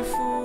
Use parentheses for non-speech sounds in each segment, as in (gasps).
I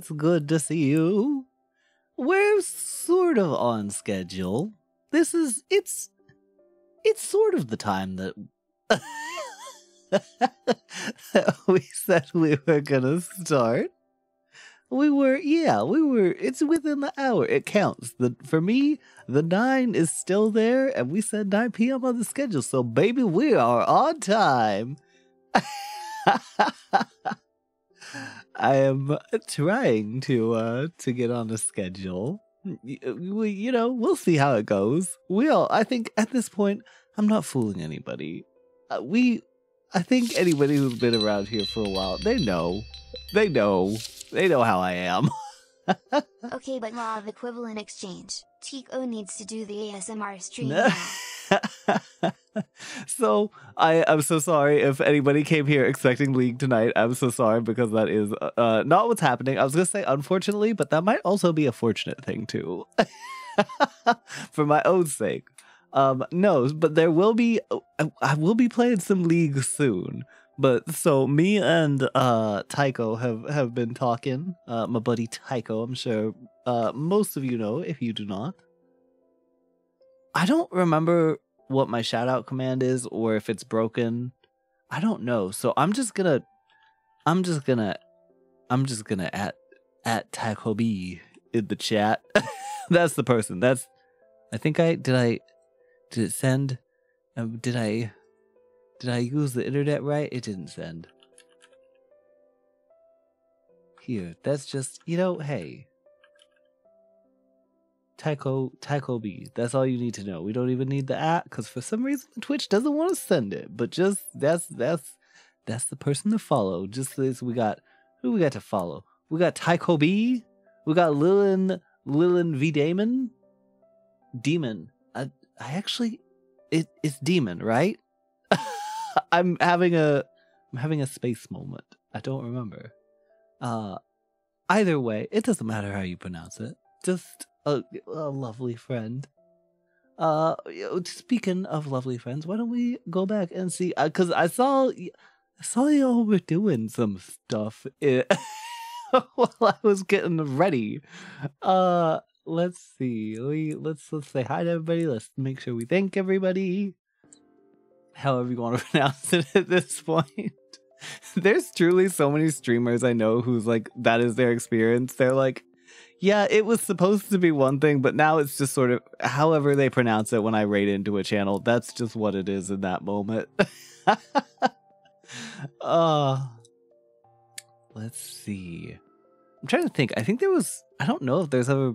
It's good to see you. We're sort of on schedule. This is it's it's sort of the time that that (laughs) we said we were gonna start. We were, yeah, we were. It's within the hour. It counts. The for me, the nine is still there, and we said nine p.m. on the schedule. So, baby, we are on time. (laughs) I am trying to uh to get on a schedule. We, you know, we'll see how it goes. We all, I think, at this point, I'm not fooling anybody. Uh, we, I think anybody who's been around here for a while, they know, they know, they know how I am. (laughs) Okay, but law of equivalent exchange. Tico needs to do the ASMR stream (laughs) now. (laughs) so I I'm so sorry if anybody came here expecting League tonight. I'm so sorry because that is uh, uh, not what's happening. I was gonna say unfortunately, but that might also be a fortunate thing too, (laughs) for my own sake. Um, no, but there will be I, I will be playing some League soon. But so me and uh Tycho have have been talking. Uh, my buddy Tycho, I'm sure uh most of you know. If you do not, I don't remember what my shout out command is or if it's broken. I don't know. So I'm just gonna I'm just gonna I'm just gonna at at Taco B in the chat. (laughs) That's the person. That's I think I did I did it send um, did I did I use the internet right? It didn't send. Here, that's just you know, hey. Tycho Tycho B. That's all you need to know. We don't even need the app because for some reason Twitch doesn't want to send it. But just that's that's that's the person to follow. Just this we got who we got to follow. We got Tycho B. We got Lilin Lilin V Damon. Demon. I I actually it it's Demon, right? (laughs) I'm having a I'm having a space moment. I don't remember. Uh either way, it doesn't matter how you pronounce it. Just a, a lovely friend. Uh, speaking of lovely friends, why don't we go back and see? Because I saw, I saw y'all were doing some stuff (laughs) while I was getting ready. Uh, let's see. We let's let's say hi to everybody. Let's make sure we thank everybody. However you want to (laughs) pronounce it at this point. (laughs) There's truly so many streamers I know who's like that is their experience. They're like, yeah, it was supposed to be one thing, but now it's just sort of however they pronounce it when I rate into a channel. That's just what it is in that moment. (laughs) uh let's see. I'm trying to think. I think there was I don't know if there's ever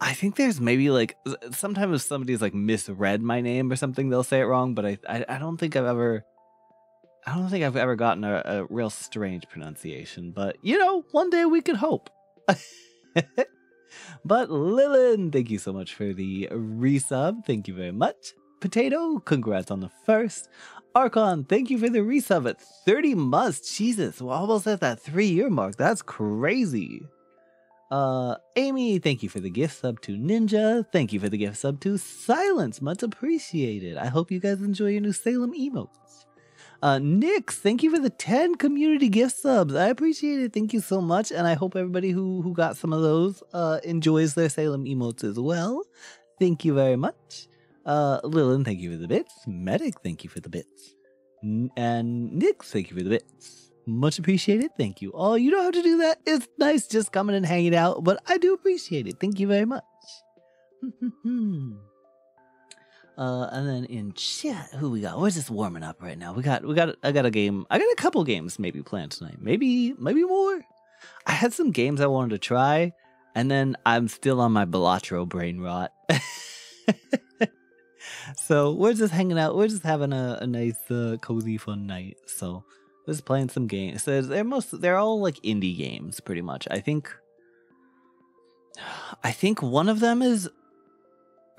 I think there's maybe like sometimes if somebody's like misread my name or something, they'll say it wrong, but I I, I don't think I've ever I don't think I've ever gotten a, a real strange pronunciation, but you know, one day we could hope. (laughs) but Lilin, thank you so much for the resub. Thank you very much. Potato, congrats on the first. Archon, thank you for the resub at 30 months. Jesus, we're almost at that three year mark. That's crazy. Uh, Amy, thank you for the gift sub to Ninja. Thank you for the gift sub to Silence. Much appreciated. I hope you guys enjoy your new Salem emotes. Uh, Nix, thank you for the 10 community gift subs. I appreciate it. Thank you so much. And I hope everybody who, who got some of those uh, enjoys their Salem emotes as well. Thank you very much. Uh, Lilin, thank you for the bits. Medic, thank you for the bits. And Nix, thank you for the bits. Much appreciated. Thank you. Oh, you don't have to do that. It's nice just coming and hanging out, but I do appreciate it. Thank you very much. (laughs) Uh, and then in chat, who we got? We're just warming up right now. We got, we got, I got a game. I got a couple games maybe planned tonight. Maybe, maybe more. I had some games I wanted to try, and then I'm still on my Balatro brain rot. (laughs) so we're just hanging out. We're just having a, a nice, uh, cozy, fun night. So we're just playing some games. So they're most, they're all like indie games, pretty much. I think, I think one of them is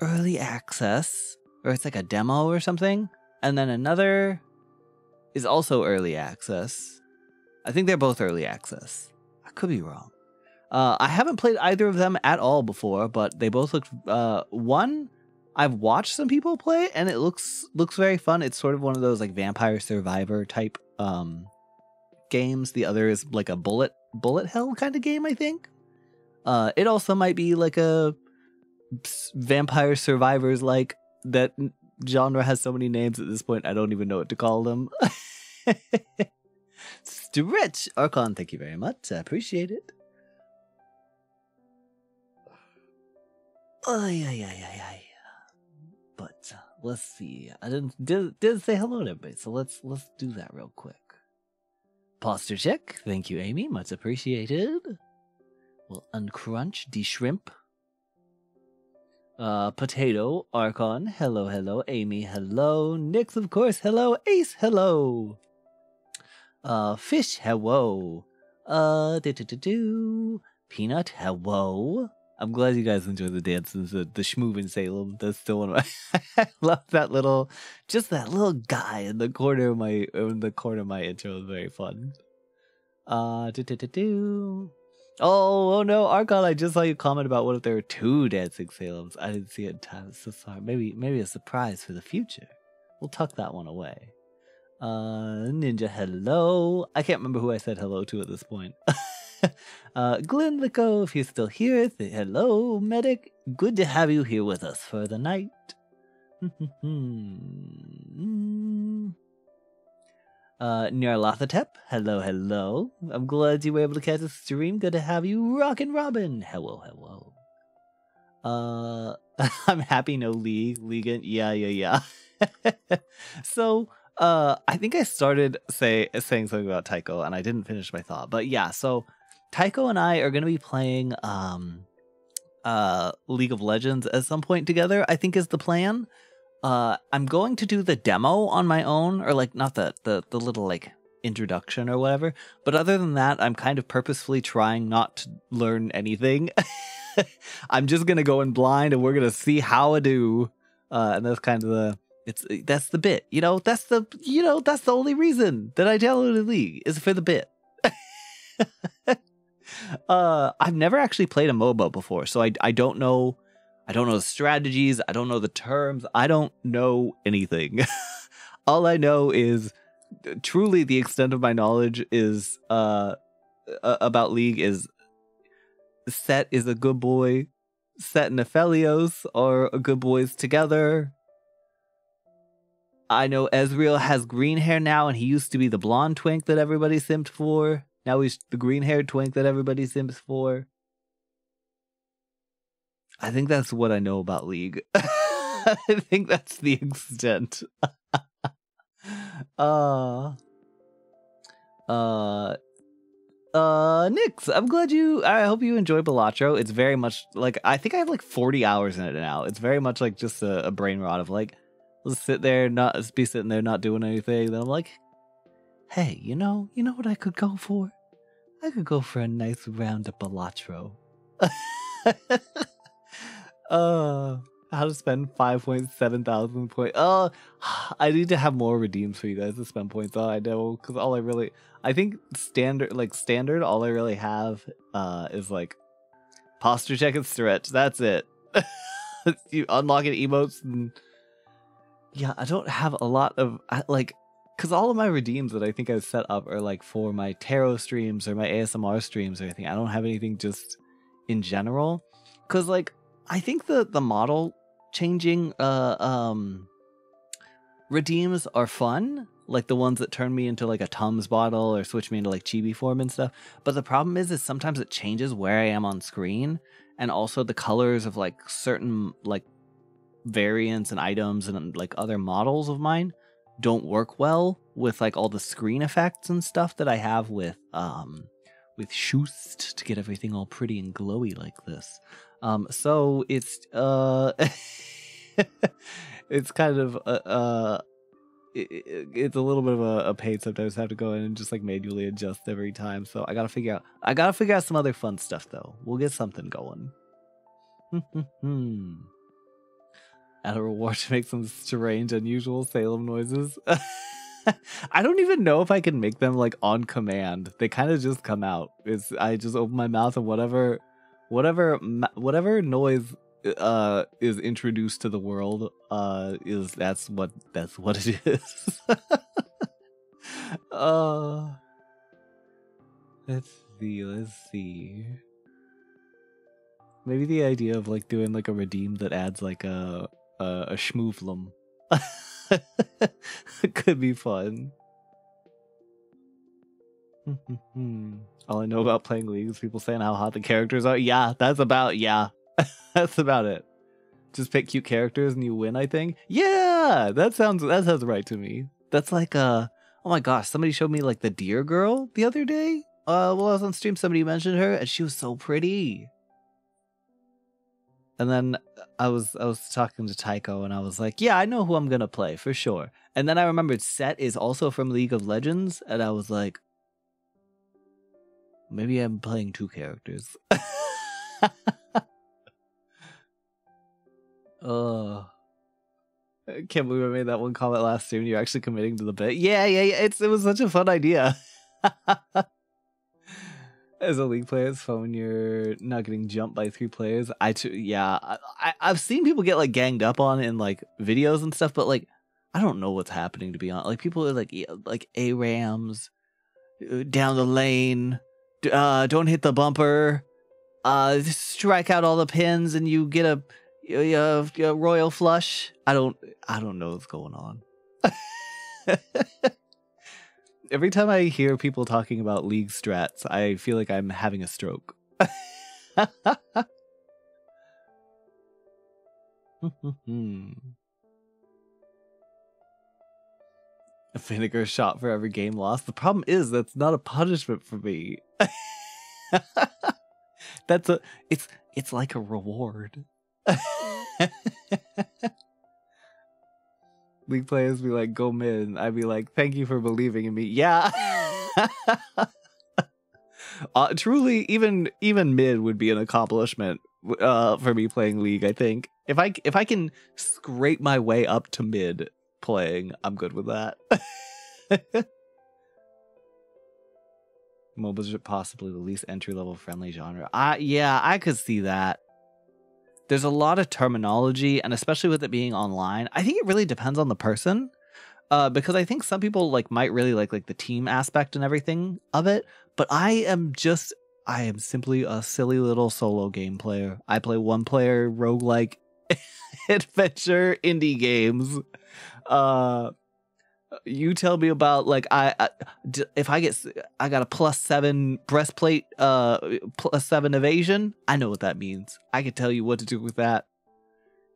early access or it's like a demo or something. And then another is also early access. I think they're both early access. I could be wrong. Uh, I haven't played either of them at all before, but they both look. Uh, one I've watched some people play, and it looks looks very fun. It's sort of one of those like Vampire Survivor type um, games. The other is like a bullet bullet hell kind of game. I think. Uh, it also might be like a Vampire Survivors like that genre has so many names at this point, I don't even know what to call them. (laughs) Stretch Archon, thank you very much. I appreciate it. Ay, ay, ay, ay, ay. But uh, let's see. I didn't did, did say hello to everybody, so let's let's do that real quick. Posture check. Thank you, Amy. Much appreciated. We'll uncrunch the shrimp. Uh, Potato, Archon, hello, hello. Amy, hello. Nix, of course, hello. Ace, hello. Uh, Fish, hello. Uh, do do do do. Peanut, hello. I'm glad you guys enjoy the dances, the, the schmoove in Salem. That's still one of my. (laughs) I love that little, just that little guy in the corner of my in the corner of my intro. was very fun. Uh, do do do do. Oh, oh no, Archon! I just saw you comment about what if there were two dancing Salems. I didn't see it in time. So sorry. Maybe, maybe a surprise for the future. We'll tuck that one away. Uh, Ninja, hello. I can't remember who I said hello to at this point. (laughs) uh, Glenn Lico, if you're still here, th- hello, medic. Good to have you here with us for the night. (laughs) Uh, Nyarlathotep, hello, hello. I'm glad you were able to catch the stream. Good to have you. Rockin' Robin, hello, hello. Uh, (laughs) I'm happy no League, Legan. Yeah, yeah, yeah. (laughs) so, uh, I think I started say saying something about Tycho, and I didn't finish my thought. But yeah, so Tycho and I are gonna be playing um, uh, League of Legends at some point together. I think is the plan uh i'm going to do the demo on my own or like not the the, the little like introduction or whatever but other than that i'm kind of purposefully trying not to learn anything. (laughs) I'm just gonna go in blind and we're gonna see how i do uh and that's kind of the it's that's the bit you know? That's the you know that's the only reason that i downloaded league is for the bit. (laughs) Uh i've never actually played a moba before so i i don't know I don't know the strategies. I don't know the terms. I don't know anything. (laughs) All I know is truly the extent of my knowledge is uh about League is Sett is a good boy. Sett and Aphelios are good boys together. I know Ezreal has green hair now, and he used to be the blonde twink that everybody simped for. Now he's the green haired twink that everybody simps for. I think that's what I know about League. (laughs) I think that's the extent. (laughs) uh, uh, uh, Nix, I'm glad you. I hope you enjoy Balatro. It's very much like I think I have like 40 hours in it now. It's very much like just a, a brain rot of like, let's sit there, not be sitting there, not doing anything. Then I'm like, hey, you know, you know what I could go for? I could go for a nice round of Balatro. (laughs) uh, how to spend 5.7 thousand points. Uh, I need to have more redeems for you guys to spend points on. I know, because all I really, I think standard, like standard, all I really have uh is like posture check and stretch. That's it. (laughs) you unlock it emotes and yeah, I don't have a lot of like because all of my redeems that I think I've set up are like for my tarot streams or my ASMR streams or anything. I don't have anything just in general because like I think the the model changing uh um redeems are fun like the ones that turn me into like a tums bottle or switch me into like chibi form and stuff. But the problem is is sometimes it changes where i am on screen and also the colors of like certain like variants and items and like other models of mine don't work well with like all the screen effects and stuff that i have with um with Shoost to get everything all pretty and glowy like this um so it's uh (laughs) it's kind of uh, uh it, it, it's a little bit of a, a pain sometimes I have to go in and just like manually adjust every time so i gotta figure out i gotta figure out some other fun stuff though. We'll get something going. Add a reward to make some strange unusual salem noises. (laughs) I don't even know if i can make them like on command. They kind of just come out. It's i just open my mouth and whatever whatever whatever noise uh is introduced to the world uh is that's what that's what it (laughs) is. Uh let's see let's see. Maybe the idea of like doing like a redeem that adds like a a, a schmooflum (laughs) could be fun all i know about playing league is people saying how hot the characters are yeah that's about yeah (laughs) that's about it. Just pick cute characters and you win, I think. Yeah, that sounds that sounds right to me. That's like uh oh my gosh, somebody showed me like the deer girl the other day. Uh while I was on stream, somebody mentioned her and she was so pretty. And then I was I was talking to Tycho and I was like, yeah, I know who I'm gonna play for sure. And then I remembered Sett is also from League of Legends, and I was like, maybe I'm playing two characters. (laughs) Oh. I can't believe I made that one comment last stream. You're actually committing to the bit. Yeah, yeah, yeah. It's it was such a fun idea. (laughs) As a league player, it's fun when you're not getting jumped by three players. I too, yeah, I I've seen people get like ganged up on in like videos and stuff, but like I don't know what's happening to be honest. Like people are like like a rams uh, down the lane, uh, don't hit the bumper, uh, strike out all the pins, and you get a uh, uh, royal flush. I don't I don't know what's going on. (laughs) Every time I hear people talking about league strats, I feel like I'm having a stroke. (laughs) a vinegar shot for every game lost. The problem is that's not a punishment for me. (laughs) that's a it's it's like a reward. (laughs) League players be like, go mid. I'd be like, thank you for believing in me. Yeah. (laughs) uh, truly, even even mid would be an accomplishment uh, for me playing League. I think if I if I can scrape my way up to mid playing, I'm good with that. (laughs) MOBAs are possibly the least entry level friendly genre. I yeah, I could see that there's a lot of terminology and especially with it being online i think it really depends on the person uh, because i think some people like might really like like the team aspect and everything of it but i am just I am simply a silly little solo game player. I play one player roguelike (laughs) adventure indie games. Uh you tell me about like I if I get I got a plus 7 breastplate uh plus 7 evasion, I know what that means. I can tell you what to do with that.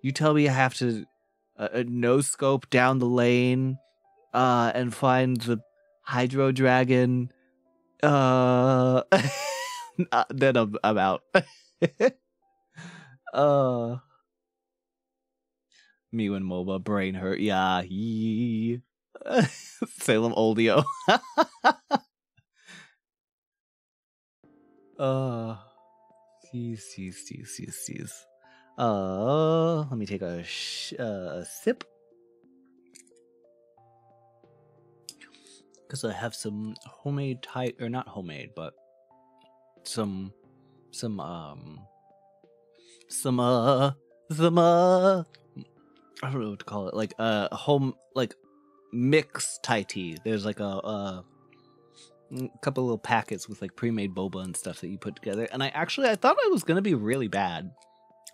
You tell me I have to uh, uh, no scope down the lane uh and find the hydro dragon uh, (laughs) then I'm, I'm out. (laughs) uh me when MOBA brain hurt. Yeah, yee. (laughs) Salem Oldio. (laughs) uh jeez, jeez, jeez, jeez, jeez. Uh let me take a uh, a sip. Cause I have some homemade Thai or not homemade, but some some um some uh some uh I don't know what to call it like uh home like mix Thai tea. There's like a uh a couple little packets with like pre-made boba and stuff that you put together. And I actually I thought it was gonna be really bad.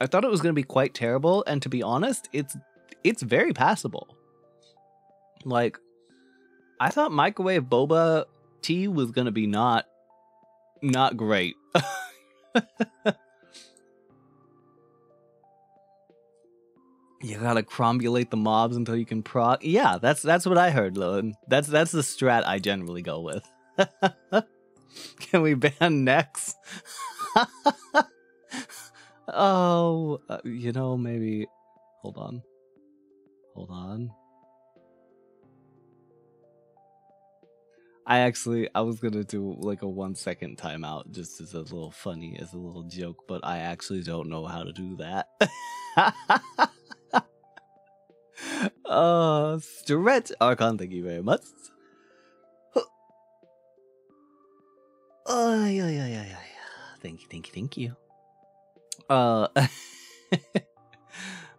I thought it was gonna be quite terrible, and to be honest, it's it's very passable. Like I thought microwave boba tea was gonna be not not great. (laughs) you gotta cromulate the mobs until you can proc. Yeah, that's that's what I heard, Lillian. That's that's the strat I generally go with. (laughs) can we ban Nex? (laughs) oh, uh, you know, maybe. Hold on. Hold on. I actually I was gonna do like a one second timeout just as a little funny, as a little joke, but I actually don't know how to do that. (laughs) uh stretch Archon, thank you very much. Oh yeah yeah yeah yeah yeah. Thank you, thank you, thank you. Uh (laughs)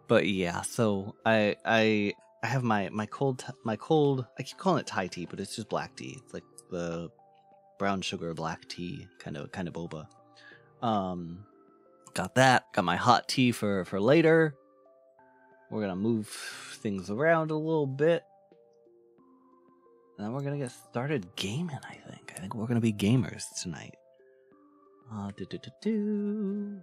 but yeah, so I I I have my my cold my cold I keep calling it Thai tea, but it's just black tea. It's like the brown sugar black tea kind of kind of boba. Um got that. Got my hot tea for for later. We're going to move things around a little bit. And then we're going to get started gaming, I think. I think we're going to be gamers tonight. Uh do do do do.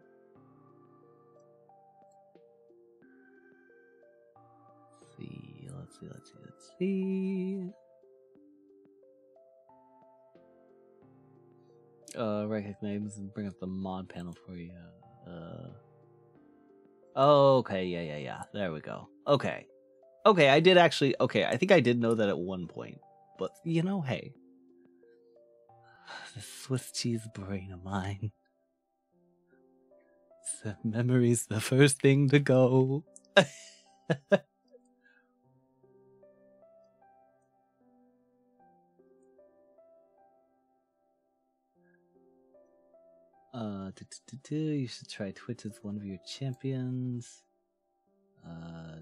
Let's see. Let's see. Let's see. Let's see. Uh, right click names and bring up the mod panel for you. Uh. Okay. Yeah, yeah, yeah. There we go. Okay. Okay, I did actually. Okay, I think I did know that at one point. But, you know, hey. (sighs) The Swiss cheese brain of mine. (laughs) So memory's the first thing to go. (laughs) Uh, do, do, do, you should try Twitch as one of your champions. Uh,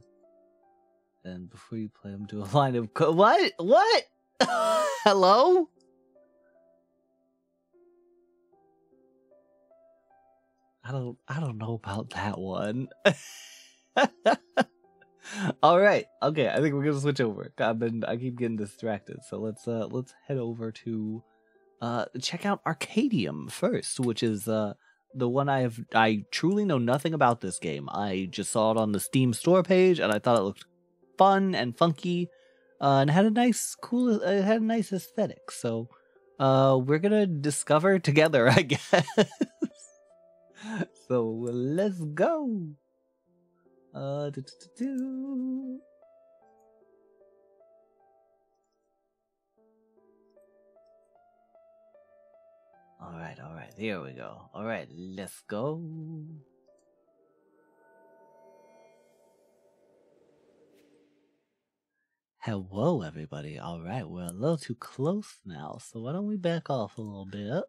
and before you play them, do a line of co- what? What? (laughs) Hello? I don't. I don't know about that one. (laughs) All right. Okay. I think we're gonna switch over. I've been. I keep getting distracted. So let's. Uh. Let's head over to uh, check out Arcadium first, which is uh, the one I have. I truly know nothing about this game. I just saw it on the Steam store page, and I thought it looked fun and funky, uh, and had a nice, cool. It had a nice aesthetic. So, uh, we're gonna discover (laughs) together, I guess. (laughs) so let's go. Uh, do, do, do, do. All right, all right, here we go. All right, let's go. Hello, everybody. All right, we're a little too close now, so why don't we back off a little bit?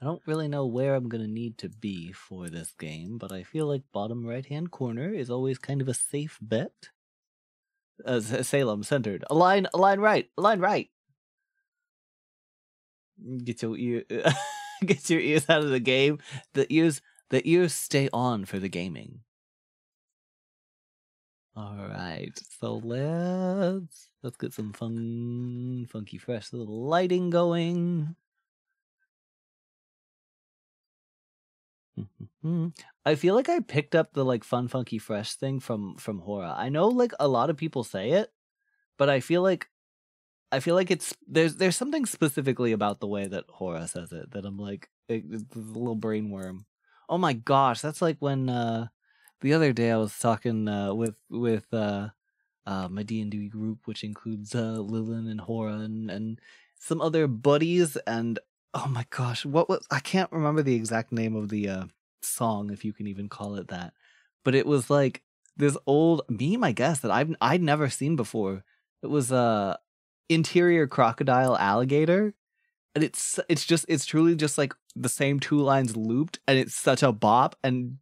I don't really know where I'm gonna need to be for this game, but I feel like bottom right hand corner is always kind of a safe bet. Uh, Salem centered. Align, align right, align right. Get your ear. (laughs) Get your ears out of the game. The ears, the ears stay on for the gaming. All right, so let's let's get some fun, funky, fresh little lighting going. I feel like I picked up the like fun, funky, fresh thing from from Hora. I know like a lot of people say it, but I feel like I feel like it's there's there's something specifically about the way that Hora says it that I'm like it, it's a little brain worm. Oh my gosh, that's like when uh the other day I was talking uh with with uh uh my D&D group which includes uh Lilin and Hora and and some other buddies and oh my gosh, what was I can't remember the exact name of the uh song if you can even call it that. But it was like this old meme I guess that I've I'd never seen before. It was uh interior crocodile alligator and it's it's just it's truly just like the same two lines looped and it's such a bop and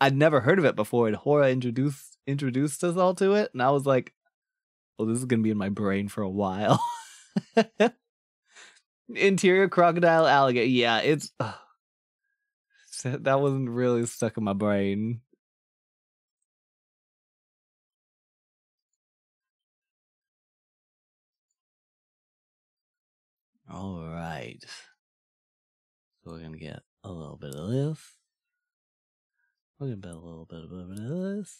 I'd never heard of it before and Hora introduced introduced us all to it and I was like oh this is to be in my brain for a while. (laughs) Interior crocodile alligator yeah it's uh, that wasn't really stuck in my brain All right. So we're gonna get a little bit of this. We're gonna get a little bit of this.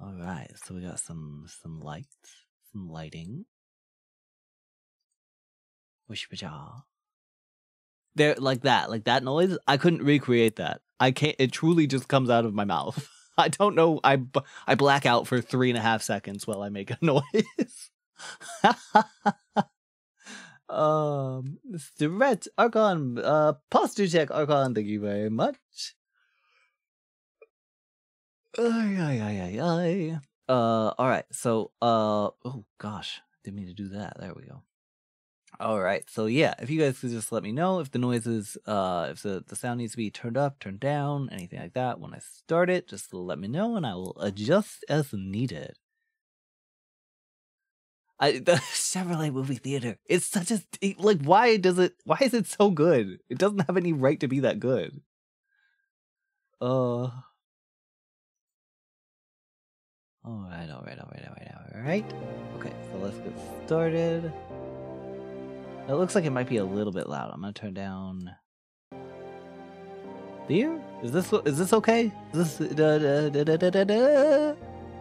All right. So we got some some lights, some lighting. Wish There, like that, like that noise. I couldn't recreate that. I can't. It truly just comes out of my mouth. (laughs) I don't know. I I black out for three and a half seconds while I make a (laughs) noise. (laughs) um, threat Archon, uh, posture check Archon, thank you very much. Ay, ay, ay, ay, ay. Uh, all right. So, uh, oh gosh, didn't mean to do that. There we go. All right. So yeah, if you guys could just let me know if the noises, uh, if the the sound needs to be turned up, turned down, anything like that when I start it, just let me know and I will adjust as needed. I, (laughs) the Chevrolet movie theater. It's such a like. Why does it? Why is it so good? It doesn't have any right to be that good. Uh. All right, all right, all right, all right, all right. Okay, so let's get started. It looks like it might be a little bit loud. I'm gonna turn down. Is this is this okay? Is this da, da, da, da, da, da?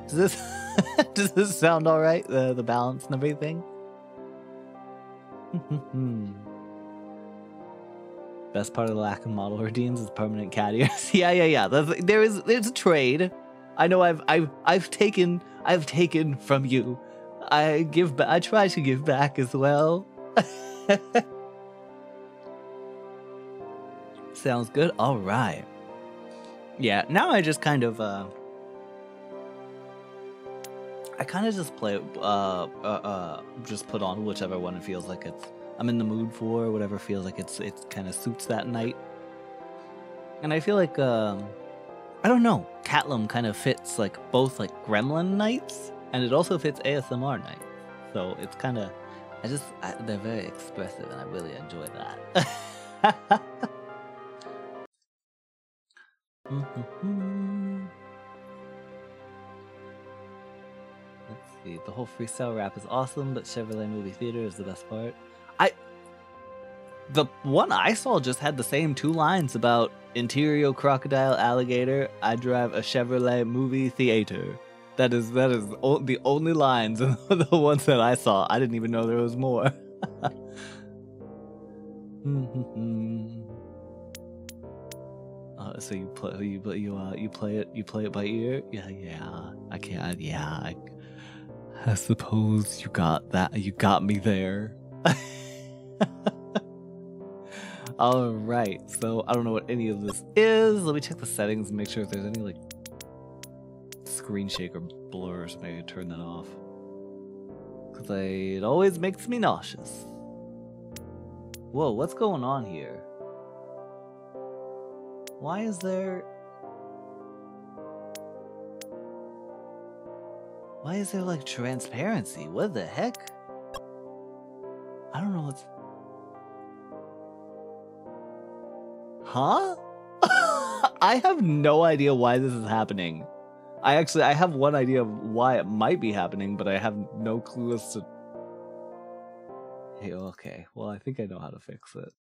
Is this? (laughs) (laughs) Does this sound all right? The the balance and everything. (laughs) Best part of the lack of model redeems is permanent cat ears. (laughs) yeah, yeah, yeah. There is there's a trade. I know I've I've I've taken I've taken from you. I give I try to give back as well. Sounds good. All right. Yeah, now I just kind of uh I kind of just play, uh, uh, uh, just put on whichever one it feels like it's I'm in the mood for, whatever feels like it's it kind of suits that night. And I feel like, um, I don't know, Catlam kind of fits like both like Gremlin nights and it also fits ASMR nights. So it's kind of, I just I, they're very expressive and I really enjoy that. (laughs) mm-hmm. The whole freestyle rap is awesome, but Chevrolet movie theater is the best part. I the one I saw just had the same two lines about interior crocodile alligator. I drive a Chevrolet movie theater. That is that is o- the only lines (laughs) the ones that I saw. I didn't even know there was more. (laughs) (laughs) uh, so you play you you uh you play it you play it by ear? Yeah, yeah. I can't. Yeah, I, I suppose you got that. You got me there. (laughs) All right. So I don't know what any of this is. Let me check the settings and make sure if there's any like screen shake or blurs. Maybe turn that off. Cause I, it always makes me nauseous. Whoa, what's going on here? Why is there Why is there like transparency? What the heck? I don't know what's. Huh? (laughs) I have no idea why this is happening. I actually I have one idea of why it might be happening, but I have no clue as to. Hey, okay. Well, I think I know how to fix it.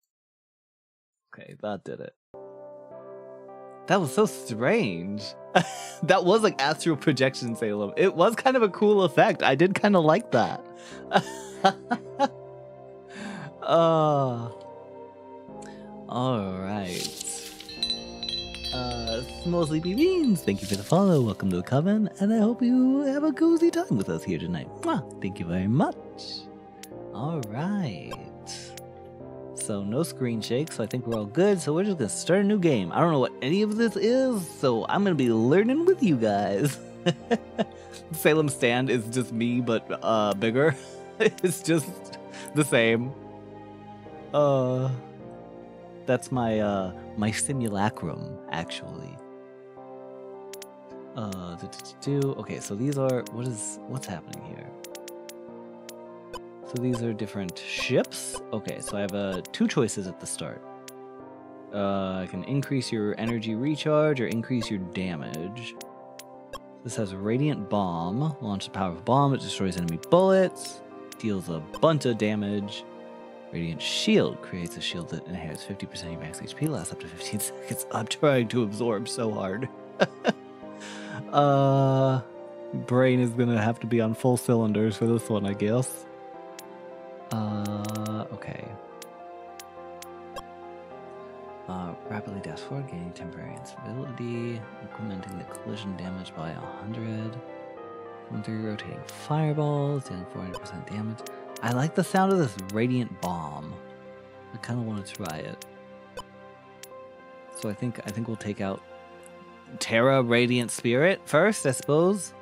Okay, that did it. That was so strange. (laughs) that was like astral projection Salem. It was kind of a cool effect. I did kind of like that. (laughs) uh, all right. Uh, small sleepy beans, thank you for the follow. Welcome to the coven, and I hope you have a cozy time with us here tonight. Mwah. Thank you very much. All right. So no screen shake, so I think we're all good. So we're just gonna start a new game. I don't know what any of this is, so I'm gonna be learning with you guys. (laughs) Salem stand is just me, but uh bigger. (laughs) it's just the same. Uh that's my uh my simulacrum actually. Uh do, do, do. okay, so these are what is what's happening here? So these are different ships. Okay, so I have uh, two choices at the start. Uh, I can increase your energy recharge or increase your damage. This has Radiant Bomb. Launch the power powerful bomb. It destroys enemy bullets. Deals a bunch of damage. Radiant Shield creates a shield that inherits 50% of your max HP. Lasts up to 15 (laughs) seconds. I'm trying to absorb so hard. (laughs) uh, brain is gonna have to be on full cylinders for this one, I guess. Uh, okay. Uh, rapidly dash forward, gaining temporary instability, incrementing the collision damage by 100. From three rotating fireballs, dealing 400% damage. I like the sound of this radiant bomb. I kind of want to try it. So I think I think we'll take out Terra Radiant Spirit first, I suppose.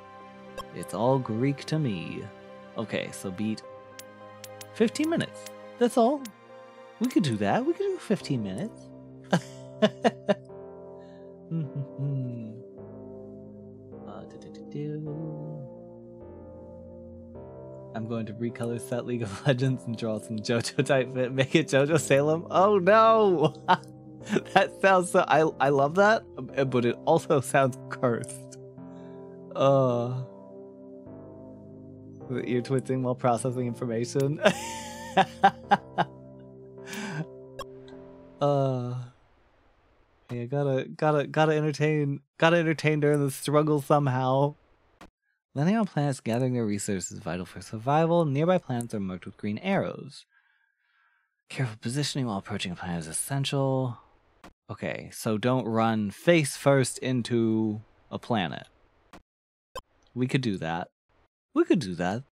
It's all Greek to me. Okay, so beat 15 minutes. That's all. We could do that. We could do 15 minutes. (laughs) uh, I'm going to recolor Sett League of Legends and draw some JoJo type fit. Make it JoJo Salem. Oh no! (laughs) that sounds so. I I love that, but it also sounds cursed. Uh. Ear twisting while processing information. (laughs) uh yeah, gotta gotta gotta entertain gotta entertain during the struggle somehow. Landing on planets gathering their resources is vital for survival. Nearby planets are marked with green arrows. Careful positioning while approaching a planet is essential. Okay, so don't run face first into a planet. We could do that. We could do that.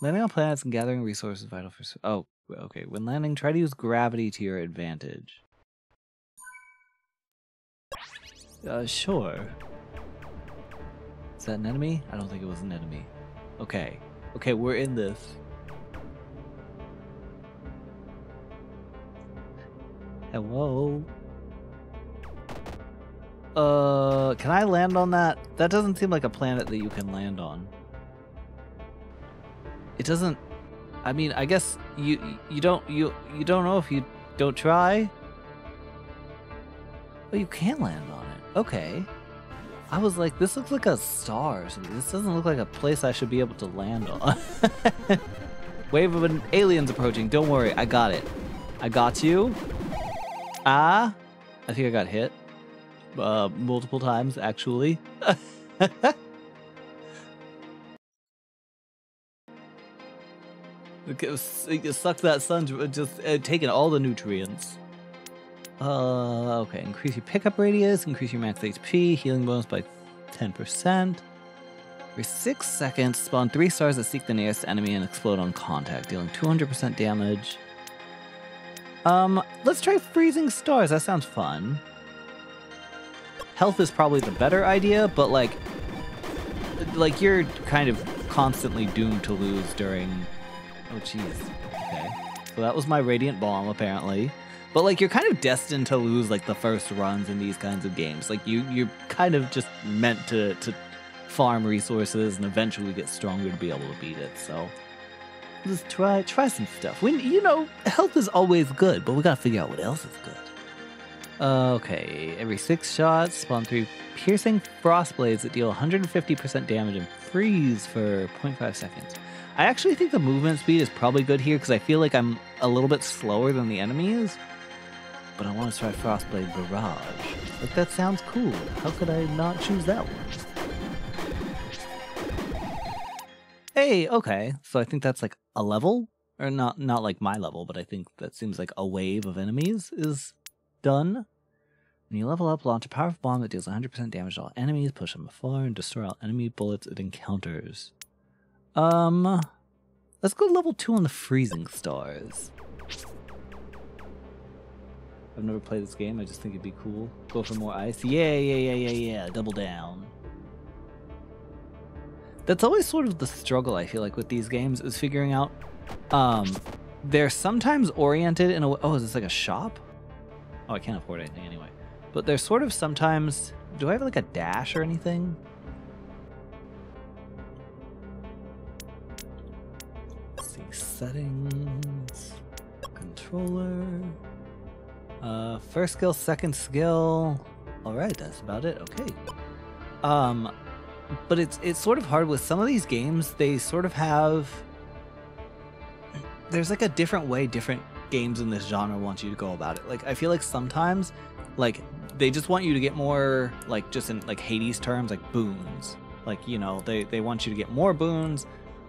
Landing on planets and gathering resources vital for. Oh, okay. When landing, try to use gravity to your advantage. Uh, sure. Is that an enemy? I don't think it was an enemy. Okay. Okay, we're in this. Hello? Uh, can I land on that? That doesn't seem like a planet that you can land on. It doesn't. I mean, I guess you you don't you you don't know if you don't try. But you can land on it. Okay. I was like, this looks like a star. This doesn't look like a place I should be able to land on. (laughs) Wave of an aliens approaching. Don't worry, I got it. I got you. Ah, I think I got hit. Uh, multiple times, actually. (laughs) Suck that sun, just uh, taking all the nutrients. Uh, okay. Increase your pickup radius, increase your max HP, healing bonus by 10%. For 6 seconds, spawn 3 stars that seek the nearest enemy and explode on contact, dealing 200% damage. Um, let's try freezing stars. That sounds fun. Health is probably the better idea, but like, like you're kind of constantly doomed to lose during. Oh, jeez. Okay. So that was my radiant bomb, apparently. But like you're kind of destined to lose like the first runs in these kinds of games. Like you you're kind of just meant to to farm resources and eventually get stronger to be able to beat it. So let's try try some stuff. We, you know, health is always good, but we gotta figure out what else is good. Uh, okay, every six shots, spawn three piercing frost blades that deal 150% damage and freeze for 0.5 seconds. I actually think the movement speed is probably good here because I feel like I'm a little bit slower than the enemies. But I want to try Frostblade Barrage. Like that sounds cool. How could I not choose that one? Hey, okay. So I think that's like a level, or not not like my level, but I think that seems like a wave of enemies is done. When you level up, launch a powerful bomb that deals 100% damage to all enemies, push them afar, and destroy all enemy bullets it encounters. Um, let's go level two on the freezing stars. I've never played this game. I just think it'd be cool. Go for more ice. Yeah, yeah, yeah, yeah, yeah. Double down. That's always sort of the struggle I feel like with these games is figuring out. Um, they're sometimes oriented in a. way. Oh, is this like a shop? Oh, I can't afford anything anyway. But they're sort of sometimes. Do I have like a dash or anything? Settings, controller. Uh, first skill, second skill. All right, that's about it. Okay. Um, but it's it's sort of hard with some of these games. They sort of have. There's like a different way different games in this genre want you to go about it. Like I feel like sometimes, like they just want you to get more like just in like Hades terms, like boons. Like you know they they want you to get more boons.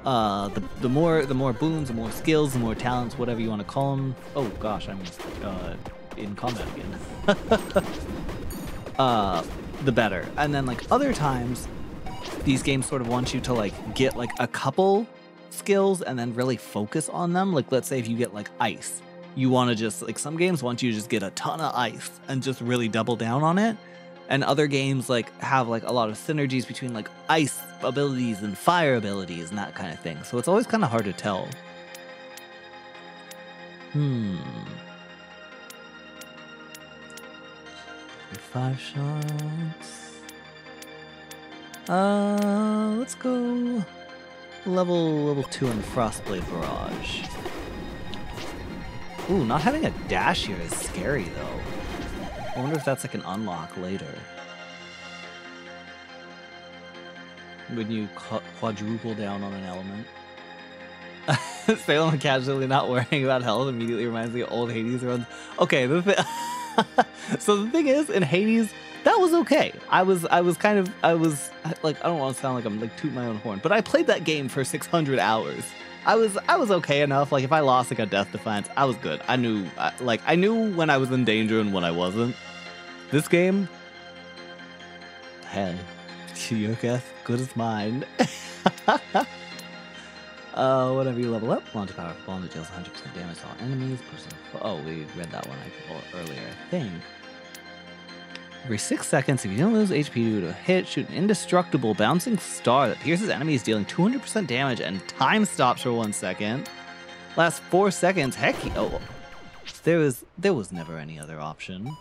Uh, the the more the more boons, the more skills, the more talents, whatever you want to call them. Oh gosh, I'm uh in combat again. (laughs) uh, the better. And then like other times, these games sort of want you to like get like a couple skills and then really focus on them. Like let's say if you get like ice, you want to just like some games want you to just get a ton of ice and just really double down on it. And other games like have like a lot of synergies between like ice abilities and fire abilities and that kind of thing. So it's always kind of hard to tell. Hmm. Five shots. Uh, let's go level level two on Frostblade Barrage. Ooh, not having a dash here is scary though. I wonder if that's like an unlock later. When you quadruple down on an element. (laughs) Salem casually not worrying about health immediately reminds me of old Hades runs. Okay, the thi- (laughs) so the thing is, in Hades, that was okay. I was I was kind of I was like I don't want to sound like I'm like tooting my own horn, but I played that game for 600 hours. I was I was okay enough. Like if I lost like a death defense, I was good. I knew like I knew when I was in danger and when I wasn't. This game, hey, (laughs) your guess good as mine. (laughs) uh, whenever you level up, launch powerful bomb that deals 100% damage to all enemies. Oh, we read that one earlier, I think. Every six seconds, if you don't lose HP due to a hit, shoot an indestructible bouncing star that pierces enemies, dealing 200% damage and time stops for one second. Last four seconds. Heck, oh, there was there was never any other option.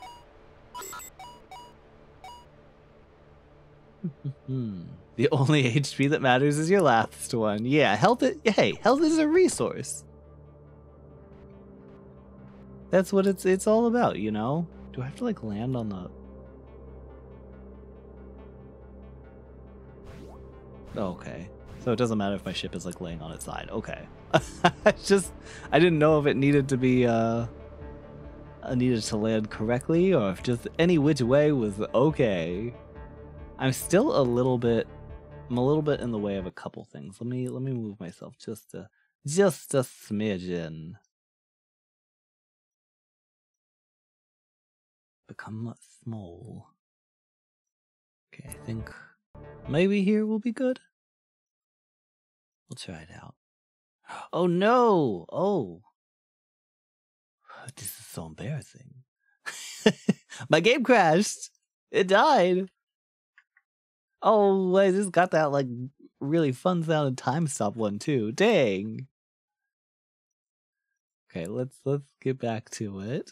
(laughs) the only HP that matters is your last one. Yeah, health. i- Hey, health is a resource. That's what it's it's all about, you know. Do I have to like land on the? Okay, so it doesn't matter if my ship is like laying on its side. Okay, (laughs) just I didn't know if it needed to be uh uh, needed to land correctly or if just any which way was okay. I'm still a little bit I'm a little bit in the way of a couple things. Let me let me move myself just a just a smidgen. Become small. Okay, I think maybe here will be good. We'll try it out. Oh no! Oh. This is so embarrassing. (laughs) My game crashed. It died. Oh, I just got that like really fun sounding time stop one too. Dang. Okay, let's let's get back to it.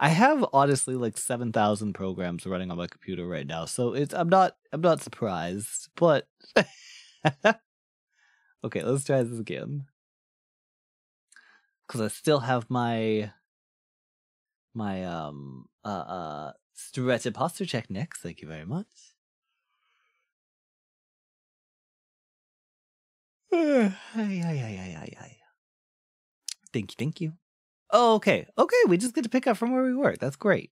I have honestly like seven thousand programs running on my computer right now, so it's I'm not I'm not surprised, but (laughs) okay, let's try this again. because I still have my my um uh uh stretched posture check next. Thank you very much. Ay, ay, ay, ay, ay, ay. Thank you, thank you. Oh, okay. Okay, we just get to pick up from where we were. That's great.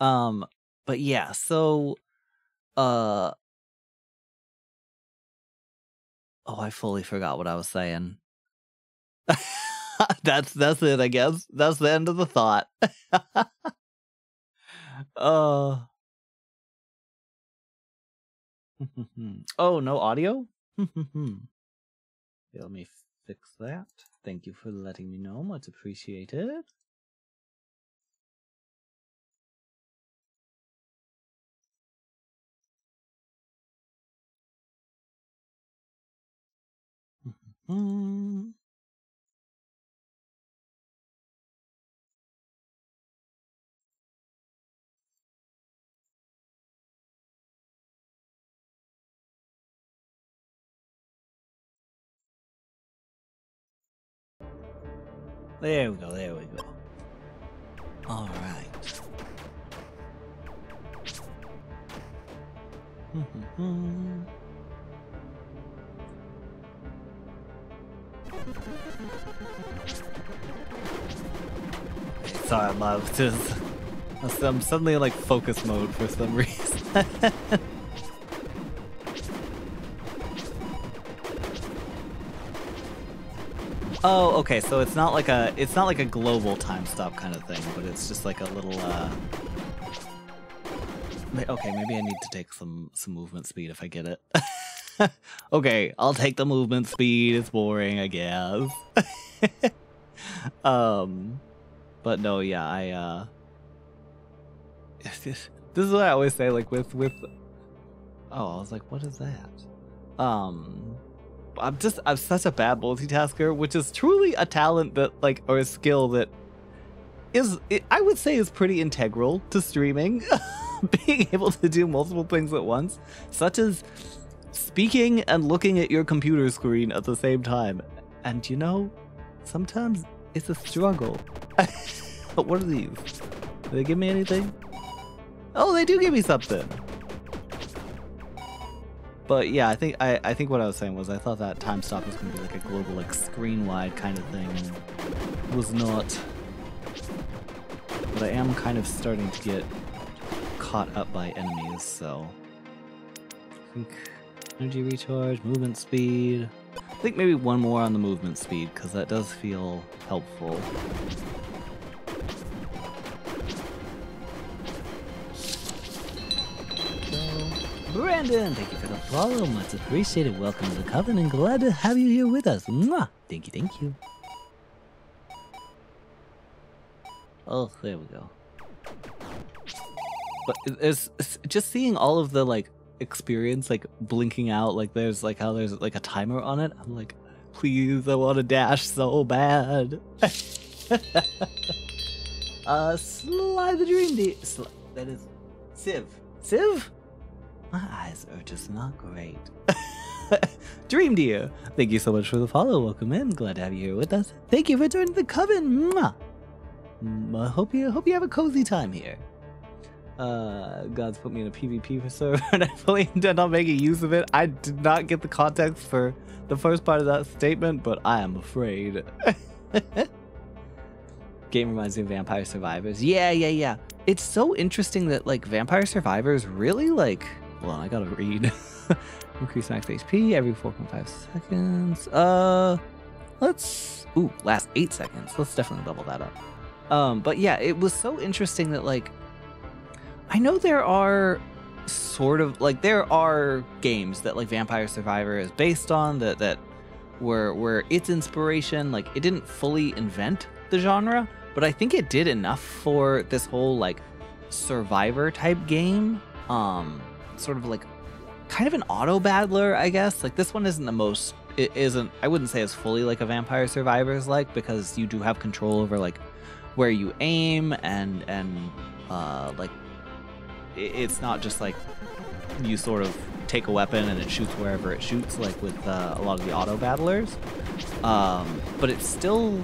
Um, but yeah, so uh Oh, I fully forgot what I was saying. (laughs) that's that's it, I guess. That's the end of the thought. (laughs) uh (laughs) Oh, no audio? Let me fix that. Thank you for letting me know. Much appreciated. Mm. There we go, there we go. All right. (laughs) Sorry, love. (laughs) Just I'm suddenly in like focus mode for some reason. (laughs) oh, okay. So it's not like a it's not like a global time stop kind of thing, but it's just like a little. uh Okay, maybe I need to take some some movement speed if I get it. (laughs) okay, I'll take the movement speed. It's boring, I guess. (laughs) um, but no, yeah, I uh, (laughs) this is what I always say. Like with with, oh, I was like, what is that? Um, I'm just I'm such a bad multitasker, which is truly a talent that like or a skill that is I would say is pretty integral to streaming. (laughs) Being able to do multiple things at once, such as speaking and looking at your computer screen at the same time. And you know, sometimes it's a struggle. (laughs) but what are these? Do they give me anything? Oh, they do give me something. But yeah, I think I, I think what I was saying was I thought that time stop was gonna be like a global like screen wide kind of thing. It was not. But I am kind of starting to get caught up by enemies, so I think energy recharge, movement speed. I think maybe one more on the movement speed because that does feel helpful. Brandon, thank you for the follow. Much appreciated. Welcome to the Covenant. Glad to have you here with us. Mwah. Thank you, thank you. Oh, there we go. But it's, it's just seeing all of the like experience like blinking out like there's like how there's like a timer on it. I'm like, please, I want to dash so bad. (laughs) uh, Sly the Dream. Sly, that is Civ. Civ? My eyes are just not great. (laughs) Dream Deer, thank you so much for the follow. Welcome in. Glad to have you here with us. Thank you for joining the coven. Mwah. Mm, I hope you hope you have a cozy time here. Uh, God's put me in a PvP server, and I fully intend on making use of it. I did not get the context for the first part of that statement, but I am afraid. (laughs) Game reminds me of Vampire Survivors. Yeah, yeah, yeah. It's so interesting that like Vampire Survivors really like. On, I gotta read. (laughs) Increase max HP every 4.5 seconds. Uh, let's. Ooh, last eight seconds. Let's definitely level that up. Um, but yeah, it was so interesting that like I know there are sort of like there are games that like Vampire Survivor is based on that that were were its inspiration like it didn't fully invent the genre, but I think it did enough for this whole like survivor type game. Um sort of like kind of an auto battler, I guess. Like this one isn't the most it isn't I wouldn't say it's fully like a Vampire Survivors like because you do have control over like where you aim and and uh like it's not just like you sort of take a weapon and it shoots wherever it shoots like with uh, a lot of the auto battlers um but it's still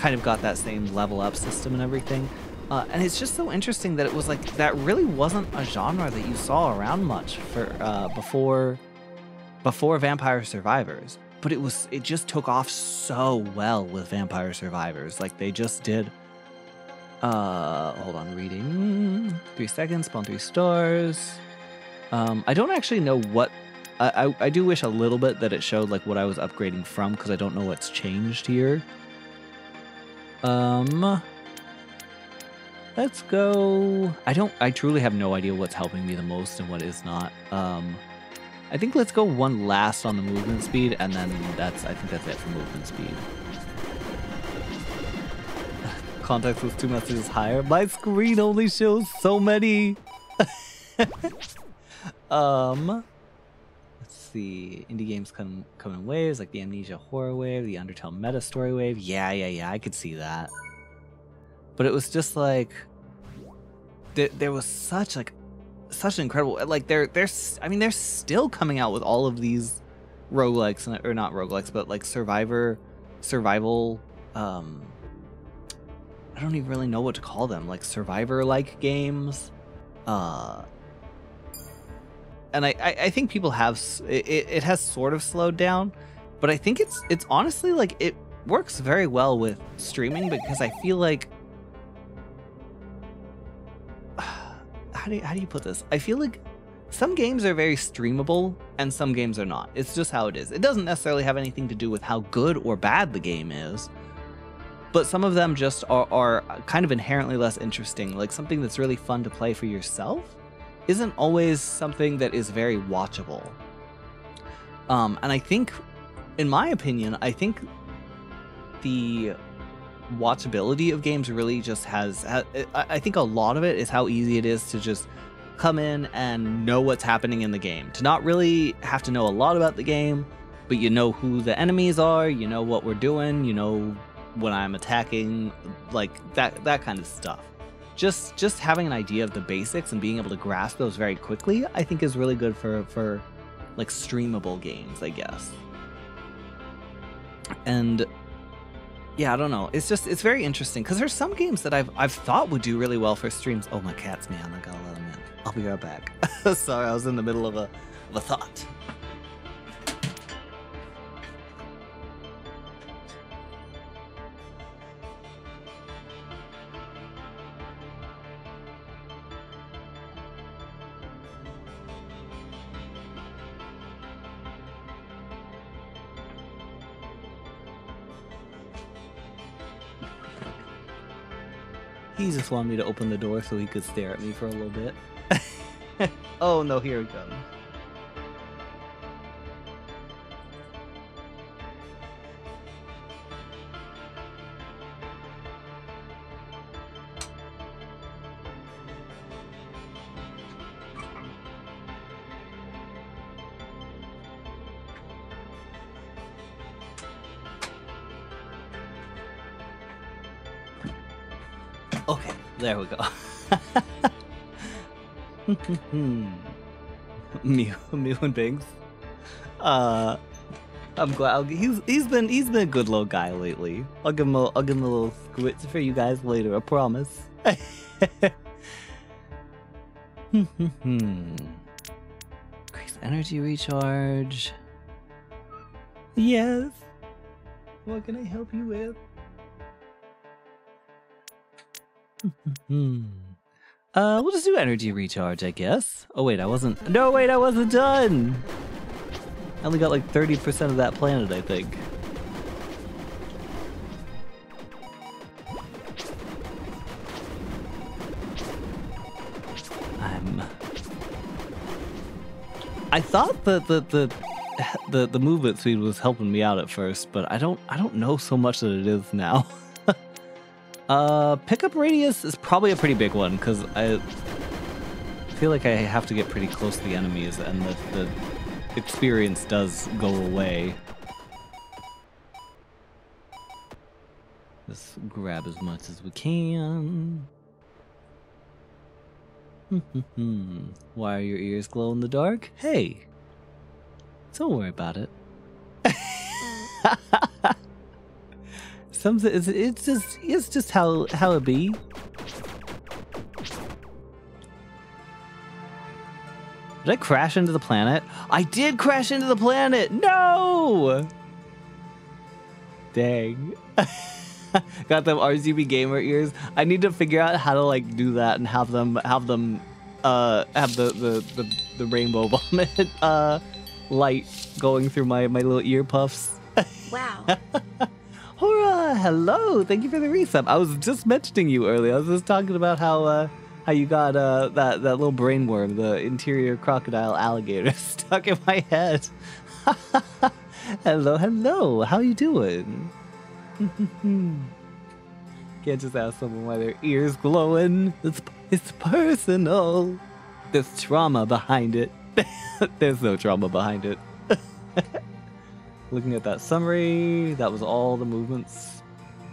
kind of got that same level up system and everything. Uh, and it's just so interesting that it was like that really wasn't a genre that you saw around much for uh, before before Vampire Survivors. But it was it just took off so well with Vampire Survivors. Like they just did. Uh, hold on, reading three seconds, spawn three stars. Um, I don't actually know what. I, I I do wish a little bit that it showed like what I was upgrading from because I don't know what's changed here. Um. Let's go. I don't. I truly have no idea what's helping me the most and what is not. Um, I think let's go one last on the movement speed, and then that's. I think that's it for movement speed. (laughs) Context with two messages higher. My screen only shows so many. (laughs) um. Let's see. Indie games come come in waves like the Amnesia horror wave, the Undertale meta story wave. Yeah, yeah, yeah. I could see that but it was just like there, there was such like such incredible like they're they're I mean they're still coming out with all of these roguelikes or not roguelikes but like survivor survival um I don't even really know what to call them like survivor like games uh and I, I I think people have it it has sort of slowed down but I think it's it's honestly like it works very well with streaming because I feel like how do you, how do you put this? I feel like some games are very streamable and some games are not. It's just how it is. It doesn't necessarily have anything to do with how good or bad the game is. But some of them just are, are kind of inherently less interesting. Like something that's really fun to play for yourself isn't always something that is very watchable. Um, and I think, in my opinion, I think the watchability of games really just has ha- I I think a lot of it is how easy it is to just come in and know what's happening in the game. To not really have to know a lot about the game, but you know who the enemies are, you know what we're doing, you know when I'm attacking, like that that kind of stuff. Just just having an idea of the basics and being able to grasp those very quickly, I think is really good for for like streamable games, I guess. And yeah, I don't know. It's just it's very interesting because there's some games that I've I've thought would do really well for streams. Oh, my cat's meowing. I gotta let him in. I'll be right back. (laughs) Sorry, I was in the middle of a of a thought. He just wanted me to open the door so he could stare at me for a little bit. (laughs) (laughs) oh no, here it comes. There we go. (laughs) Mew, Mew and Binks. Uh, I'm glad I'll, he's he's been he's been a good little guy lately. I'll give him a I'll give him a little squits for you guys later. I promise. (laughs) Increase energy recharge. Yes. What can I help you with? Uh, we'll just do energy recharge, I guess. Oh wait, I wasn't. No, wait, I wasn't done. I only got like thirty percent of that planet, I think. I'm. I thought that the the the the movement speed was helping me out at first, but I don't I don't know so much that it is now. (laughs) Uh, pickup radius is probably a pretty big one because I feel like I have to get pretty close to the enemies, and the, the experience does go away. Let's grab as much as we can. (laughs) Why are your ears glow in the dark? Hey, don't worry about it. (laughs) some it's, it's just it's just how how it be. Did I crash into the planet? I did crash into the planet. No. Dang. (laughs) Got them RGB gamer ears. I need to figure out how to like do that and have them have them uh have the the the, the rainbow (laughs) vomit uh light going through my my little ear puffs. (laughs) Wow. Hora, hello. Thank you for the resub. I was just mentioning you earlier. I was just talking about how uh how you got uh that that little brain worm, the interior crocodile alligator (laughs) stuck in my head. (laughs) hello, hello. How you doing? (laughs) Can't just ask someone why their ears glowing. It's it's personal. There's trauma behind it. There's no trauma behind it. Looking at that summary, that was all the movements.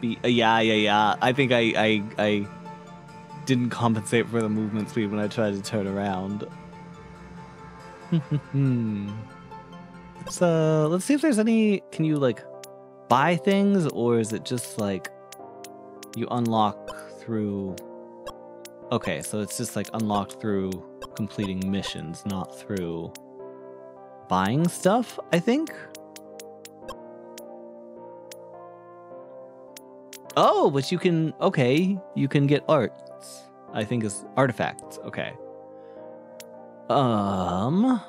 Be uh, yeah, yeah, yeah. I think I, I I didn't compensate for the movement speed when I tried to turn around. (laughs) so let's see if there's any. Can you like buy things, or is it just like you unlock through? Okay, so it's just like unlocked through completing missions, not through buying stuff. I think. Oh, but you can okay, you can get arts. I think is artifacts. Okay. Um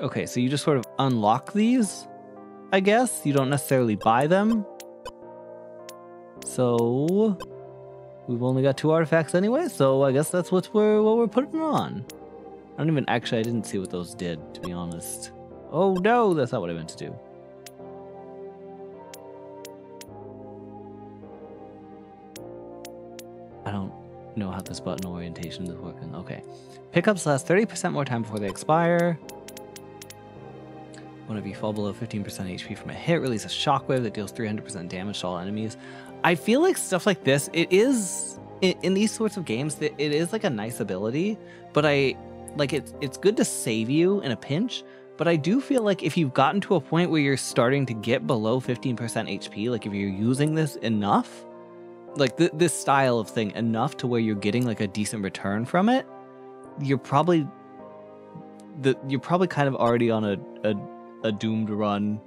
Okay, so you just sort of unlock these, I guess. You don't necessarily buy them. So we've only got two artifacts anyway, so I guess that's what we're what we're putting on. I don't even actually I didn't see what those did, to be honest. Oh no, that's not what I meant to do. Know how this button orientation is working. Okay. Pickups last 30% more time before they expire. Whenever you fall below 15% HP from a hit, release a shockwave that deals 300% damage to all enemies. I feel like stuff like this, it is in, in these sorts of games that it is like a nice ability, but I like it's it's good to save you in a pinch. But I do feel like if you've gotten to a point where you're starting to get below 15% HP, like if you're using this enough, like th- this style of thing enough to where you're getting like a decent return from it, you're probably the you're probably kind of already on a a, a doomed run.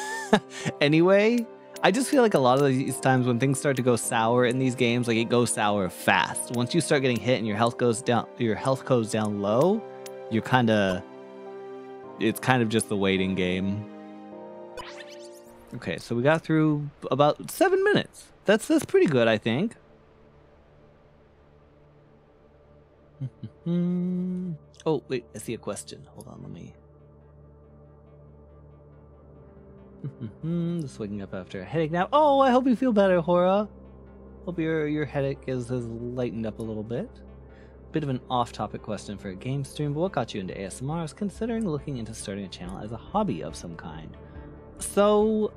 (laughs) anyway, I just feel like a lot of these times when things start to go sour in these games, like it goes sour fast. Once you start getting hit and your health goes down, your health goes down low, you're kind of it's kind of just the waiting game. Okay, so we got through about seven minutes. That's that's pretty good, I think. (laughs) oh wait, I see a question. Hold on, let me. (laughs) Just waking up after a headache now. Oh, I hope you feel better, Hora. Hope your your headache is, has lightened up a little bit. Bit of an off-topic question for a game stream, but what got you into ASMR? I was considering looking into starting a channel as a hobby of some kind. So,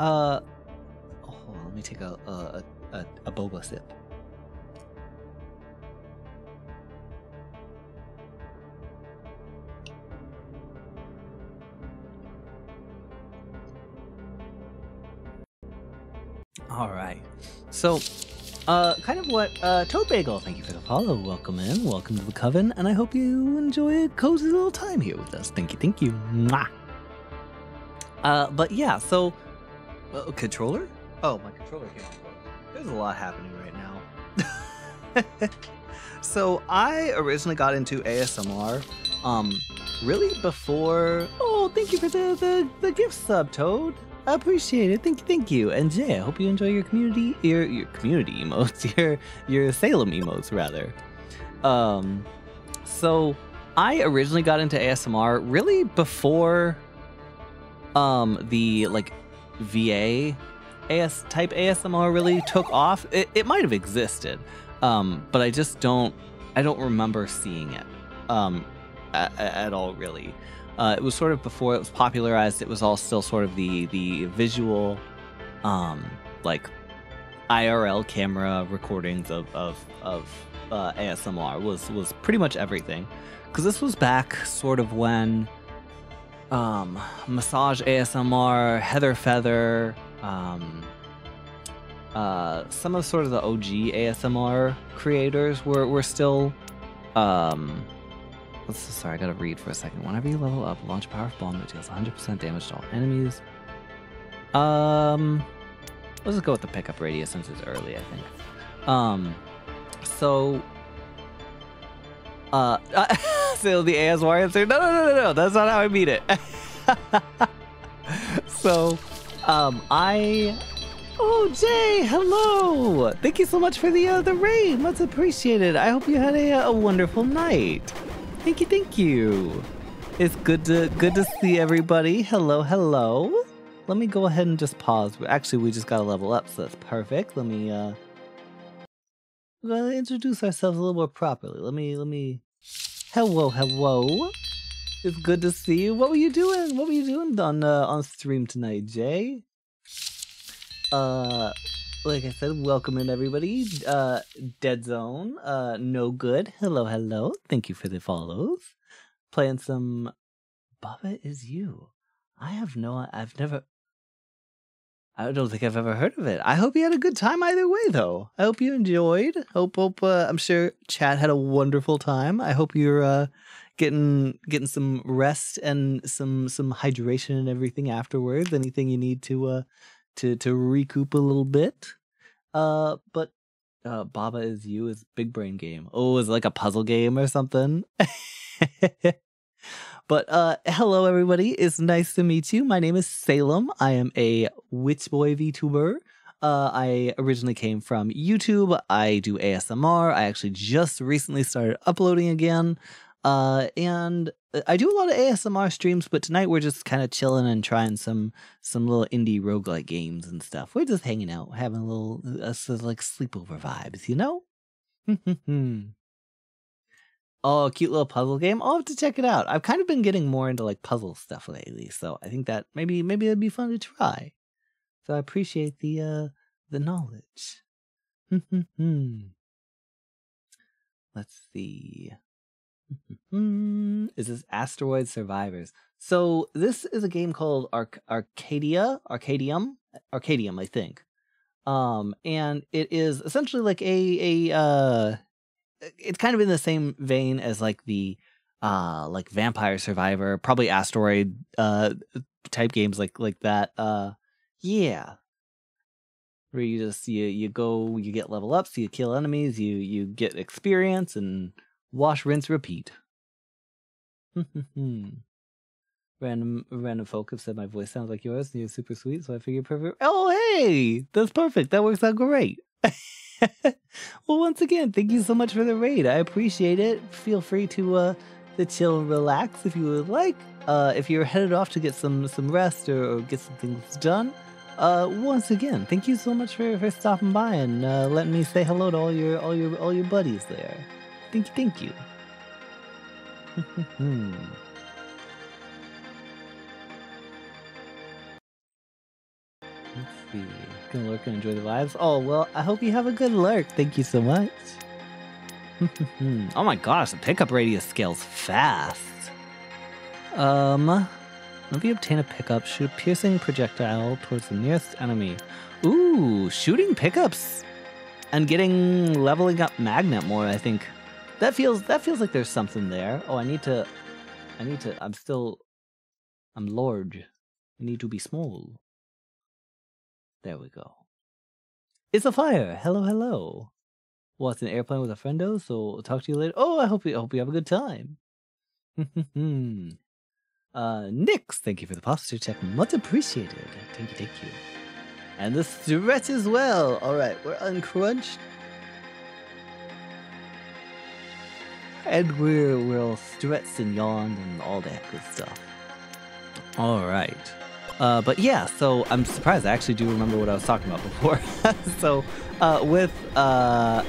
uh, oh, let me take a a, a, a boba sip. All right. So, uh, kind of what, uh, Toad Bagel, thank you for the follow. Welcome in. Welcome to the Coven. And I hope you enjoy a cozy little time here with us. Thank you. Thank you. Mwah. Uh, but yeah, so, uh, controller? Oh, my controller came There's a lot happening right now. (laughs) so, I originally got into ASMR, um, really before. Oh, thank you for the, the, the gift sub, Toad. I appreciate it. Thank you, thank you. And Jay, I hope you enjoy your community, your your community emotes, (laughs) your your Salem emotes rather. Um, so I originally got into ASMR really before um the like VA AS type ASMR really took off. It, it might have existed, um, but I just don't I don't remember seeing it um at, at all really. Uh, it was sort of before it was popularized. It was all still sort of the the visual, um, like IRL camera recordings of of of uh, ASMR was was pretty much everything. Because this was back sort of when um, massage ASMR, Heather Feather, um, uh, some of sort of the OG ASMR creators were were still. Um, let's sorry, I gotta read for a second. Whenever you level up, launch a powerful bomb that deals 100% damage to all enemies. Um, let's just go with the pickup radius since it's early. I think. Um, so. Uh, (laughs) so the ASMR answer? No, no, no, no, no. That's not how I mean it. (laughs) so, um, I Oh, Jay, hello! Thank you so much for the uh, the raid. Much appreciated. I hope you had a, a wonderful night. Thank you, thank you. It's good to good to see everybody. Hello, hello. Let me go ahead and just pause. Actually, we just got to level up, so that's perfect. Let me uh, introduce ourselves a little more properly. Let me let me. Hello, hello. It's good to see you. What were you doing? What were you doing on uh, on stream tonight, Jay? uh like I said, welcome in everybody. Uh Dead Zone, uh No Good. Hello, hello. Thank you for the follows. Playing some Baba is you. I have no I've never I don't think I've ever heard of it. I hope you had a good time either way though. I hope you enjoyed. Hope hope uh, I'm sure chat had a wonderful time. I hope you're uh getting getting some rest and some some hydration and everything afterwards. Anything you need to uh to to recoup a little bit. Uh, but uh, Baba is you is big brain game. Oh, is like a puzzle game or something. (laughs) but uh, hello everybody. It's nice to meet you. My name is Salem. I am a Witch Boy VTuber. Uh, I originally came from YouTube. I do ASMR. I actually just recently started uploading again. Uh, and uh, I do a lot of ASMR streams, but tonight we're just kind of chilling and trying some some little indie roguelike games and stuff. We're just hanging out, having a little uh, like sleepover vibes, you know? (laughs) oh, cute little puzzle game. I'll have to check it out. I've kind of been getting more into like puzzle stuff lately, so I think that maybe maybe it'd be fun to try. So I appreciate the uh the knowledge. (laughs) Let's see. (laughs) is this Asteroid Survivors? So this is a game called Arc- Arcadia, Arcadium, Arcadium, I think. Um, and it is essentially like a a uh, it's kind of in the same vein as like the uh like Vampire Survivor, probably Asteroid uh type games like like that. Uh, yeah, where you just you you go you get level ups you kill enemies you you get experience and Wash, rinse, repeat. (laughs) random random folk have said my voice sounds like yours and you're super sweet, so I figured perfect. Oh, hey, that's perfect. That works out great. (laughs) (laughs) well, once again, thank you so much for the raid. I appreciate it. Feel free to uh to chill and relax if you would like. Uh, if you're headed off to get some some rest or, or get some things done. Uh, once again, thank you so much for, for stopping by and uh, letting me say hello to all your all your all your buddies there. Thank you, thank you. (laughs) Let's see. Gonna lurk and enjoy the vibes. Oh well, I hope you have a good lurk. Thank you so much. (laughs) oh my gosh, the pickup radius scales fast. Um, if you obtain a pickup, shoot a piercing projectile towards the nearest enemy. Ooh, shooting pickups and getting leveling up magnet more. I think that feels that feels like there's something there. Oh, I need to I need to I'm still I'm large. I need to be small. There we go. It's a fire. Hello, hello. Well, it's an airplane with a friendo, so I'll talk to you later. Oh, I hope you I hope you have a good time. (laughs) uh Nix, thank you for the posture check. Much appreciated. Thank you, thank you. And the stretch as well. Alright, we're uncrunched. and we're we'll stretch and yawn and all that good stuff. All right. Uh, but yeah, so I'm surprised. I actually do remember what I was talking about before. (laughs) so uh, with uh,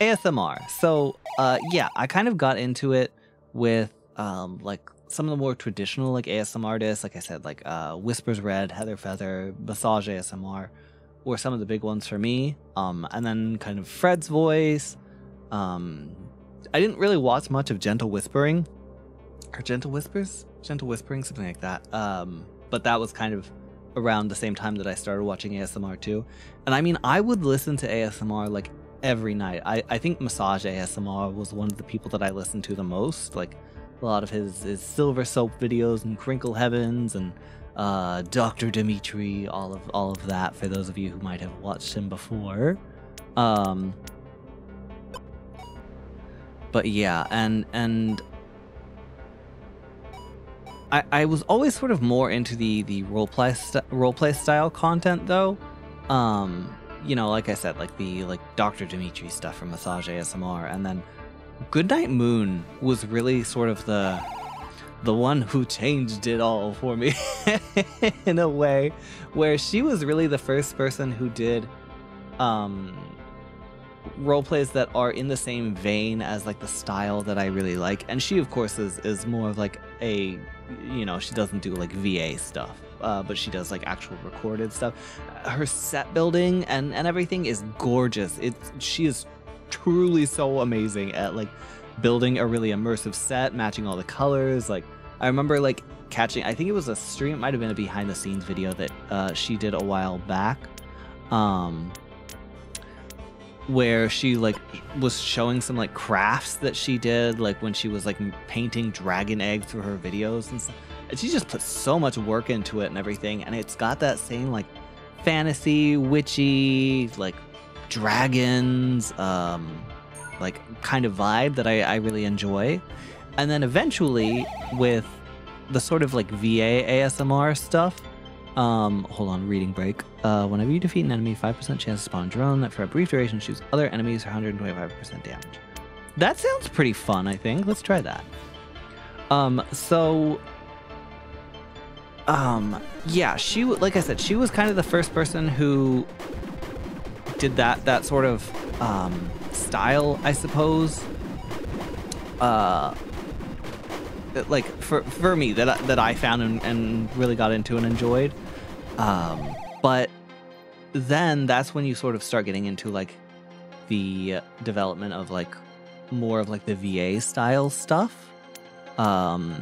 ASMR, so uh, yeah, I kind of got into it with um, like some of the more traditional like ASMR artists. Like I said, like uh, Whispers Red, Heather Feather, Massage ASMR were some of the big ones for me. Um, and then kind of Fred's voice, um, I didn't really watch much of Gentle Whispering or Gentle Whispers. gentle whispering, something like that. Um, but that was kind of around the same time that I started watching ASMR too. And I mean, I would listen to ASMR like every night. I, I think Massage ASMR was one of the people that I listened to the most. Like a lot of his, his Silver Soap videos and Crinkle Heavens and uh, Dr. Dimitri, all of all of that for those of you who might have watched him before. Um, but yeah, and and I, I was always sort of more into the the roleplay st- roleplay style content though. Um, you know, like I said, like the like Dr. Dimitri stuff from Massage ASMR, and then Goodnight Moon was really sort of the the one who changed it all for me (laughs) in a way where she was really the first person who did um role plays that are in the same vein as like the style that I really like. And she of course is is more of like a you know, she doesn't do like VA stuff. Uh, but she does like actual recorded stuff. Her set building and and everything is gorgeous. It's she is truly so amazing at like building a really immersive set, matching all the colors. Like I remember like catching I think it was a stream, it might have been a behind the scenes video that uh, she did a while back. Um where she like was showing some like crafts that she did like when she was like painting dragon egg through her videos and stuff. And she just put so much work into it and everything and it's got that same like fantasy witchy like dragons um like kind of vibe that I, I really enjoy. And then eventually with the sort of like va asmr stuff um, hold on, reading break. Uh, whenever you defeat an enemy, 5% chance to spawn a drone that for a brief duration shoots other enemies for 125% damage. That sounds pretty fun, I think. Let's try that. Um, so um, yeah, she like I said, she was kind of the first person who did that that sort of um style, I suppose. Uh like for for me that I, that I found and, and really got into and enjoyed. Um, but then that's when you sort of start getting into like the development of like more of like the VA style stuff. Um,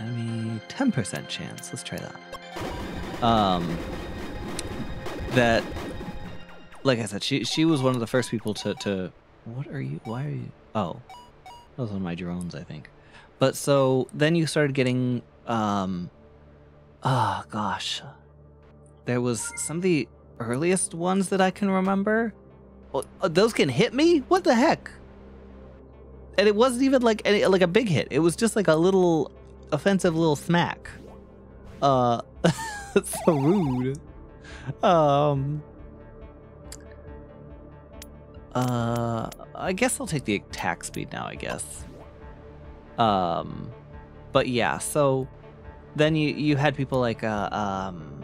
an enemy, ten percent chance. Let's try that. Um, that, like I said, she she was one of the first people to to. What are you? Why are you? Oh, that was one of my drones, I think. But so then you started getting um, oh gosh, there was some of the earliest ones that I can remember. Well, uh, those can hit me? What the heck? And it wasn't even like any, like a big hit. It was just like a little offensive little smack. Uh, that's (laughs) so rude. Um. Uh, I guess I'll take the attack speed now. I guess. Um, but yeah. So then you you had people like uh um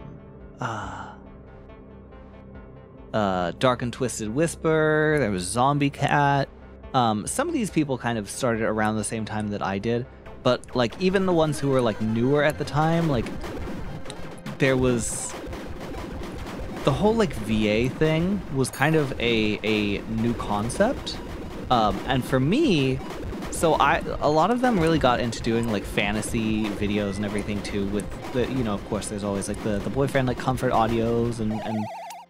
uh, uh, Dark and Twisted Whisper. There was Zombie Cat. Um, some of these people kind of started around the same time that I did, but like even the ones who were like newer at the time, like there was the whole like VA thing was kind of a a new concept. Um, and for me, so I a lot of them really got into doing like fantasy videos and everything too. With the you know of course there's always like the the boyfriend like comfort audios and and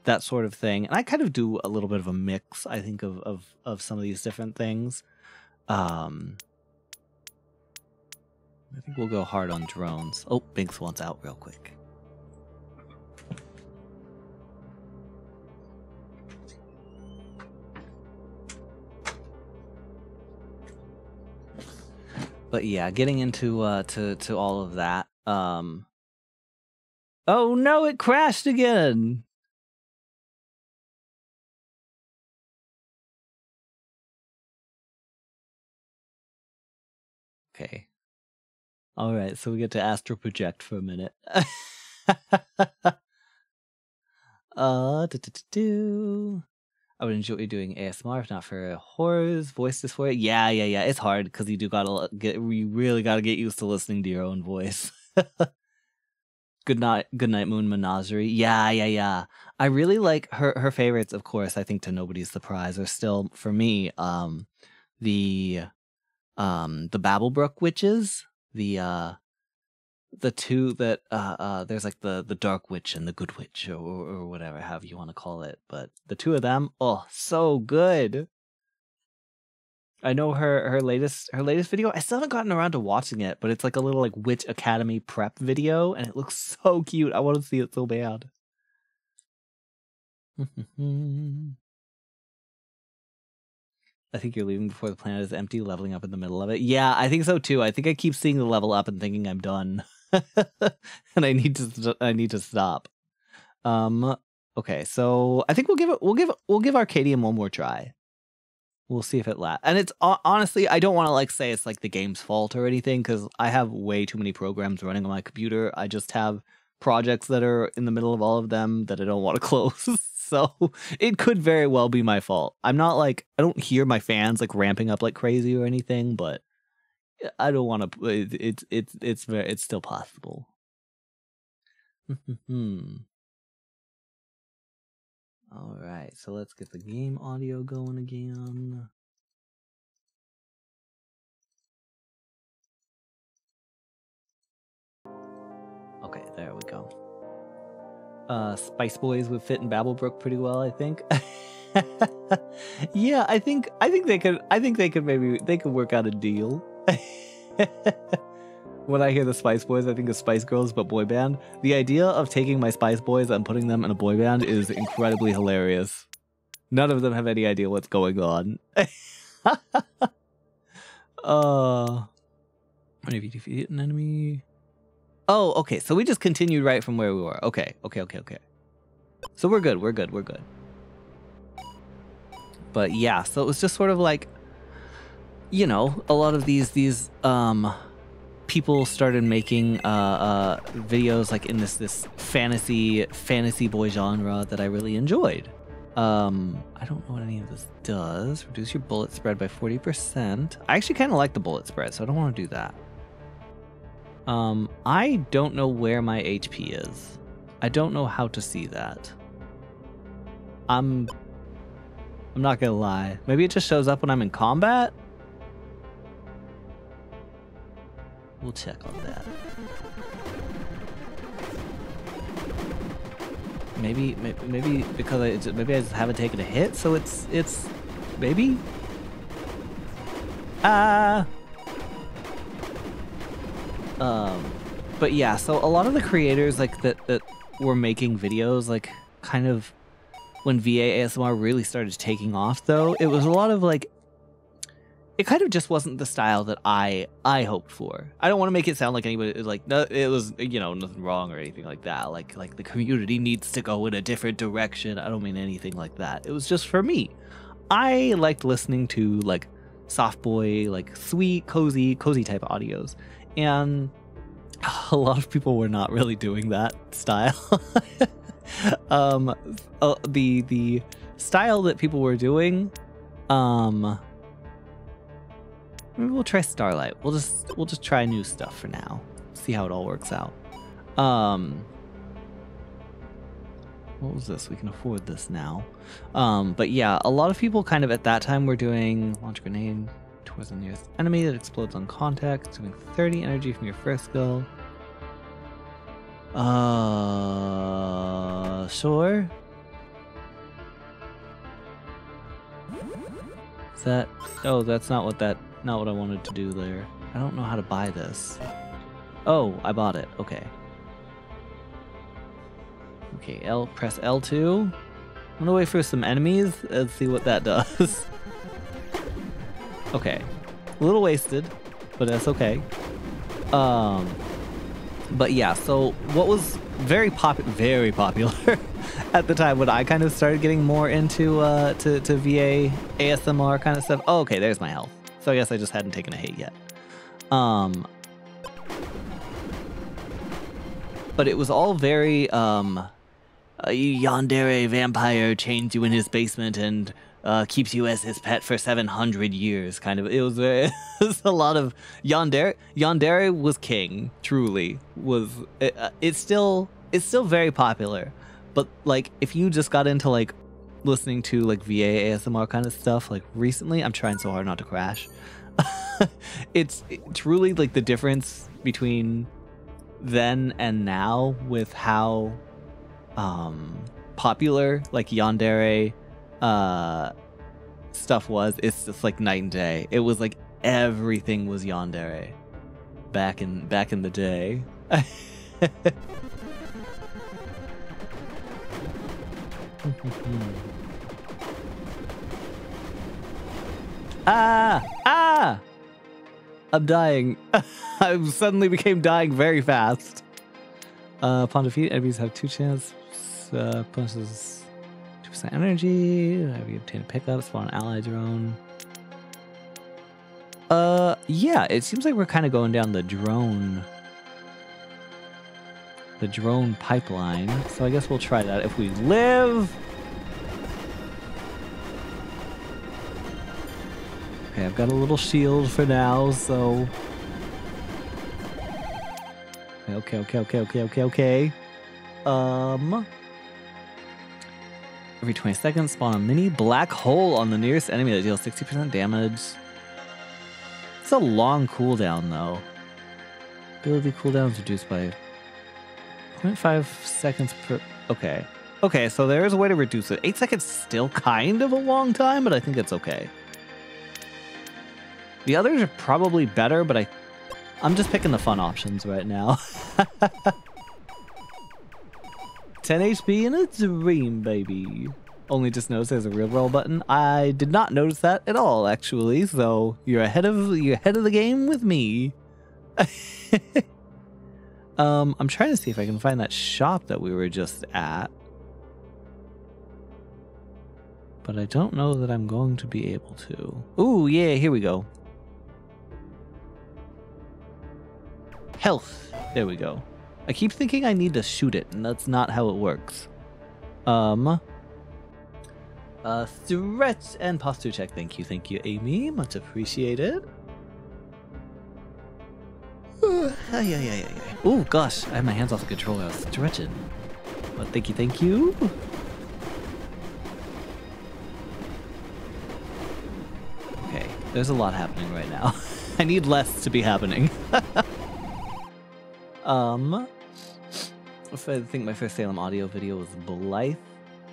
that sort of thing. And I kind of do a little bit of a mix. I think of of of some of these different things. Um, I think we'll go hard on drones. Oh, Binks wants out real quick. But yeah, getting into uh to to all of that. Um Oh no, it crashed again. Okay. All right, so we get to astral project for a minute. (laughs) uh, do, do, do, I would enjoy doing ASMR if not for horrors, voice dysphoria. Yeah, yeah, yeah. It's hard because you do gotta get. You really gotta get used to listening to your own voice. (laughs) good night, good night, Moon Menagerie. Yeah, yeah, yeah. I really like her. Her favorites, of course. I think to nobody's surprise, are still for me. Um, the um the Babblebrook witches. The uh the two that uh uh there's like the the dark witch and the good witch or or whatever however you want to call it but the two of them oh so good i know her her latest her latest video i still haven't gotten around to watching it but it's like a little like witch academy prep video and it looks (laughs) so cute i want to see it so bad (laughs) I think you're leaving before the planet is empty, leveling up in the middle of it. Yeah, I think so too. I think I keep seeing the level up and thinking I'm done. (laughs) (laughs) and I need to I need to stop. Um okay, so I think we'll give it we'll give we'll give Arcadium one more try. We'll see if it lasts. And it's honestly, I don't want to like say it's like the game's fault or anything cuz I have way too many programs running on my computer. I just have projects that are in the middle of all of them that I don't want to (laughs) close. so it could very well be my fault. I'm not like I don't hear my fans like ramping up like crazy or anything, but I don't want to. It's it's it's very it's still possible. All right, so let's get the game audio going again. Okay, there we go. Uh, Spice Boys would fit in Babblebrook pretty well, I think. (laughs) yeah, I think I think they could. I think they could maybe they could work out a deal. (laughs) when I hear the Spice Boys, I think of Spice Girls, but boy band. The idea of taking my Spice Boys and putting them in a boy band is incredibly hilarious. None of them have any idea what's going on. (laughs) uh, when have you defeated an enemy? Oh, okay. So we just continued right from where we were. Okay, okay, okay, okay. So we're good. We're good. We're good. But yeah, so it was just sort of like you know, a lot of these these um people started making uh, uh videos like in this this fantasy fantasy boy genre that I really enjoyed. Um, I don't know what any of this does. Reduce your bullet spread by 40%. I actually kind of like the bullet spread, so I don't want to do that. Um, I don't know where my HP is. I don't know how to see that. I'm I'm not gonna lie. Maybe it just shows up when I'm in combat? We'll check on that. Maybe, maybe because I, maybe I haven't taken a hit, so it's it's maybe. Ah. Uh, um, but yeah, so a lot of the creators like that that were making videos like kind of when VA ASMR really started taking off though, it was a lot of like it kind of just wasn't the style that I I hoped for. I don't want to make it sound like anybody like no, it was you know nothing wrong or anything like that. Like like the community needs to go in a different direction. I don't mean anything like that. It was just for me. I liked listening to like soft boy, like sweet, cozy, cozy type audios, and (laughs) a lot of people were not really doing that style. (laughs) um, uh, the the style that people were doing, um Maybe we'll try Starlight. We'll just we'll just try new stuff for now. See how it all works out. Um what was this? We can afford this now. Um, but yeah, a lot of people kind of at that time were doing launch grenade towards the nearest enemy that explodes on contact, doing 30 energy from your first skill. Uh, sure. Is that? Oh, that's not what that not what I wanted to do there. I don't know how to buy this. Oh, I bought it. Okay. Okay, L press L2. I'm gonna wait for some enemies and see what that (laughs) does. okay. A little wasted, but that's okay. Um but yeah, so what was very pop very popular (laughs) at the time when I kind of started getting more into uh to, to VA ASMR kind of stuff. Oh, okay, there's my health. So I guess I just hadn't taken a hit yet. Um, but it was all very um, a yandere vampire chains you in his basement and uh, keeps you as his pet for 700 years. Kind of. It was, (laughs) it was a lot of yandere. Yandere was king. Truly was. It, uh, it's still it's still very popular. But like, if you just got into like listening to like VA ASMR kind of stuff like recently. I'm trying so hard not to crash. (laughs) it's, truly like the difference between then and now with how um popular like yandere uh stuff was it's just like night and day it was like everything was yandere back in back in the day (laughs) ah ah! I'm dying. (laughs) I suddenly became dying very fast. Uh upon defeat enemies have two chances uh punches 2% energy. Have you obtain a pickup spawn an ally drone uh yeah it seems like we're kind of going down the drone the drone pipeline. So I guess we'll try that if we live. Okay, I've got a little shield for now, so. Okay, okay, okay, okay, okay, okay. Um. Every 20 seconds, spawn a mini black hole on the nearest enemy that deals 60% damage. It's a long cooldown, though. Ability cooldown is reduced by 0.5 seconds per. Okay. Okay, so there is a way to reduce it. 8 seconds still kind of a long time, but I think it's okay. The others are probably better, but I. I'm just picking the fun options right now. (laughs) 10 HP and a dream, baby. Only just noticed there's a real roll button. I did not notice that at all, actually. So you're ahead of you're ahead of the game with me. (laughs) Um, I'm trying to see if I can find that shop that we were just at. But I don't know that I'm going to be able to. Ooh, yeah, here we go. Health. There we go. I keep thinking I need to shoot it, and that's not how it works. Um. Uh, stretch and posture check. Thank you, thank you, Amy. Much appreciated. (sighs) Ooh, gosh, I had my hands off the controller. I was stretching. But thank you, thank you. Okay, there's a lot happening right now. (laughs) I need less to be happening. (laughs) um, I think my first Salem audio video was Blythe.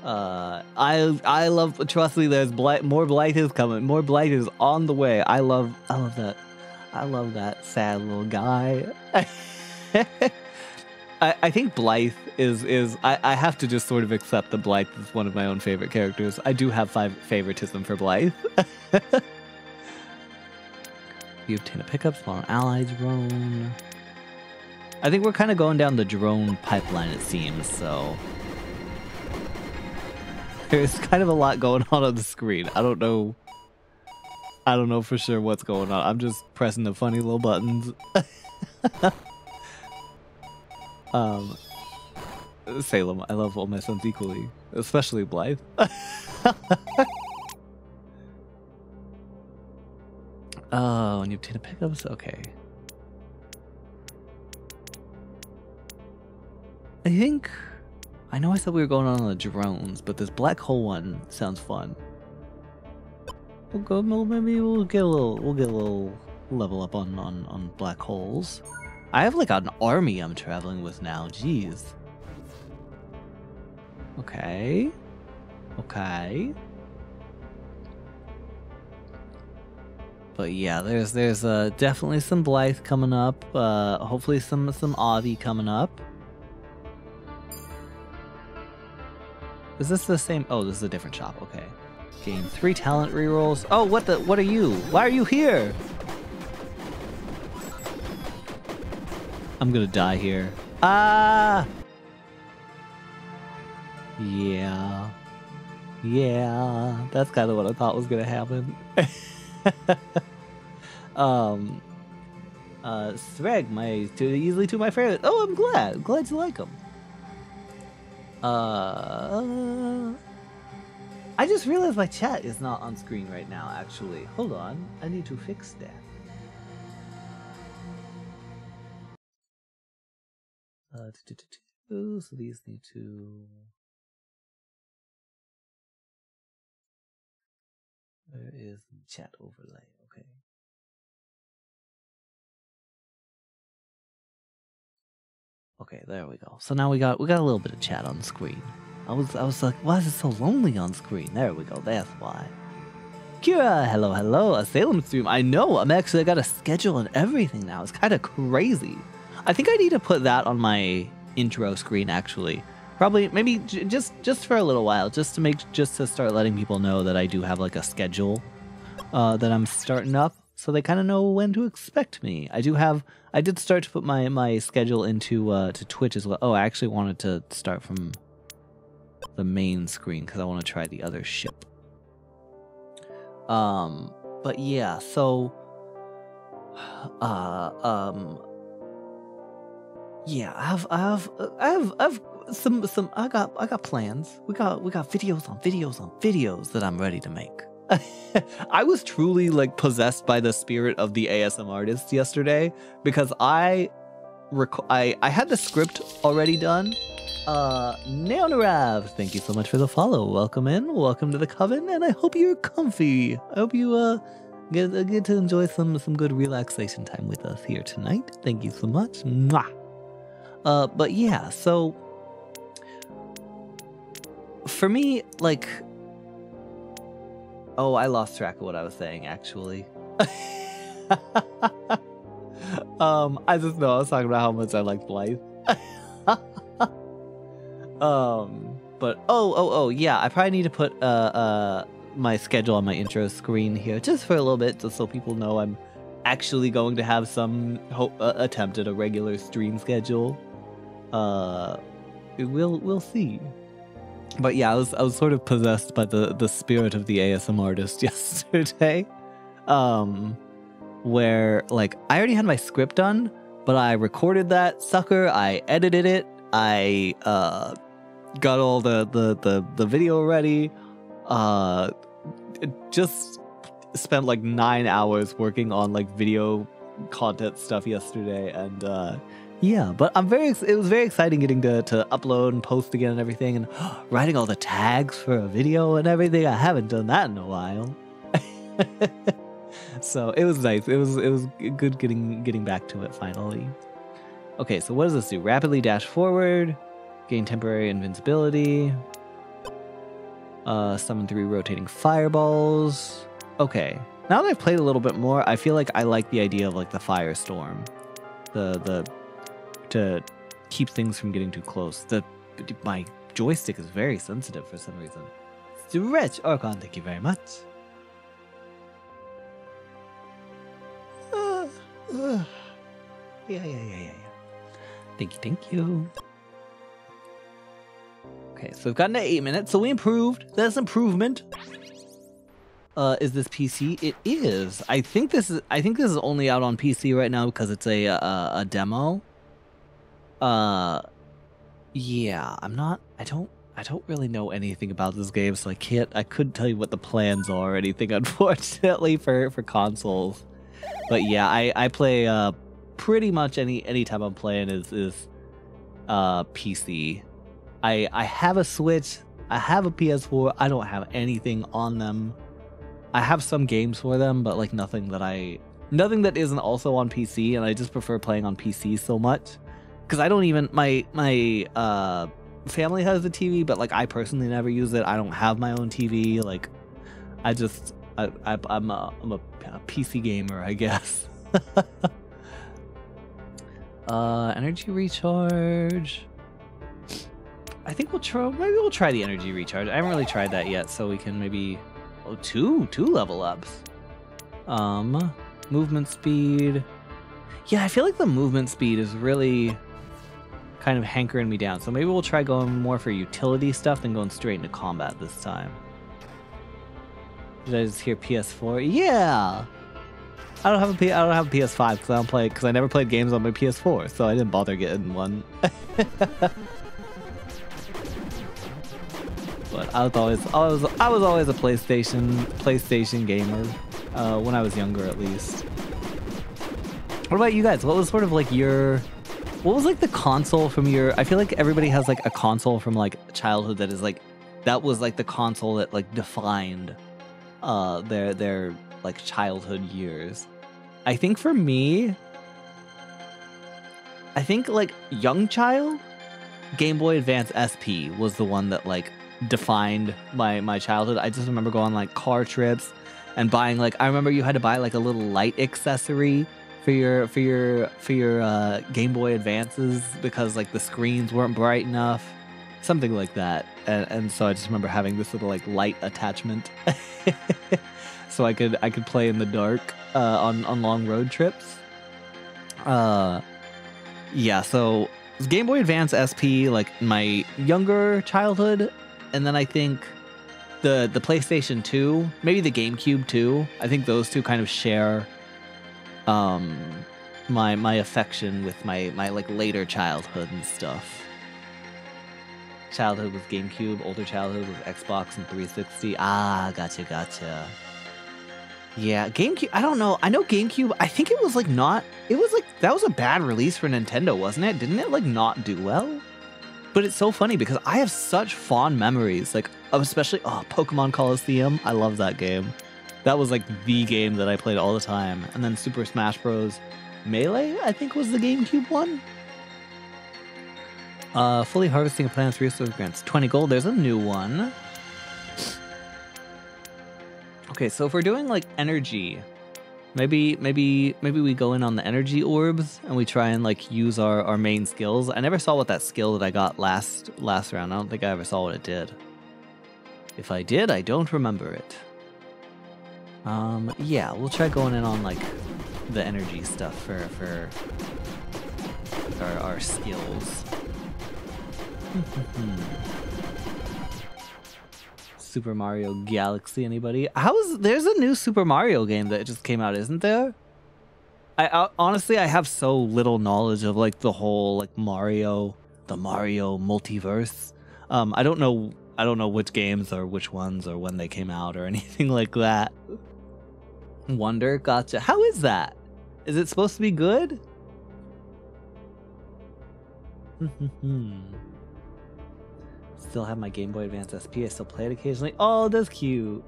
Uh, I I love. Trust me, there's Blythe, more Blythe is coming. More Blythe is on the way. I love I love that. I love that sad little guy. (laughs) I, I think Blythe is is I, I have to just sort of accept that Blythe is one of my own favorite characters. I do have five favoritism for Blythe. (laughs) you obtain a pickup, an ally drone. I think we're kind of going down the drone pipeline, it seems, so. (laughs) There's kind of a lot going on on the screen. I don't know. I don't know for sure what's going on. I'm just pressing the funny little buttons. (laughs) um, Salem, I love all my sons equally, especially Blythe. (laughs) oh, and you obtain a pickups? Okay. I think I know I said we were going on the drones, but this black hole one sounds fun. We'll go. Maybe we'll get a little. We'll get a little level up on on on black holes. I have like an army I'm traveling with now. Jeez. Okay. Okay. But yeah, there's there's uh, definitely some Blythe coming up. Uh, hopefully some some Avi coming up. Is this the same? Oh, this is a different shop. Okay. Three talent rerolls. Oh, what the? What are you? Why are you here? I'm gonna die here. Ah! Yeah. Yeah. That's kind of what I thought was gonna happen. (laughs) um. Uh, Sreg, my too easily to my favorite. Oh, I'm glad. Glad you like him. Uh, I just realized my chat is not on screen right now, actually. Hold on, I need to fix that. Uh, do, do, do, so these need to. Where is the chat overlay? Okay. Okay, there we go. So now we got we got a little bit of chat on screen. I was I was like, why is it so lonely on screen? There we go. That's why. Kira, hello, hello. A Salem stream. I know. I'm actually I got a schedule and everything now. It's kind of crazy. I think I need to put that on my intro screen actually. Probably maybe just just for a little while, just to make just to start letting people know that I do have like a schedule uh, that I'm starting up, so they kind of know when to expect me. I do have I did start to put my my schedule into uh, to Twitch as well. Oh, I actually wanted to start from the main screen because I want to try the other ship. Um, but yeah, so uh um yeah, I have I have I have I have some some I got I got plans. We got we got videos on videos on videos that I'm ready to make. (laughs) I was truly like possessed by the spirit of the ASM artist yesterday because I rec- I I had the script already done. Uh Neonarav, thank you so much for the follow. Welcome in, welcome to the coven, and I hope you're comfy. I hope you uh get uh, get to enjoy some some good relaxation time with us here tonight. Thank you so much. Mwah. Uh but yeah, so for me, like Oh, I lost track of what I was saying actually. (laughs) um, I just know I was talking about how much I like Blythe. (laughs) um, but oh, oh, oh, yeah, I probably need to put uh uh my schedule on my intro screen here just for a little bit, just so people know I'm actually going to have some ho- uh, attempt at a regular stream schedule. Uh, we'll we'll see but yeah, I was I was sort of possessed by the the spirit of the ASM artist (laughs) yesterday, um, where like I already had my script done, but I recorded that sucker, I edited it, I uh, got all the the the the video ready, uh, just spent like nine hours working on like video content stuff yesterday, and uh, yeah, but I'm very. It was very exciting getting to to upload and post again and everything, and (gasps) writing all the tags for a video and everything. I haven't done that in a while. (laughs) so it was nice. It was it was good getting getting back to it finally. Okay, so what does this do? Rapidly dash forward, gain temporary invincibility. Uh, summon three rotating fireballs. Okay, now that I've played a little bit more, I feel like I like the idea of like the firestorm, the the to keep things from getting too close. The my joystick is very sensitive for some reason. Stretch Archon, thank you very much. Uh, (sighs) yeah, yeah, yeah, yeah, yeah. Thank you, thank you. Okay, so we've gotten to eight minutes, so we improved. That's improvement. Uh, is this PC? It is. I think this is. I think this is only out on PC right now because it's a a, a demo. Uh, yeah. I'm not. I don't. I don't really know anything about this game, so I can't. I couldn't tell you what the plans are or anything, (laughs) unfortunately, for for consoles. But yeah, I I play uh pretty much any any time I'm playing is is uh PC. I I have a Switch. I have a PS4. I don't have anything on them. I have some games for them, but like nothing that I nothing that isn't also on PC, and I just prefer playing on PC so much. Because I don't even my my uh family has a TV, but like I personally never use it. I don't have my own TV. Like I just I, I I'm a I'm a, a PC gamer, I guess. (laughs) uh, energy recharge. I think we'll try. Maybe we'll try the energy recharge. I haven't really tried that yet, so we can maybe oh two two level ups. Um, movement speed. Yeah, I feel like the movement speed is really kind of hankering me down. So maybe we'll try going more for utility stuff than going straight into combat this time. Did I just hear PS4? Yeah. I don't have a P- I don't have a PS5 because I don't play because I never played games on my PS4, so I didn't bother getting one. (laughs) but I was always I was I was always a PlayStation PlayStation gamer uh, when I was younger, at least. What about you guys? What was sort of like your what was like the console from your I feel like everybody has like a console from like childhood that is like that was like the console that like defined uh their their like childhood years. I think for me I think like young child, Game Boy Advance SP was the one that like defined my my childhood. I just remember going like car trips and buying like I remember you had to buy like a little light accessory for your for your for your uh, Game Boy Advances because like the screens weren't bright enough, something like that. And, and so I just remember having this little like light attachment, (laughs) so I could I could play in the dark uh, on on long road trips. Uh, yeah. So Game Boy Advance SP, like my younger childhood, and then I think the the PlayStation 2, maybe the GameCube too. I think those two kind of share um my my affection with my my like later childhood and stuff. Childhood with GameCube, older childhood with Xbox and 360. Ah, gotcha, gotcha. Yeah, GameCube. I don't know. I know GameCube. I think it was like not. It was like that was a bad release for Nintendo, wasn't it? Didn't it like not do well? But it's so funny because I have such fond memories, like especially oh Pokemon Colosseum. I love that game. That was like the game that I played all the time. And then Super Smash Bros. Melee, I think was the GameCube one. Uh, fully harvesting a plant's resource grants 20 gold. There's a new one. Okay, so if we're doing like energy, maybe maybe maybe we go in on the energy orbs and we try and like use our our main skills. I never saw what that skill that I got last last round. I don't think I ever saw what it did. If I did, I don't remember it. Um, yeah, we'll try going in on like the energy stuff for for our, our skills. (laughs) Hmm, hmm, hmm. Super Mario Galaxy, anybody? How's there's a new Super Mario game that just came out, isn't there? I, I honestly I have so little knowledge of like the whole like Mario, the Mario multiverse. Um, I don't know I don't know which games or which ones or when they came out or (laughs) anything like that. Wonder, gotcha. How is that? Is it supposed to be good? (laughs) Hmm, hmm, hmm. Still have my Game Boy Advance SP. I still play it occasionally. Oh, that's cute.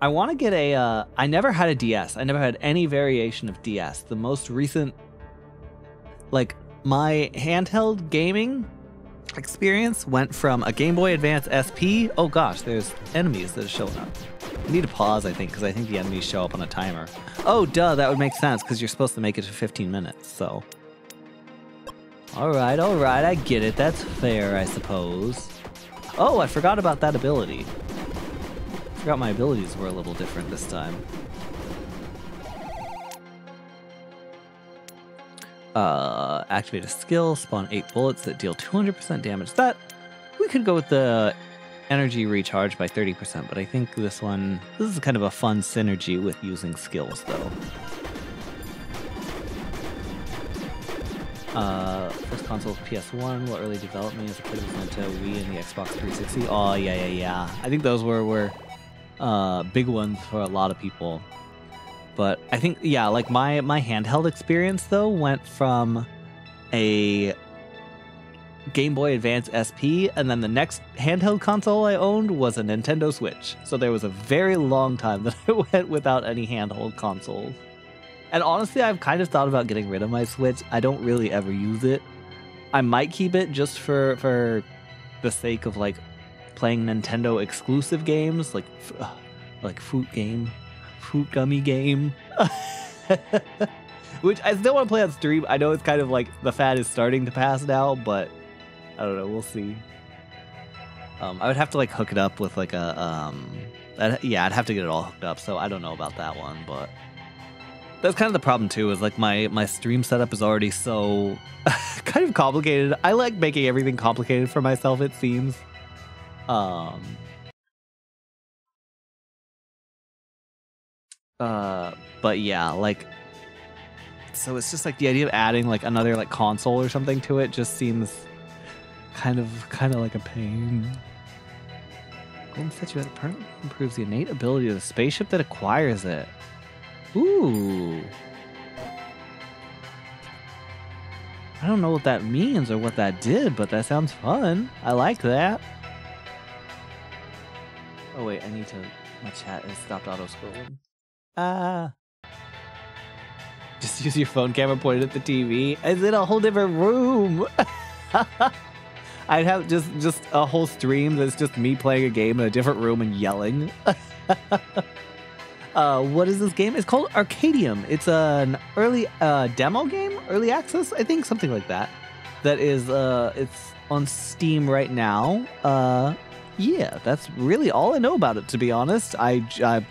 I want to get a. Uh, I never had a DS. I never had any variation of DS. The most recent, like my handheld gaming experience, went from a Game Boy Advance SP. Oh gosh, there's enemies that are showing up. I need to pause, I think, because I think the enemies show up on a timer. Oh, duh, that would make sense because you're supposed to make it to 15 minutes. So Alright, alright, I get it. That's fair, I suppose. Oh, I forgot about that ability. Forgot my abilities were a little different this time. Uh, activate a skill, spawn 8 bullets that deal 200% damage. That, we could go with the energy recharge by 30%, but I think this one, this is kind of a fun synergy with using skills, though. Uh, first console PS1, what early development a kid was into Wii and the Xbox 360. Oh yeah, yeah, yeah. I think those were were uh, big ones for a lot of people. But I think yeah, like my my handheld experience though went from a Game Boy Advance SP, and then the next handheld console I owned was a Nintendo Switch. So there was a very long time (laughs) that I went without any handheld consoles. And honestly, I've kind of thought about getting rid of my Switch. I don't really ever use it. I might keep it just for for the sake of like playing Nintendo exclusive games, like like Fruit Game, Fruit Gummy Game. (laughs) Which I still want to play on stream. I know it's kind of like the fad is starting to pass now, but I don't know. We'll see. Um, I would have to like hook it up with like a um, I'd, yeah, I'd have to get it all hooked up. So I don't know about that one, but that's kind of the problem too is like my my stream setup is already so (laughs) kind of complicated. I like making everything complicated for myself it seems. Um uh but yeah like so it's just like the idea of adding like another like console or something to it just seems kind of kind of like a pain. Golden statue that improves the innate ability of the spaceship that acquires it Ooh. I don't know what that means or what that did, but that sounds fun. I like that. Oh wait, I need to. My chat has stopped auto scrolling. Ah. Just use your phone camera pointed at the TV. It's in a whole different room. (laughs) I'd have just just a whole stream that's just me playing a game in a different room and yelling. (laughs) uh, what is this game? It's called Arcadium. It's an early uh, demo game, early access, I think, something like that. That is, uh, it's on Steam right now. Uh, yeah, that's really all I know about it. To be honest, I, I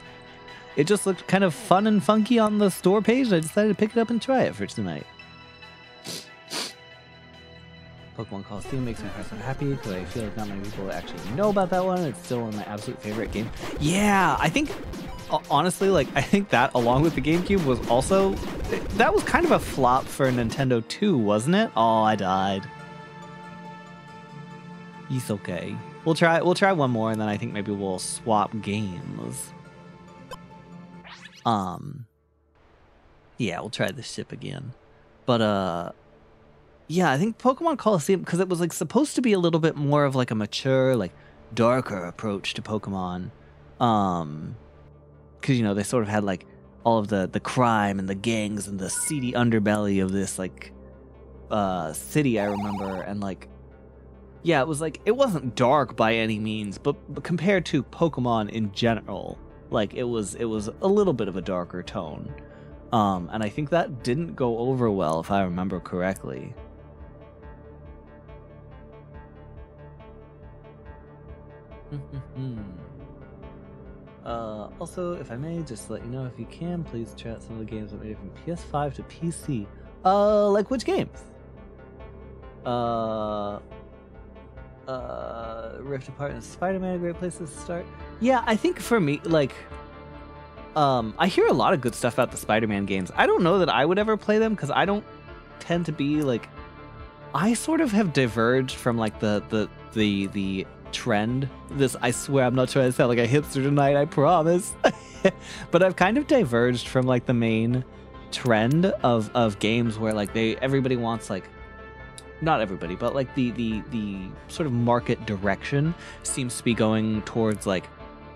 it just looked kind of fun and funky on the store page. I decided to pick it up and try it for tonight. Pokemon Colosseum makes me so happy because I feel like not many people actually know about that one. It's still one of my absolute favorite games. Yeah, I think honestly, like I think that along with the GameCube was also that was kind of a flop for Nintendo 2, wasn't it? Oh, I died. It's okay. We'll try we'll try one more and then I think maybe we'll swap games. Um Yeah, we'll try the ship again. But uh yeah, I think Pokemon Colosseum because it was like supposed to be a little bit more of like a mature, like darker approach to Pokemon. Um cuz you know, they sort of had like all of the the crime and the gangs and the seedy underbelly of this like uh city I remember and like yeah, it was like it wasn't dark by any means, but, but compared to Pokemon in general, like it was it was a little bit of a darker tone. Um, and I think that didn't go over well if I remember correctly. Uh, also, if I may, just let you know, if you can, please out some of the games that made it from PS5 to PC. Uh, like which games? Uh, uh, Rift Apart and Spider-Man, a great place to start. Yeah, I think for me, like, um, I hear a lot of good stuff about the Spider-Man games. I don't know that I would ever play them because I don't tend to be like, I sort of have diverged from like the the the the trend. This, I swear, I'm not trying to sound like a hipster tonight. I promise. (laughs) but I've kind of diverged from like the main trend of of games where like they everybody wants like not everybody, but like the the the sort of market direction seems to be going towards like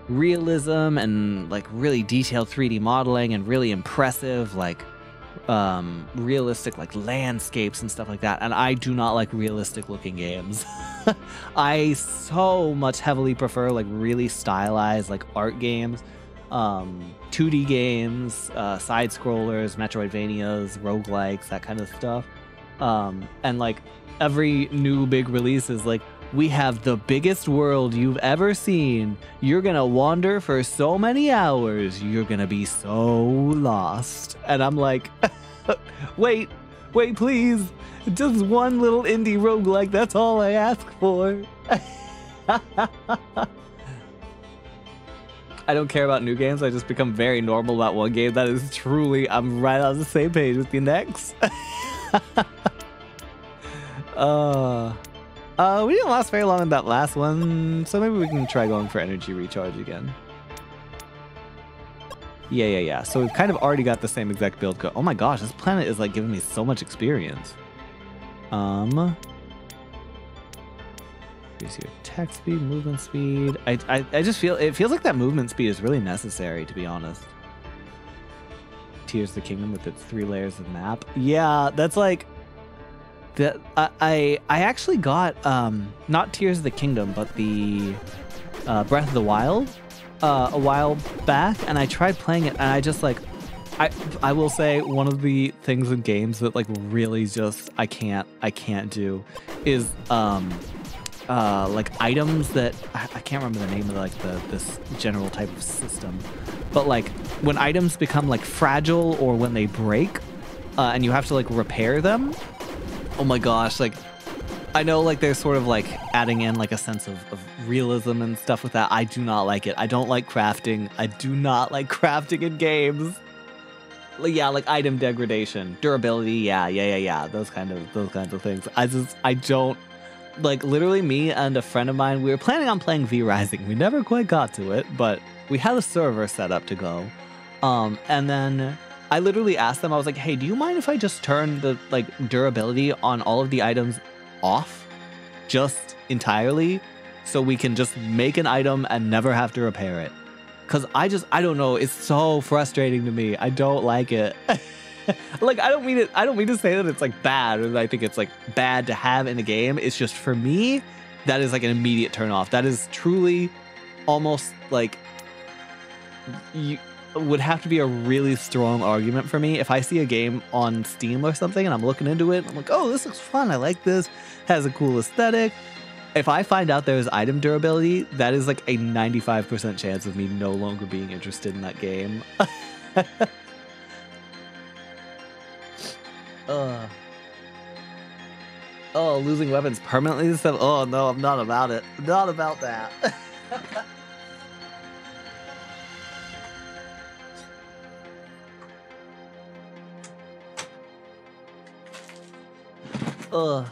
realism and like really detailed 3D modeling and really impressive like um realistic like landscapes and stuff like that and I do not like realistic looking games. (laughs) I so much heavily prefer like really stylized like art games um 2D games, uh, side scrollers, Metroidvanias, roguelikes, that kind of stuff. Um, and like every new big release is like, we have the biggest world you've ever seen. You're gonna wander for so many hours. You're gonna be so lost. And I'm like, (laughs) wait, wait, please. Just one little indie roguelike, that's all I ask for. (laughs) I don't care about new games. I just become very normal about one game. That is truly, I'm right on the same page with you next. (laughs) uh, uh, we didn't last very long in that last one, so maybe we can try going for energy recharge again. Yeah, yeah, yeah. So we've kind of already got the same exact build go. Oh my gosh, this planet is like giving me so much experience. Um, increase your attack speed, movement speed. I, I, I just feel it feels like that movement speed is really necessary, to be honest. Tears of the Kingdom with its three layers of map. Yeah, that's like that. I I actually got um not Tears of the Kingdom, but the uh, Breath of the Wild uh, a while back, and I tried playing it, and I just like. I, I will say one of the things in games that like really just I can't I can't do is um uh, like items that I, I, can't remember the name of like the this general type of system, but like when items become like fragile or when they break, uh, and you have to like repair them. Oh my gosh! Like I know like they're sort of like adding in like a sense of, of realism and stuff with that. I do not like it. I don't like crafting. I do not (laughs) like crafting in games. Like, yeah, like item degradation, durability. Yeah, yeah, yeah, yeah. Those kind of those kinds of things. I just I don't like literally me and a friend of mine, we were planning on playing V Rising. We never quite got to it, but we had a server set up to go. Um, and then I literally asked them, I was like, hey, do you mind if I just turn the like durability on all of the items off just entirely so we can just make an item and never have to repair it? Cause I just I don't know, it's so frustrating to me. I don't like it. (laughs) like I don't mean it I don't mean to say that it's like bad or I think it's like bad to have in a game. It's just for me, that is like an immediate turn off. That is truly almost like you would have to be a really strong argument for me if I see a game on Steam or something and I'm looking into it. I'm like, oh, this looks fun. I like this. Has a cool aesthetic. If I find out there's item durability, that is like a 95% chance of me no longer being interested in that game. (laughs) uh. Oh, losing weapons permanently oh no, I'm not about it. Not about that. (laughs) Ugh.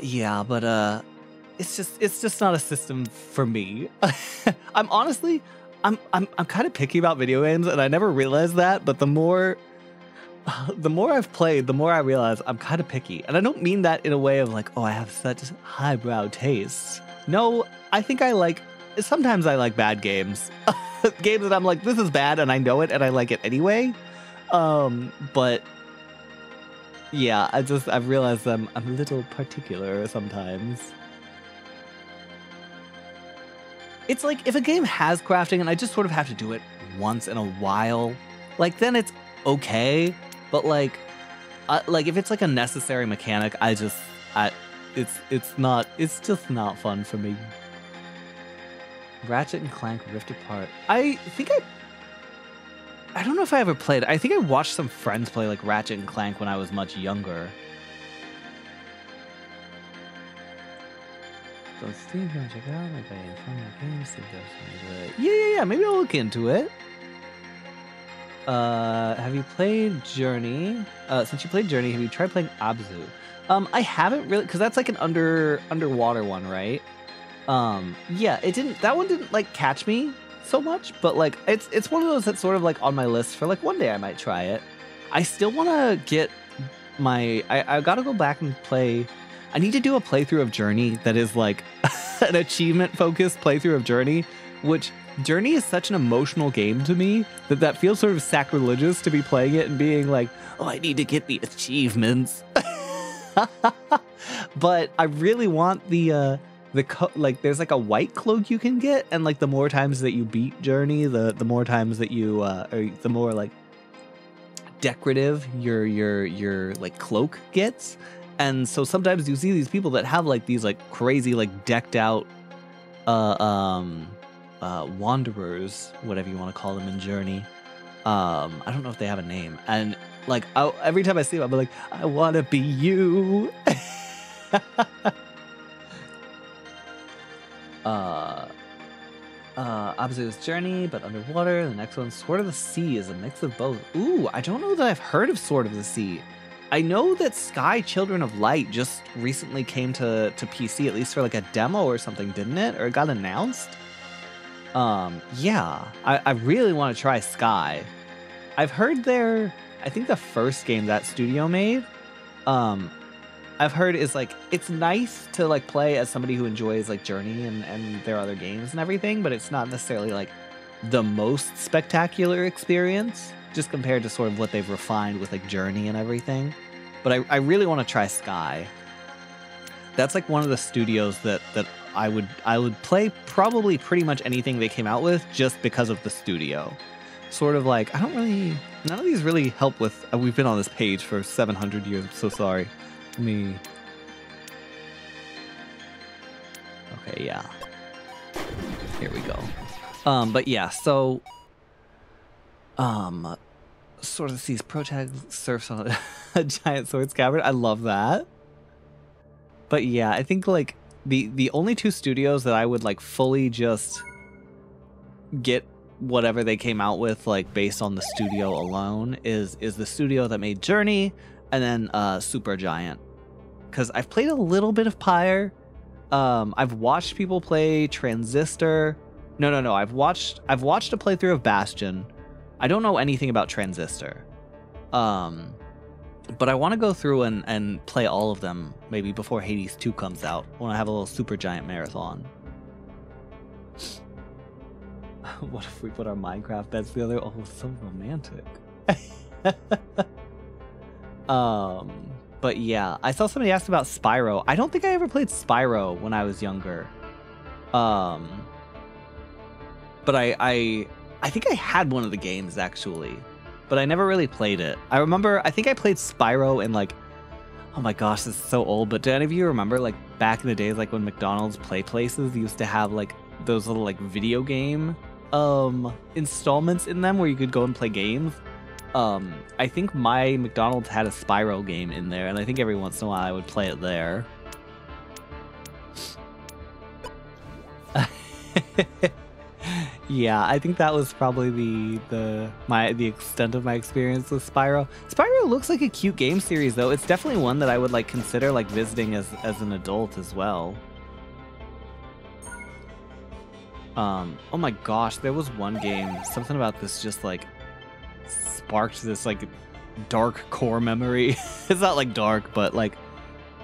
Yeah, but uh it's just it's just not a system for me. (laughs) I'm honestly I'm I'm I'm kind of picky about video games and I never realized that, but the more (sighs) the more I've played, the more I realize I'm kind of picky. And I don't mean that in a way of like, oh, I have such highbrow tastes. No, I think I like sometimes I like bad games. (laughs) games that I'm like, this is bad and I know it and I like it anyway. Um, but yeah, I just I've realized I'm I'm a little particular sometimes. It's like if a game has crafting and I just sort of have to do it once in a while, like then it's okay. But like, like if it's like a necessary mechanic, I just I it's it's not it's just not fun for me. Ratchet and Clank Rift Apart. I think I I don't know if I ever played. I think I watched some friends play like Ratchet and Clank when I was much younger. So can check out. Maybe I games. See if there's Yeah, yeah, yeah. Maybe I'll look into it. Uh, have you played Journey? Uh, since you played Journey, have you tried playing Abzu? Um, I haven't really, because that's like an under underwater one, right? Um, yeah, it didn't. That one didn't like catch me so much, but like it's it's one of those that's sort of like on my list for like one day I might try it. I still want to get my I I got to go back and play I need to do a playthrough of Journey that is like (laughs) an achievement focused playthrough of Journey, which Journey is such an emotional game to me that that feels sort of sacrilegious to be playing it and being like, "Oh, I need to get the achievements." (laughs) but I really want the uh the co- like there's like a white cloak you can get and like the more times that you beat journey the the more times that you uh or the more like decorative your your your like cloak gets. And so sometimes you see these people that have like these like crazy like decked out uh um uh wanderers whatever you want to call them in journey. Um i don't know if they have a name. And like I, every time i see them i'm like i want to be you (laughs) uh uh Abzu's Journey, but underwater. The next one, Sword of the Sea, is a mix of both. Ooh, I don't know that I've heard of Sword of the Sea. I know that Sky Children of Light just recently came to, to PC, at least for like a demo or something, didn't it? Or it got announced? Um, yeah. I, I really want to try Sky. I've heard their I think the first game that studio made, um, I've heard is like it's nice to like play as somebody who enjoys like Journey and, and their other games and everything, but it's not necessarily like the most spectacular experience just compared to sort of what they've refined with like Journey and everything. But I, I really want to try Sky. That's like one of the studios that that I would I would play probably pretty much anything they came out with just because of the studio. Sort of like I don't really none of these really help with uh, we've been on this page for 700 years. I'm so sorry. Me Okay, yeah. Here we go. Um, but yeah, so um sort of sees protag surfs on (laughs) a giant sword scabbard. I love that. But yeah, I think like the the only two studios that I would like fully just get whatever they came out with like based on the studio alone is is the studio that made Journey and then uh Supergiant. Cuz I've played a little bit of Pyre. Um I've watched people play Transistor. No, no, no. I've watched I've watched a playthrough of Bastion. I don't know anything about Transistor. Um but I want to go through and, and play all of them maybe before Hades 2 comes out when I have a little Supergiant marathon. (laughs) what if we put our Minecraft beds together? Oh, so romantic. (laughs) um, but yeah, I saw somebody ask about Spyro. I don't think I ever played Spyro when I was younger. Um, but I, I, I think I had one of the games actually, but I never really played it. I remember, I think I played Spyro in like, oh my gosh, this is so old. But do any of you remember like back in the days, like when McDonald's play places used to have like those little like video game um installments in them where you could go and play games? Um, I think my McDonald's had a Spyro game in there, and I think every once in a while I would play it there. (laughs) yeah, I think that was probably the the my the extent of my experience with Spyro. Spyro looks like a cute game series though. It's definitely one that I would like consider like visiting as as an adult as well. Um, oh my gosh, there was one game, something about this just like sparked this like dark core memory. (laughs) it's not like dark, but like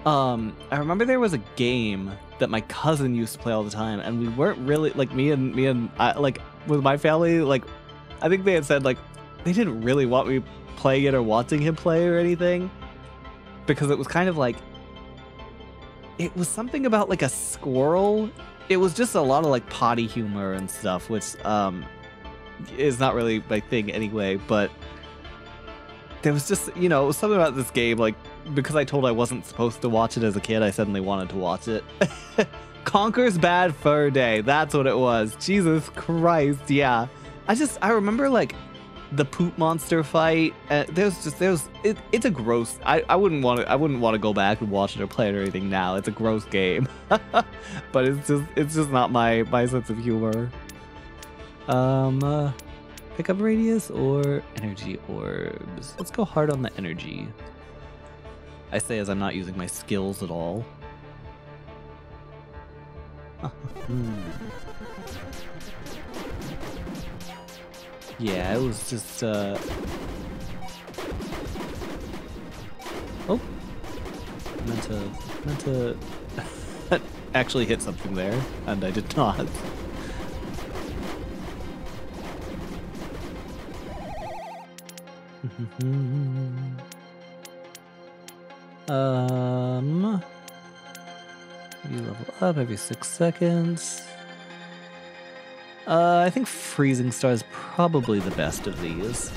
um I remember there was a game that my cousin used to play all the time and we weren't really like me and me and I, like with my family like I think they had said like they didn't really want me playing it or watching him play or anything because it was kind of like it was something about like a squirrel it was just a lot of like potty humor and stuff which um is not really my thing anyway but there was just you know something about this game like because I told I wasn't supposed to watch it as a kid, I suddenly wanted to watch it. (laughs) Conker's Bad Fur Day. That's what it was. Jesus Christ. Yeah. I just I remember like the poop monster fight. Uh, there's just there's it, it's a gross. I, I wouldn't want to I wouldn't want to go back and watch it or play it or anything now. It's a gross game, (laughs) but it's just it's just not my my sense of humor. Um, uh, pickup radius or energy orbs. Let's go hard on the energy. I say as I'm not using my skills at all. (laughs) Yeah, it was just, uh... Oh! Meant to... Meant to... (laughs) actually hit something there, and I did not. (laughs) Um, you level up every six seconds. Uh, I think Freezing Star is probably the best of these.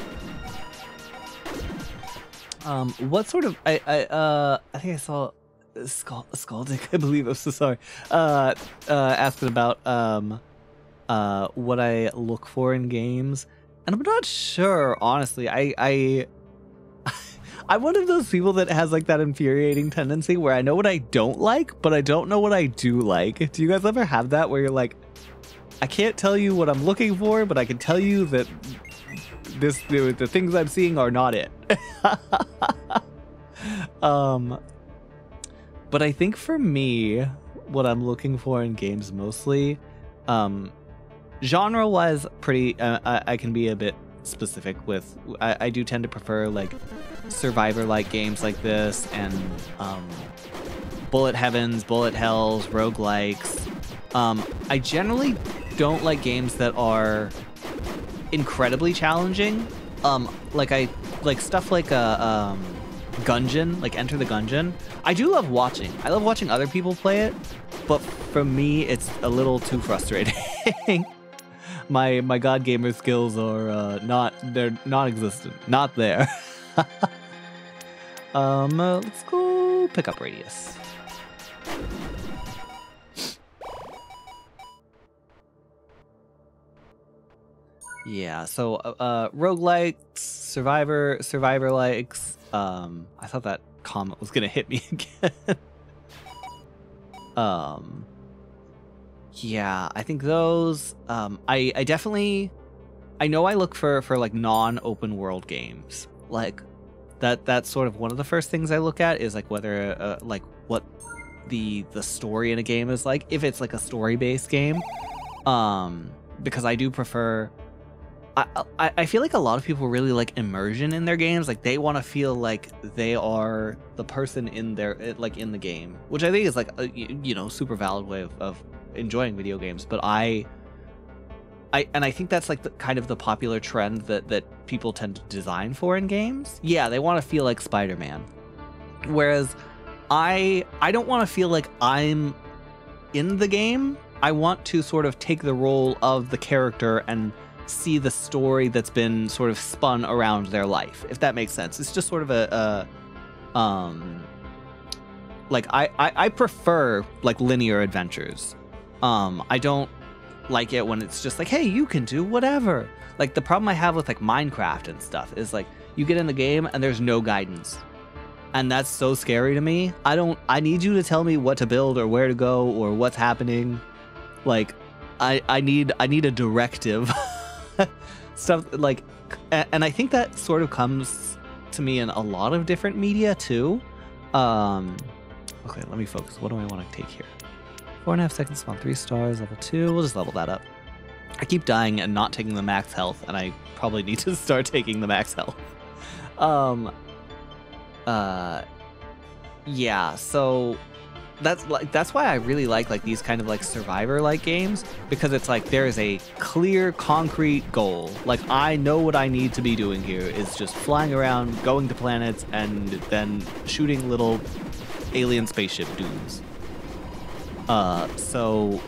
Um, what sort of I I uh I think I saw Scald Scaldic, (laughs) I believe. I'm so sorry. Uh, uh, asking about um, uh, what I look for in games, and I'm not sure. Honestly, I I (laughs) I'm one of those people that has like that infuriating tendency where I know what I don't like, but I don't know what I do like. Do you guys ever have that where you're like, I can't tell you what I'm looking for, but I can tell you that this the, the things I'm seeing are not it. (laughs) um, but I think for me, what I'm looking for in games mostly, um, genre wise, pretty. Uh, I, I can be a bit specific with. I, I do tend to prefer like survivor like games like this and um, bullet heavens, bullet hells, roguelikes. Um, I generally don't like games that are incredibly challenging. Um, like I like stuff like a uh, um, Gungeon, like Enter the Gungeon. I do love watching. I love watching other people play it, but for me, it's a little too frustrating. (laughs) my my god gamer skills are uh, not they're non-existent, not there. (laughs) um, uh, let's go pick up radius. Yeah, so uh, uh roguelikes, survivor, survivor likes. Um, I thought that comment was gonna hit me (laughs) again. um, yeah, I think those. Um, I I definitely, I know I look for for like non-open world games. Like that that's sort of one of the first things I look at is like whether uh, like what the the story in a game is like. If it's like a story-based game, um, because I do prefer. I, I feel like a lot of people really like immersion in their games. Like they want to feel like they are the person in their eh, like in the game, which I think is like a you know super valid way of, of enjoying video games, but I I and I think that's like the kind of the popular trend that that people tend to design for in games. Yeah, they want to feel like Spider-Man. Whereas I I don't want to feel like I'm in the game. I want to sort of take the role of the character and see the story that's been sort of spun around their life, if that makes sense. It's just sort of a, a um like I, I I prefer like linear adventures. Um I don't like it when it's just like, hey, you can do whatever. Like the problem I have with like Minecraft and stuff is like you get in the game and there's no guidance. And that's so scary to me. I don't I need you to tell me what to build or where to go or what's happening. Like I I need I need a directive. (laughs) (laughs) Stuff like and I think that sort of comes to me in a lot of different media too. Um okay, let me focus. What do I want to take here? Four and a half seconds spawn three stars, level two. We'll just level that up. I keep dying and not taking the max health, and I probably need to (laughs) start taking the max health. Um uh yeah, so that's like that's why I really like like these kind of like survivor like games because it's like there is a clear concrete goal. Like I know what I need to be doing here is just flying around, going to planets and then shooting little alien spaceship dudes. Uh so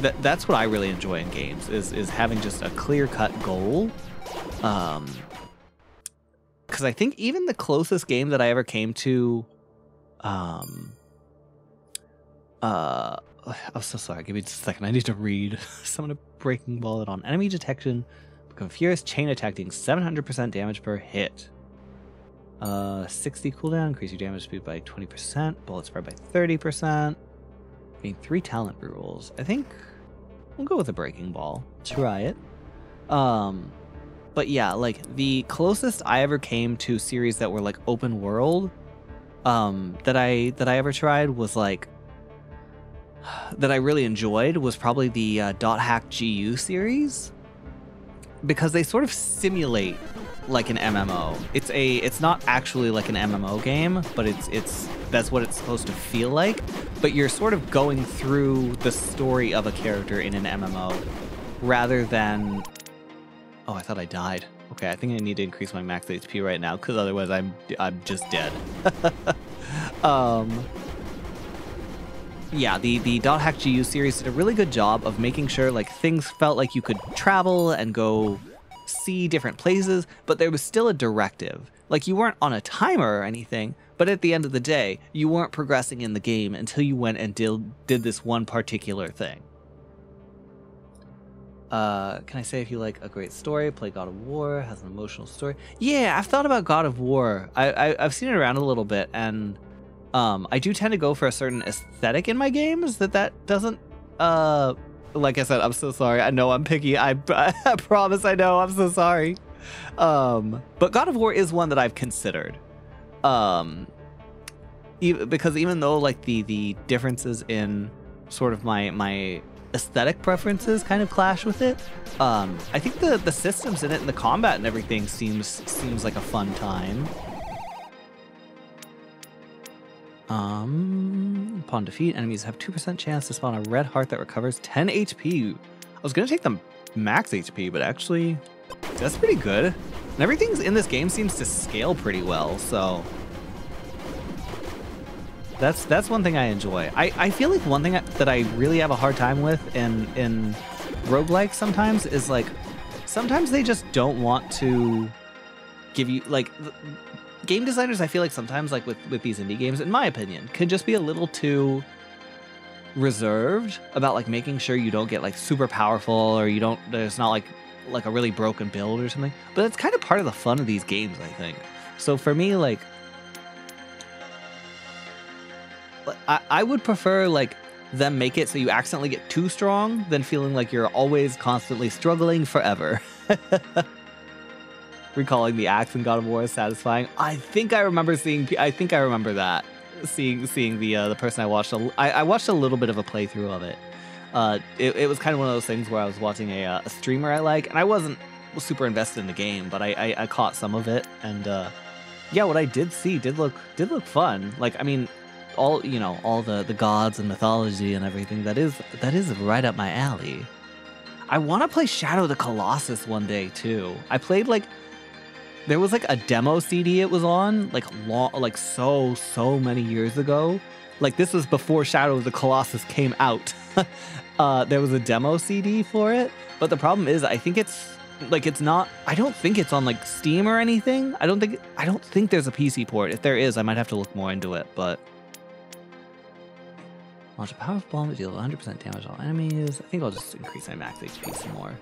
that that's what I really enjoy in games is is having just a clear-cut goal. Um cuz I think even the closest game that I ever came to um uh I'm so sorry. Give me just a second. I need to read. (laughs) Someone to breaking ball it on enemy detection. Become furious chain attack dealing 700% damage per hit. Uh, 60 cooldown. Increase your damage speed by 20%. Bullet spread by 30%. Gain three talent rules. I think we'll go with a breaking ball. Try it. Um, but yeah, like the closest I ever came to series that were like open world, um, that I that I ever tried was like that I really enjoyed was probably the uh, Dot Hack GU series because they sort of simulate like an MMO. It's a it's not actually like an MMO game, but it's it's that's what it's supposed to feel like. But you're sort of going through the story of a character in an MMO rather than Oh, I thought I died. Okay, I think I need to increase my max HP right now cuz otherwise I'm I'm just dead. (laughs) um yeah, the the Hack GU series did a really good job of making sure like things felt like you could travel and go see different places, but there was still a directive. Like you weren't on a timer or anything, but at the end of the day, you weren't progressing in the game until you went and did did this one particular thing. Uh, can I say if you like a great story, play God of War, has an emotional story? Yeah, I've thought about God of War. I, I I've seen it around a little bit, and um, I do tend to go for a certain aesthetic in my games that that doesn't. Uh, like I said, I'm so sorry. I know I'm picky. I, (laughs) I promise. I know. I'm so sorry. Um, but God of War is one that I've considered. Um, e- because even though like the the differences in sort of my my aesthetic preferences kind of clash with it, um, I think the the systems in it and the combat and everything seems seems like a fun time. Um, upon defeat, enemies have 2% chance to spawn a red heart that recovers 10 HP. I was gonna take the max HP, but actually, that's pretty good. And everything's in this game seems to scale pretty well, so that's that's one thing I enjoy. I, I feel like one thing that I really have a hard time with in in roguelikes sometimes is like sometimes they just don't want to give you like game designers i feel like sometimes like with with these indie games in my opinion can just be a little too reserved about like making sure you don't get like super powerful or you don't there's not like like a really broken build or something. But it's kind of part of the fun of these games i think. So for me like I, I would prefer like them make it so you accidentally get too strong than feeling like you're always constantly struggling forever (laughs) recalling the axe in God of War is satisfying. I think I remember seeing. I think I remember that seeing seeing the uh, the person I watched. A, I, I watched a little bit of a playthrough of it. Uh, it. It was kind of one of those things where I was watching a, uh, a streamer I like, and I wasn't super invested in the game, but I I, I caught some of it, and uh, yeah, what I did see did look did look fun. Like I mean, all you know, all the the gods and mythology and everything. That is that is right up my alley. I want to play Shadow of the Colossus one day too. I played like there was like a demo CD it was on like long like so so many years ago. Like this was before Shadow of the Colossus came out. (laughs) uh, there was a demo CD for it, but the problem is I think it's like it's not. I don't think it's on like Steam or anything. I don't think I don't think there's a PC port. If there is, I might have to look more into it. But launch a powerful bomb that deals 100% damage to all enemies. I think I'll just increase my max HP some more.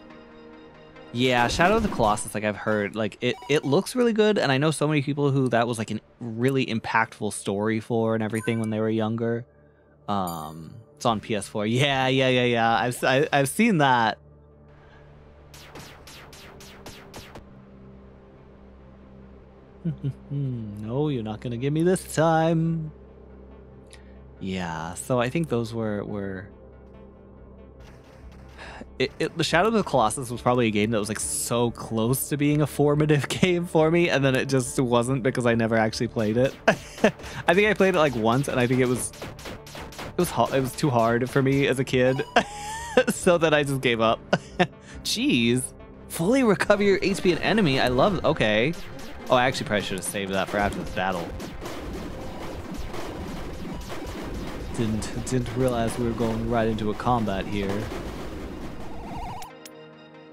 Yeah, Shadow of the Colossus, like I've heard, like it it looks really good, and I know so many people who that was like a really impactful story for and everything when they were younger. Um, it's on PS4. (laughs) Yeah, yeah, yeah, yeah. I've I, have i have seen that. (laughs) no, you're not gonna give me this time. Yeah, so I think those were were. It, it, the Shadow of the Colossus was probably a game that was like so close to being a formative (laughs) game for me, and then it just wasn't because I never actually played it. (laughs) I think I played it like once, and I think it was it was it was too hard for me as a kid, (laughs) so that I just gave up. Jeez, fully recover your HP and enemy. I love. Okay, Oh, I actually probably should have saved that for after this battle. Didn't didn't realize we were going right into a combat here.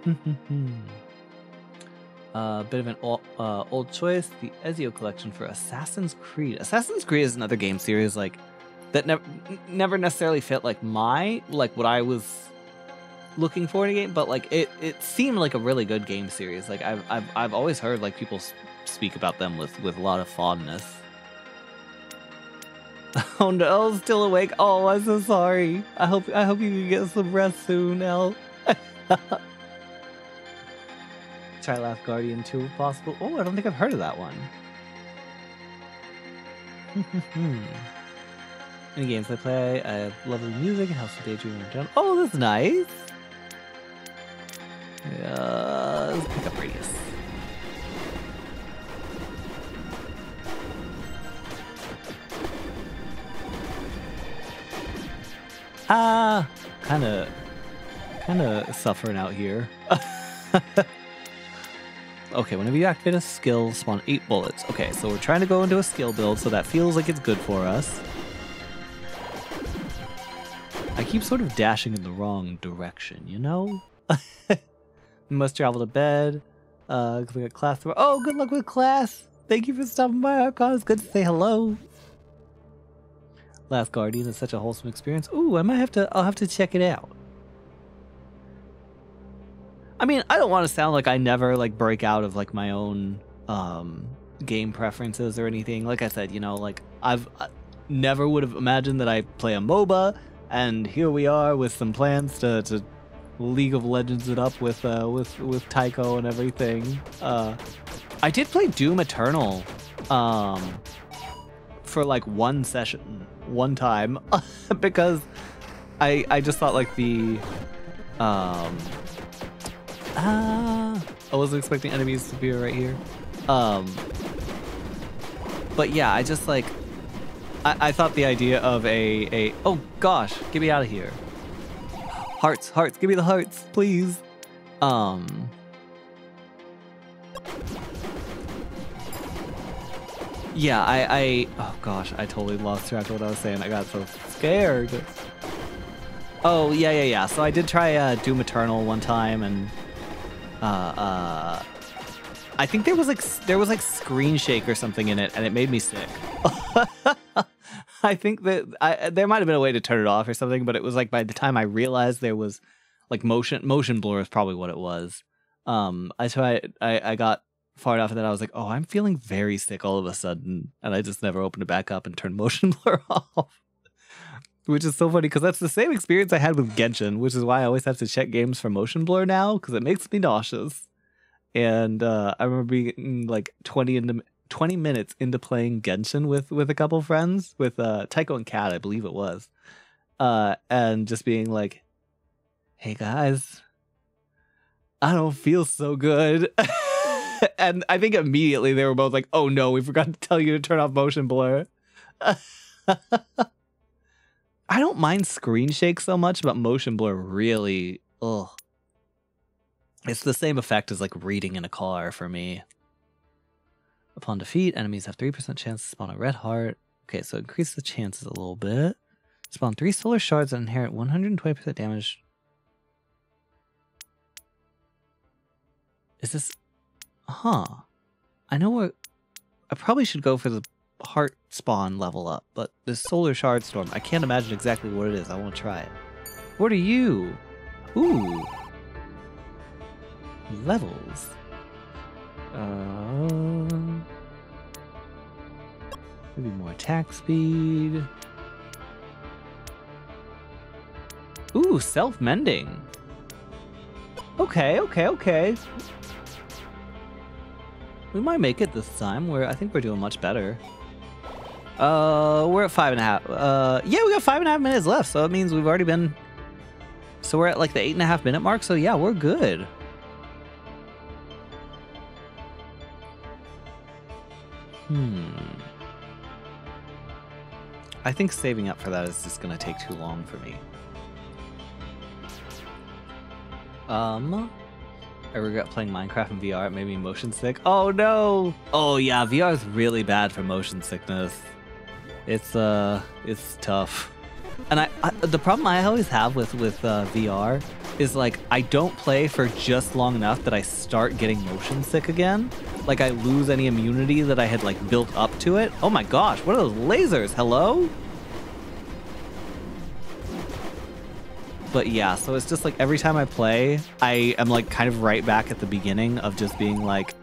A (laughs) uh, bit of an old, uh, old choice, the Ezio collection for Assassin's Creed. Assassin's Creed is another game series like that never never necessarily fit like my like what I was looking for in a game, but like it it seemed like a really good game series. Like I've I've I've always heard like people speak about them with with a lot of fondness. (laughs) Oh no, still awake. Oh, I'm so sorry. I hope I hope you can get some rest soon, El. (laughs) Last Guardian 2 if possible. Oh, I don't think I've heard of that one. (laughs) Any games I play, I have lovely music and House of Daydream and Down. Oh, that's nice. Let's pick up Radius. Ah, kind of, kind of suffering out here. (laughs) okay, whenever you activate a skill, spawn eight bullets. Okay, so we're trying to go into a skill build, so that feels like it's good for us. I keep sort of dashing in the wrong direction, you know? (laughs) must travel to bed. Uh, we got class. Oh, good luck with class. Thank you for stopping by, Archon. It's good to say hello. Last Guardian is such a wholesome experience. Ooh, I might have to, I'll have to check it out. I mean, I don't want to sound like I never like break out of like my own um game preferences or anything. Like I said, you know, like I've I never would have imagined that I play a MOBA and here we are with some plans to, to League of Legends it up with uh with with Tycho and everything. Uh I did play Doom Eternal um for like one session one time (laughs) because I I just thought like the um ah I wasn't expecting enemies to be right here. Um but yeah, I just like I, I thought the idea of a a oh gosh, get me out of here. Hearts, hearts, give me the hearts, please. Um yeah, I, I, oh gosh, I totally lost track of what I was saying. I got so scared. Oh, yeah, yeah, yeah. So I did try uh, Doom Eternal one time, and uh, uh, I think there was like there was like screen shake or something in it, and it made me sick. (laughs) I think that I, there might have been a way to turn it off or something, but it was like by the time I realized there was like motion motion blur is probably what it was. Um, I tried, I, I got far enough that I was like, oh, I'm feeling very sick all of a sudden. And I just never opened it back up and turned (laughs) motion blur off. Which is so funny because that's the same experience I had with Genshin, which is why I always have to check games for motion blur now because it makes me nauseous. And uh, I remember being like 20 into 20 minutes into playing Genshin with with a couple friends with uh, and Cat, I believe it was, uh, and just being like, "Hey guys, I don't feel so good." (laughs) and I think immediately they were both like, "Oh no, we forgot to tell you to turn off motion blur." (laughs) I don't mind screen shake so much, but motion blur really, ugh, It's the same effect as like reading in a car for me. Upon defeat, enemies have 3% chance to spawn a red heart. Okay, so increase the chances a little bit. Spawn three solar shards that inherit 120% damage. Is this. Huh. I know what. I probably should go for the heart spawn level up, but this solar shard storm, I can't imagine exactly what it is. I want to try it. What are you? Ooh. Levels. Um. maybe more attack speed. Ooh, self mending. Okay, okay, okay. We might make it this time. We're I think we're doing much better. Uh, we're at five and a half. Uh, yeah, we got five and a half minutes left, so that means we've already been. So we're at like the eight and a half minute mark. So yeah, we're good. Hmm. I think saving up for that is just gonna take too long for me. Um, I regret playing Minecraft in VR. It made me motion sick. Oh no! Oh yeah, VR is really bad for motion sickness. It's uh, it's tough. And I, I the problem I always have with with uh, VR is like I don't play for just long enough that I start getting motion sick again. Like I lose any immunity that I had like built up to it. Oh my gosh, what are those lasers? Hello? but yeah, so it's just like every time I play, I am like kind of right back at the beginning of just being like,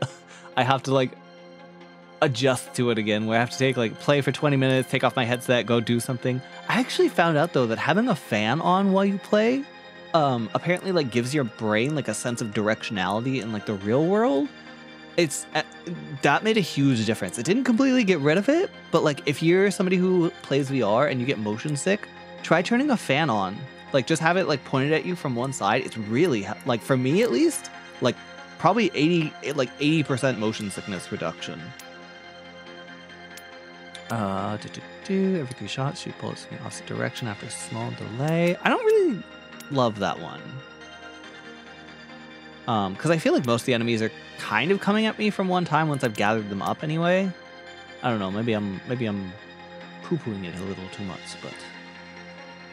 (laughs) I have to like adjust to it again, where I have to take like play for 20 minutes, take off my headset, go do something. I actually found out though that having a fan on while you play, um, apparently like gives your brain like a sense of directionality in like the real world. It's uh, that made a huge difference. It didn't completely get rid of it, but like if you're somebody who plays VR and you get motion sick, try turning a fan on. Like just have it like pointed at you from one side. It's really like for me at least, like probably 80 like 80% motion sickness reduction. Uh, do, do, do. every three shots, shoot bullets in the opposite direction after a small delay. I don't really love that one. Um, because I feel like most of the enemies are kind of coming at me from one time once I've gathered them up anyway. I don't know, maybe I'm maybe I'm poo-pooing it a little too much, but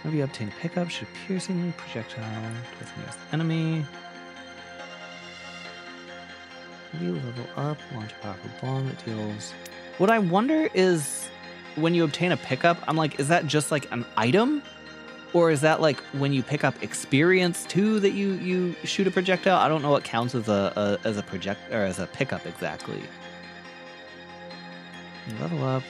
Whenever you obtain pickup, shoot a piercing projectile towards the nearest enemy. You level up, launch a powerful bomb that deals. What I wonder is when you obtain a pickup, I'm like, is that just like an item? Or is that like when you pick up experience too that you you shoot a projectile? I don't know what counts as a, a as a project or as a pickup exactly. Level up.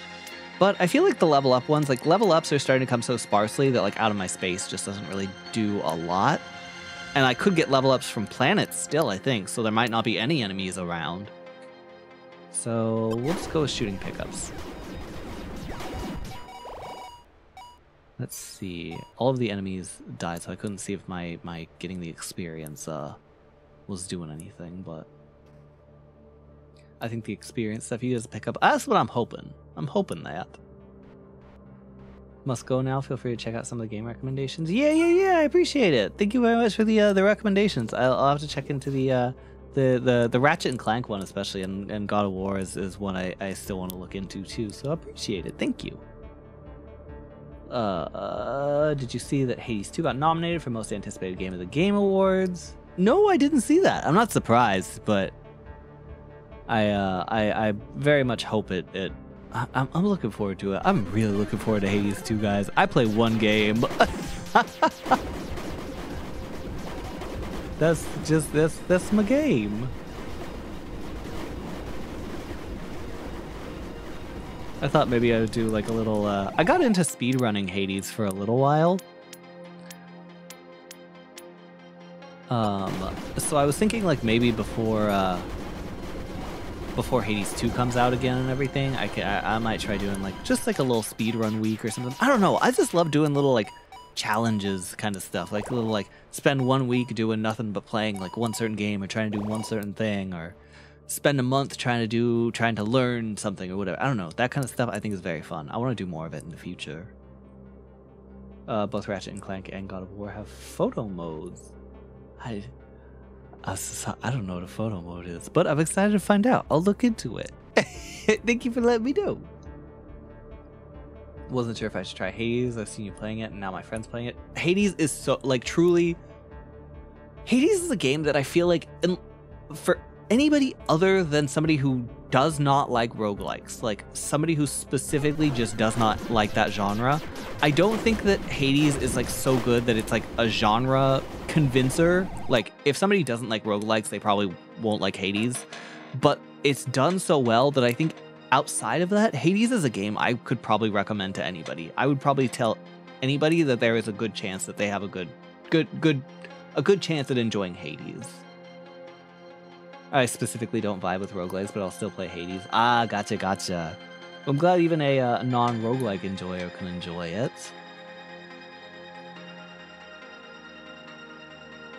But I feel like the level up ones, like level ups are starting to come so sparsely that like out of my space just doesn't really do a lot. And I could get level ups from planets still, I think, so there might not be any enemies around. So we'll just go with shooting pickups. Let's see. All of the enemies died, so I couldn't see if my, my getting the experience uh, was doing anything, but I think the experience stuff you guys pick up. That's what I'm hoping. I'm hoping that. Must go now. Feel free to check out some of the game recommendations. Yeah, yeah, yeah. I appreciate it. Thank you very much for the uh, the recommendations. I'll, I'll, have to check into the uh, the the the Ratchet and Clank one especially, and, and God of War is, is one I, I still want to look into too. So I appreciate it. Thank you. Uh, uh, did you see that Hades 2 got nominated for most anticipated game of the Game Awards? No, I didn't see that. I'm not surprised, but I uh, I I very much hope it it I'm, I'm looking forward to it. I'm really looking forward to Hades 2, guys. I play one game. (laughs) that's just that's that's my game. I thought maybe I would do like a little. Uh, I got into speedrunning Hades for a little while. Um, so I was thinking like maybe before. Uh, before Hades 2 comes out again and everything, I, can, I, I might try doing like just like a little speed run week or something. I don't know. I just love doing little like challenges kind of stuff. Like little like spend one week doing nothing but playing like one certain game or trying to do one certain thing or spend a month trying to do trying to learn something or whatever. I don't know. That kind of stuff I think is very fun. I want to do more of it in the future. Uh, both Ratchet and Clank and God of War have photo modes. I I, I don't know what a photo mode is, but I'm excited to find out. I'll look into it. (laughs) Thank you for letting me know. Wasn't sure if I should try Hades. I've seen you playing it, and now my friend's playing it. Hades is so like truly. Hades is a game that I feel like, for anybody other than somebody who does not like roguelikes, like somebody who specifically just does not like that genre, I don't think that Hades is like so good that it's like a genre convincer. Like if somebody doesn't like roguelikes, they probably won't like Hades. But it's done so well that I think outside of that, Hades is a game I could probably recommend to anybody. I would probably tell anybody that there is a good chance that they have a good good good a good chance at enjoying Hades. I specifically don't vibe with roguelikes, but I'll still play Hades. Ah, gotcha, gotcha. I'm glad even a uh, non-roguelike enjoyer can enjoy it.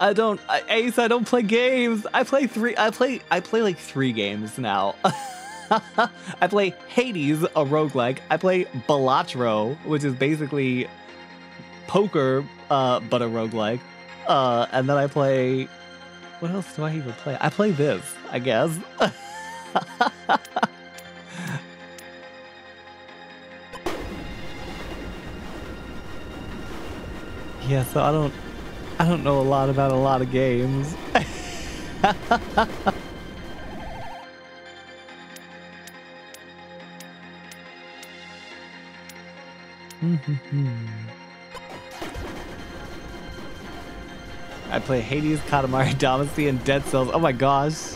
I don't, I, Ace. I don't play games. I play three. I play. I play like three games now. (laughs) I play Hades, a roguelike. I play Balatro, which is basically poker, uh, but a roguelike. Uh, and then I play what else do I even play? I play this, I guess. (laughs) yeah, so I don't I don't know a lot about a lot of games. (laughs) Hmm, hmm, hmm. I play Hades, Katamari Damacy, and Dead Cells. Oh my gosh.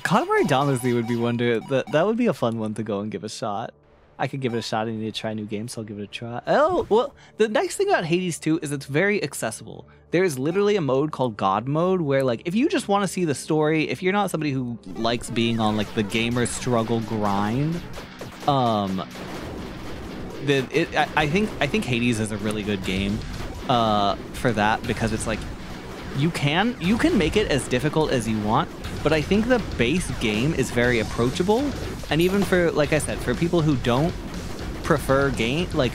Katamari Damacy would be one to that that would be a fun one to go and give a shot. I could give it a shot. I need to try new games, so I'll give it a try. Oh, well, the nice thing about Hades 2 is it's very accessible. There is literally a mode called God mode where, like, if you just want to see the story, if you're not somebody who likes being on, like, the gamer struggle grind, um, the, it, I, I think I think Hades is a really good game uh, for that because it's like you can you can make it as difficult as you want, but I think the base game is very approachable, and even for like I said, for people who don't prefer game like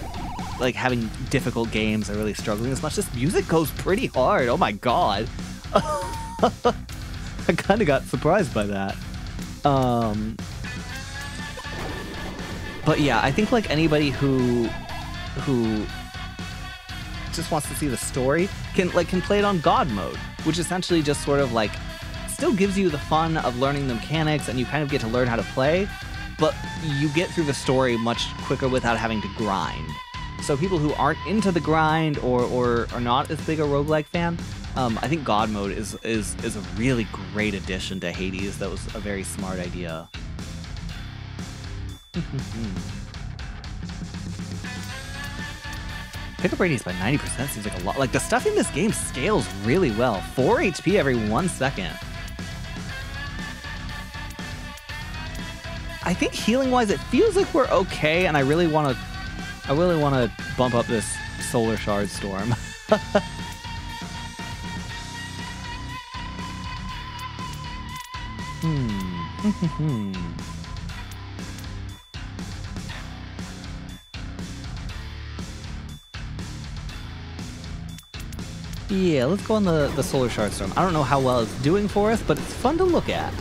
like having difficult games or really struggling as much, this music goes pretty hard. Oh my god. (laughs) I kind of got surprised by that. Um, but yeah, I think like anybody who who just wants to see the story can like can play it on God mode, which essentially just sort of like still gives you the fun of learning the mechanics and you kind of get to learn how to play, but you get through the story much quicker without having to grind. So people who aren't into the grind or or are not as big a roguelike fan, um, I think God mode is is is a really great addition to Hades. That was a very smart idea. (laughs) Pickup radius by 90% seems like a lot. Like, the stuff in this game scales really well. 4 HP every one second. I think healing-wise, it feels like we're okay, and I really want to... I really want to bump up this Solar Shard Storm. (laughs) Hmm. (laughs) hmm. Yeah, let's go on the, the Solar Shard Storm. I don't know how well it's doing for us, but it's fun to look at.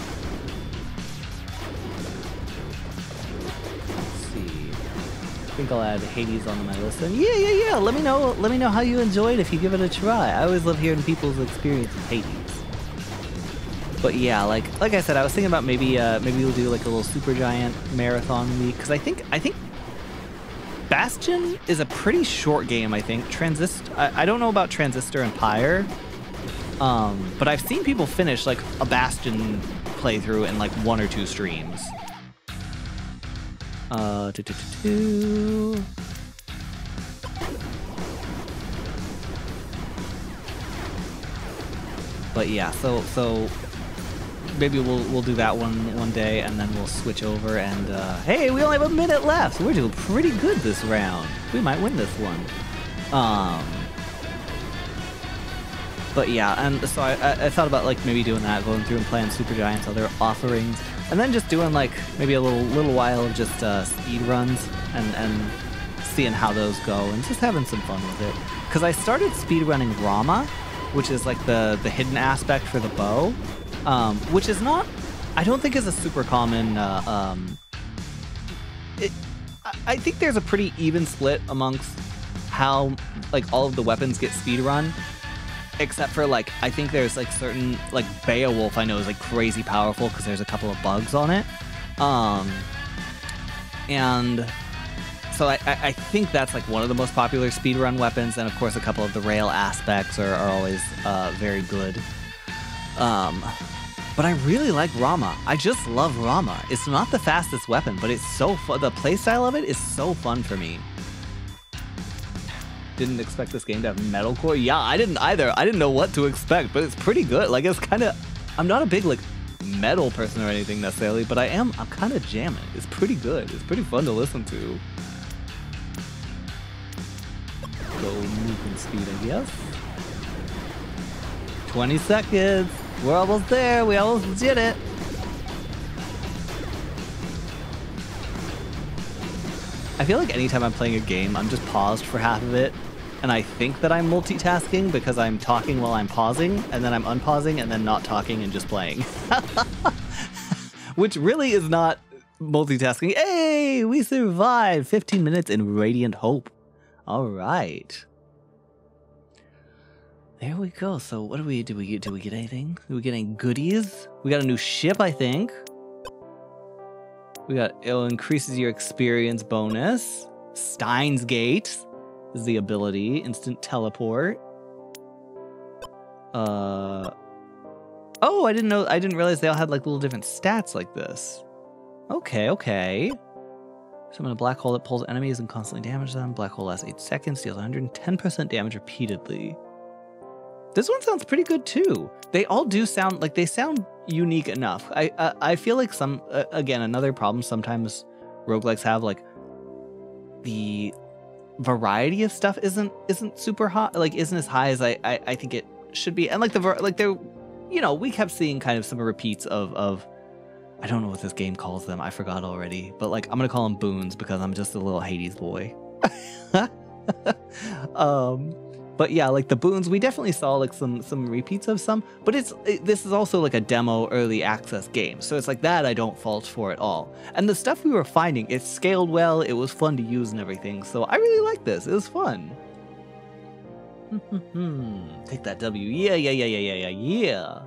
See. I think I'll add Hades onto my list. And yeah, yeah, yeah. Let me know. Let me know how you enjoy it if you give it a try. I always love hearing people's experience with Hades. But yeah, like like I said, I was thinking about maybe uh, maybe we'll do like a little Supergiant marathon week because I think I think Bastion is a pretty short game, I think. Transist I, I don't know about Transistor and Pyre, um, but I've seen people finish like a Bastion playthrough in like one or two streams. Uh, doo -doo -doo but yeah, so so maybe we'll we'll do that one one day, and then we'll switch over. And uh, hey, we only have a minute left. We're doing pretty good this round. We might win this one. Um, but yeah, and so I, I, I thought about like maybe doing that, going through and playing Supergiant's, other offerings, and then just doing like maybe a little little while of just uh, speed runs and and seeing how those go, and just having some fun with it. Because I started speed running Rama, which is like the the hidden aspect for the bow, um, which is not. I don't think is a super common. Uh, um, it, I- think there's a pretty even split amongst how like all of the weapons get speed run, except for like I think there's like certain like Beowulf I know is like crazy powerful because there's a couple of bugs on it, um, and so I, I I think that's like one of the most popular speedrun weapons, and of course a couple of the rail aspects are, are always uh, very good. Um, but I really like Rama. I just love Rama. It's not the fastest weapon, but it's so fun. The playstyle of it is so fun for me. Didn't expect this game to have metalcore. Yeah, I didn't either. I didn't know what to expect, but it's pretty good. Like it's kind of. I'm not a big like metal person or anything necessarily, but I am. I'm kind of jamming. It's pretty good. It's pretty fun to listen to. Go movement speed, I guess. 20 seconds. We're almost there. We almost did it. I feel like anytime I'm playing a game, I'm just paused for half of it, and I think that I'm multitasking because I'm talking while I'm pausing, and then I'm unpausing, and then not talking and just playing. (laughs) Which really is not multitasking. Hey, we survived 15 minutes in Radiant Hope. All right. There we go. So what do we do? We get do we get anything? Do we get any goodies? We got a new ship, I think. We got it increases your experience bonus. Stein's Gate is the ability. Instant teleport. Uh Oh, I didn't know I didn't realize they all had like little different stats like this. Okay, okay. Summon a black hole that pulls enemies and constantly damages them. Black hole lasts 8 seconds, deals 110% damage repeatedly. This one sounds pretty good too. They all do sound like they sound unique enough. I I, I feel like some uh, again another problem sometimes roguelikes have like the variety of stuff isn't isn't super hot like isn't as high as I I, I think it should be. And like the like they're you know we kept seeing kind of some repeats of of I don't know what this game calls them. I forgot already. But like I'm gonna call them boons because I'm just a little Hades boy. (laughs) um but yeah, like the boons, we definitely saw like some some repeats of some, but it's it, this is also like a demo early access game, so it's like that I don't fault for at all. And the stuff we were finding, it scaled well, it was fun to use and everything, so I really like this. It was fun. Take that W. Yeah, yeah, yeah, yeah, yeah, yeah, yeah.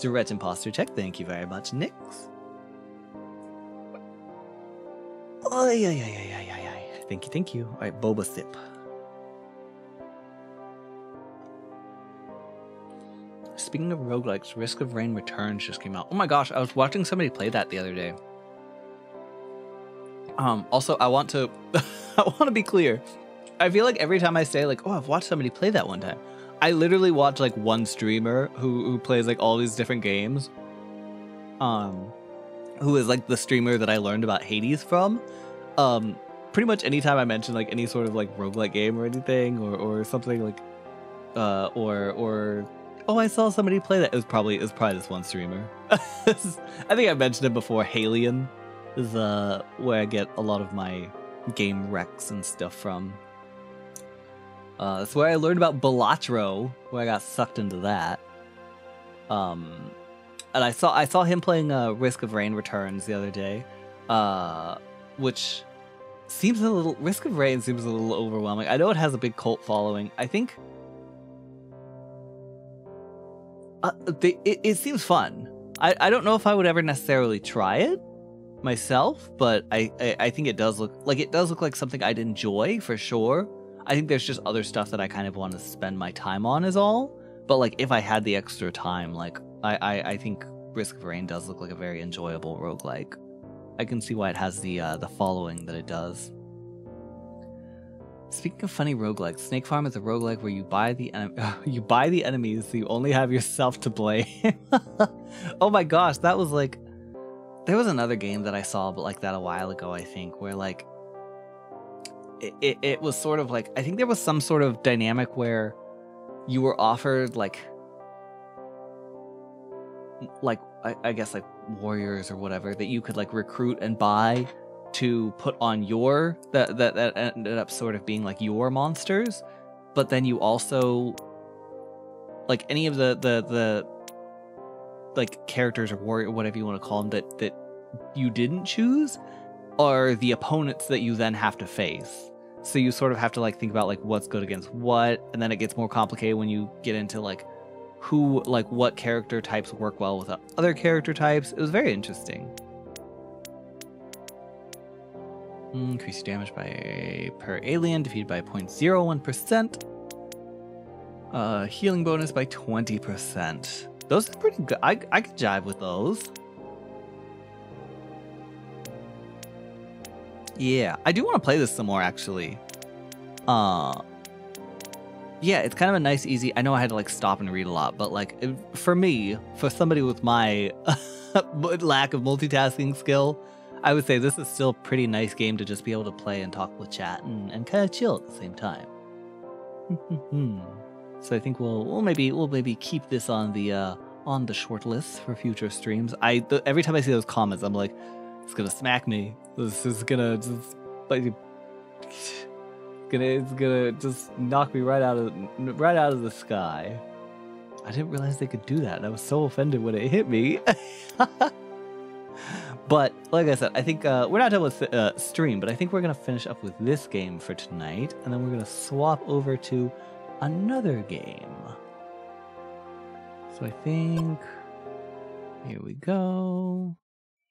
Direct imposter check. Thank you very much, Nix. Oh yeah, yeah, yeah, yeah, yeah, yeah. Thank you, thank you. All right, Boba Sip. Speaking of roguelikes, Risk of Rain Returns just came out. Oh my gosh, I was watching somebody play that the other day. Um, also, I want to, (laughs) I want to be clear. I feel like every time I say like, oh, I've watched somebody play that one time, I literally watch like one streamer who who plays like all these different games. Um, who is like the streamer that I learned about Hades from. Um, pretty much anytime I mention like any sort of like roguelike game or anything or or something like, uh, or or oh, I saw somebody play that. It was probably it was probably this one streamer. (laughs) I think I mentioned it before. Halion is uh where I get a lot of my game wrecks and stuff from. Uh, that's where I learned about Balatro, where I got sucked into that. Um, and I saw I saw him playing uh, Risk of Rain Returns the other day, uh, which seems a little Risk of Rain seems a little overwhelming. I know it has a big cult following. I think uh, they, it, it seems fun. I, I don't know if I would ever necessarily try it myself, but I, I I think it does look like it does look like something I'd enjoy for sure. I think there's just other stuff that I kind of want to spend my time on is all. But like if I had the extra time, like I, I, I think Risk of Rain does look like a very enjoyable roguelike. I can see why it has the uh, the following that it does. Speaking of funny roguelikes, Snake Farm is a roguelike where you buy the (laughs) you buy the enemies, so you only have yourself to blame. (laughs) oh my gosh, that was like there was another game that I saw but like that a while ago, I think, where like it, it, it was sort of like I think there was some sort of dynamic where you were offered like like I, I guess like warriors or whatever that you could like recruit and buy to put on your that that that ended up sort of being like your monsters but then you also like any of the the the like characters or warrior, whatever you want to call them, that that you didn't choose, are the opponents that you then have to face. So you sort of have to like think about like what's good against what, and then it gets more complicated when you get into like who like what character types work well with other character types. It was very interesting. Increase damage by per alien, defeated by 0.01%. Uh, healing bonus by 20%. Those are pretty good. I, I could jive with those. Yeah, I do want to play this some more actually. Uh yeah, it's kind of a nice, easy. I know I had to like stop and read a lot, but like for me, for somebody with my (laughs) lack of multitasking skill, I would say this is still a pretty nice game to just be able to play and talk with chat and, and kind of chill at the same time. (laughs) so I think we'll we'll maybe we'll maybe keep this on the uh, on the short list for future streams. I th- every time I see those comments, I'm like, it's gonna smack me. This is gonna just gonna it's gonna just knock me right out of right out of the sky. I didn't realize they could do that, and I was so offended when it hit me. (laughs) but like I said, I think uh, we're not done with uh, stream, but I think we're gonna finish up with this game for tonight, and then we're gonna swap over to another game. So I think here we go.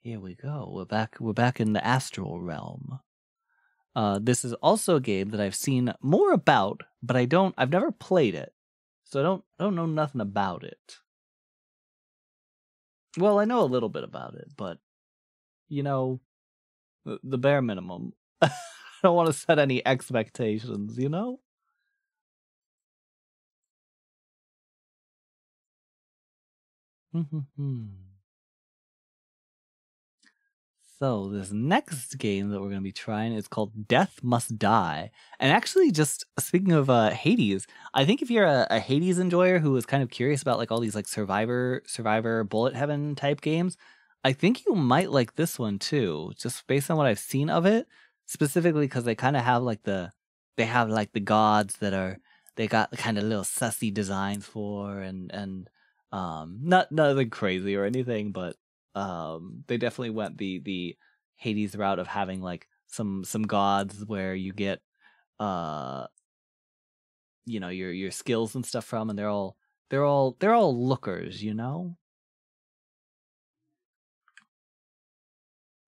Here we go. We're back. We're back in the astral realm. Uh, this is also a game that I've seen more about, but I don't. I've never played it, so I don't. I don't know nothing about it. Well, I know a little bit about it, but you know, the, the bare minimum. (laughs) I don't want to set any expectations. You know. Hmm. So this next game that we're going to be trying is called Death Must Die. And actually, just speaking of uh, Hades, I think if you're a, a Hades enjoyer who is kind of curious about like all these like Survivor, Survivor, Bullet Heaven type games, I think you might like this one too, just based on what I've seen of it. Specifically because they kind of have like the, they have like the gods that are they got kind of little sussy designs for, and and um not nothing crazy or anything, but um they definitely went the the hades route of having like some some gods where you get uh you know your your skills and stuff from and they're all they're all they're all lookers you know?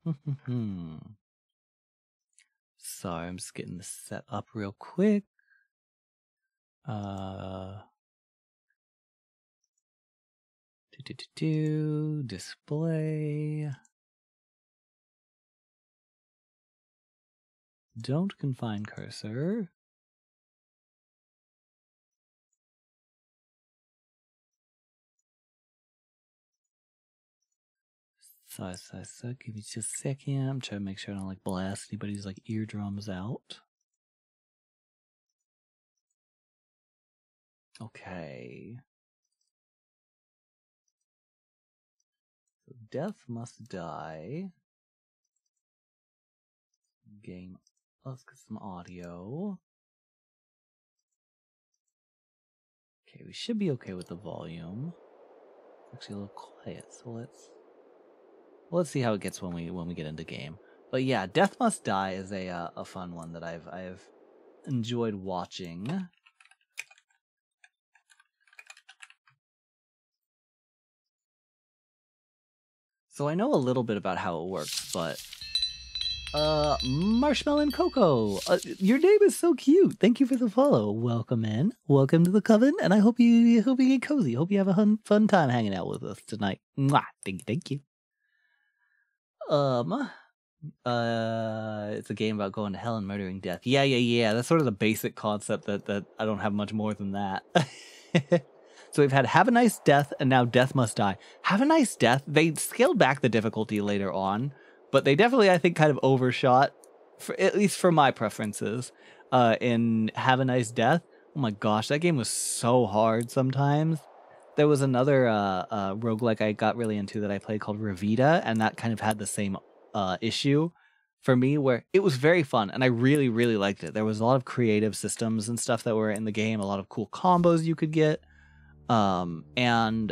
(laughs) Sorry i'm just getting this set up real quick. Uh do, do, do, display. Don't confine cursor. So, so, so, give me just a second. I'm trying to make sure I don't like blast anybody's like eardrums out. Okay. Death Must Die. Game. Let's get some audio. Okay, we should be okay with the volume. It's Actually, a little quiet, so let's let's see how it gets when we when we get into game. But yeah, Death Must Die is a uh, a fun one that I've I've enjoyed watching. So I know a little bit about how it works, but uh Marshmallow and Coco, uh, your name is so cute. Thank you for the follow. Welcome in. Welcome to the coven, and I hope you hope you get cozy. Hope you have a fun, fun time hanging out with us tonight. Mwah. Thank you, thank you. Um uh it's a game about going to hell and murdering death. Yeah, yeah, yeah. That's sort of the basic concept that that I don't have much more than that. (laughs) So we've had Have a Nice Death and now Death Must Die. Have a Nice Death, they scaled back the difficulty later on, but they definitely, I think, kind of overshot, for, at least for my preferences, uh, in Have a Nice Death. Oh my gosh, that game was so hard sometimes. There was another uh, uh, roguelike I got really into that I played called Revita, and that kind of had the same uh, issue for me where it was very fun and I really, really liked it. There was a lot of creative systems and stuff that were in the game, a lot of cool combos you could get. Um, and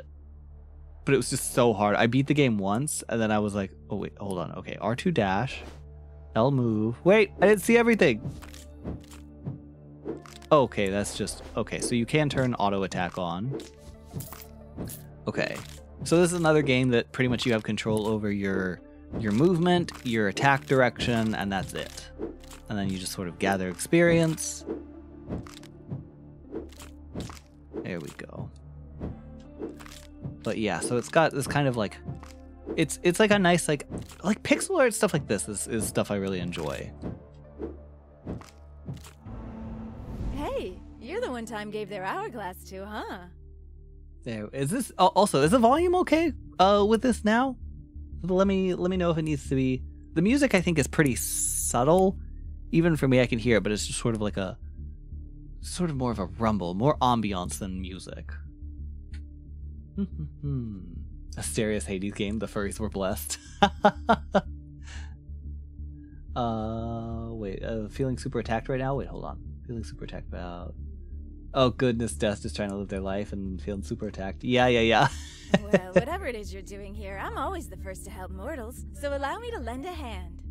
but it was just so hard. I beat the game once, and then I was like, oh wait, hold on. Okay, R2 dash, L move. Wait, I didn't see everything. Okay, that's just okay. So you can turn auto attack on. Okay, so this is another game that pretty much you have control over your your movement, your attack direction, and that's it. And then you just sort of gather experience. There we go. But yeah, so it's got this kind of like it's it's like a nice like like pixel art stuff like this is, is stuff I really enjoy. Hey, you're the one time gave their hourglass to, huh? There is this also is the volume okay uh with this now? Let me let me know if it needs to be. The music I think is pretty subtle. Even for me I can hear it, but it's just sort of like a sort of more of a rumble, more ambiance than music. (laughs) Asterius Hades game, the furries were blessed. (laughs) uh wait, uh, feeling super attacked right now? Wait, hold on. Feeling super attacked about Oh goodness, Death just trying to live their life and feeling super attacked. Yeah, yeah, yeah. (laughs) well, whatever it is you're doing here, I'm always the first to help mortals, so allow me to lend a hand.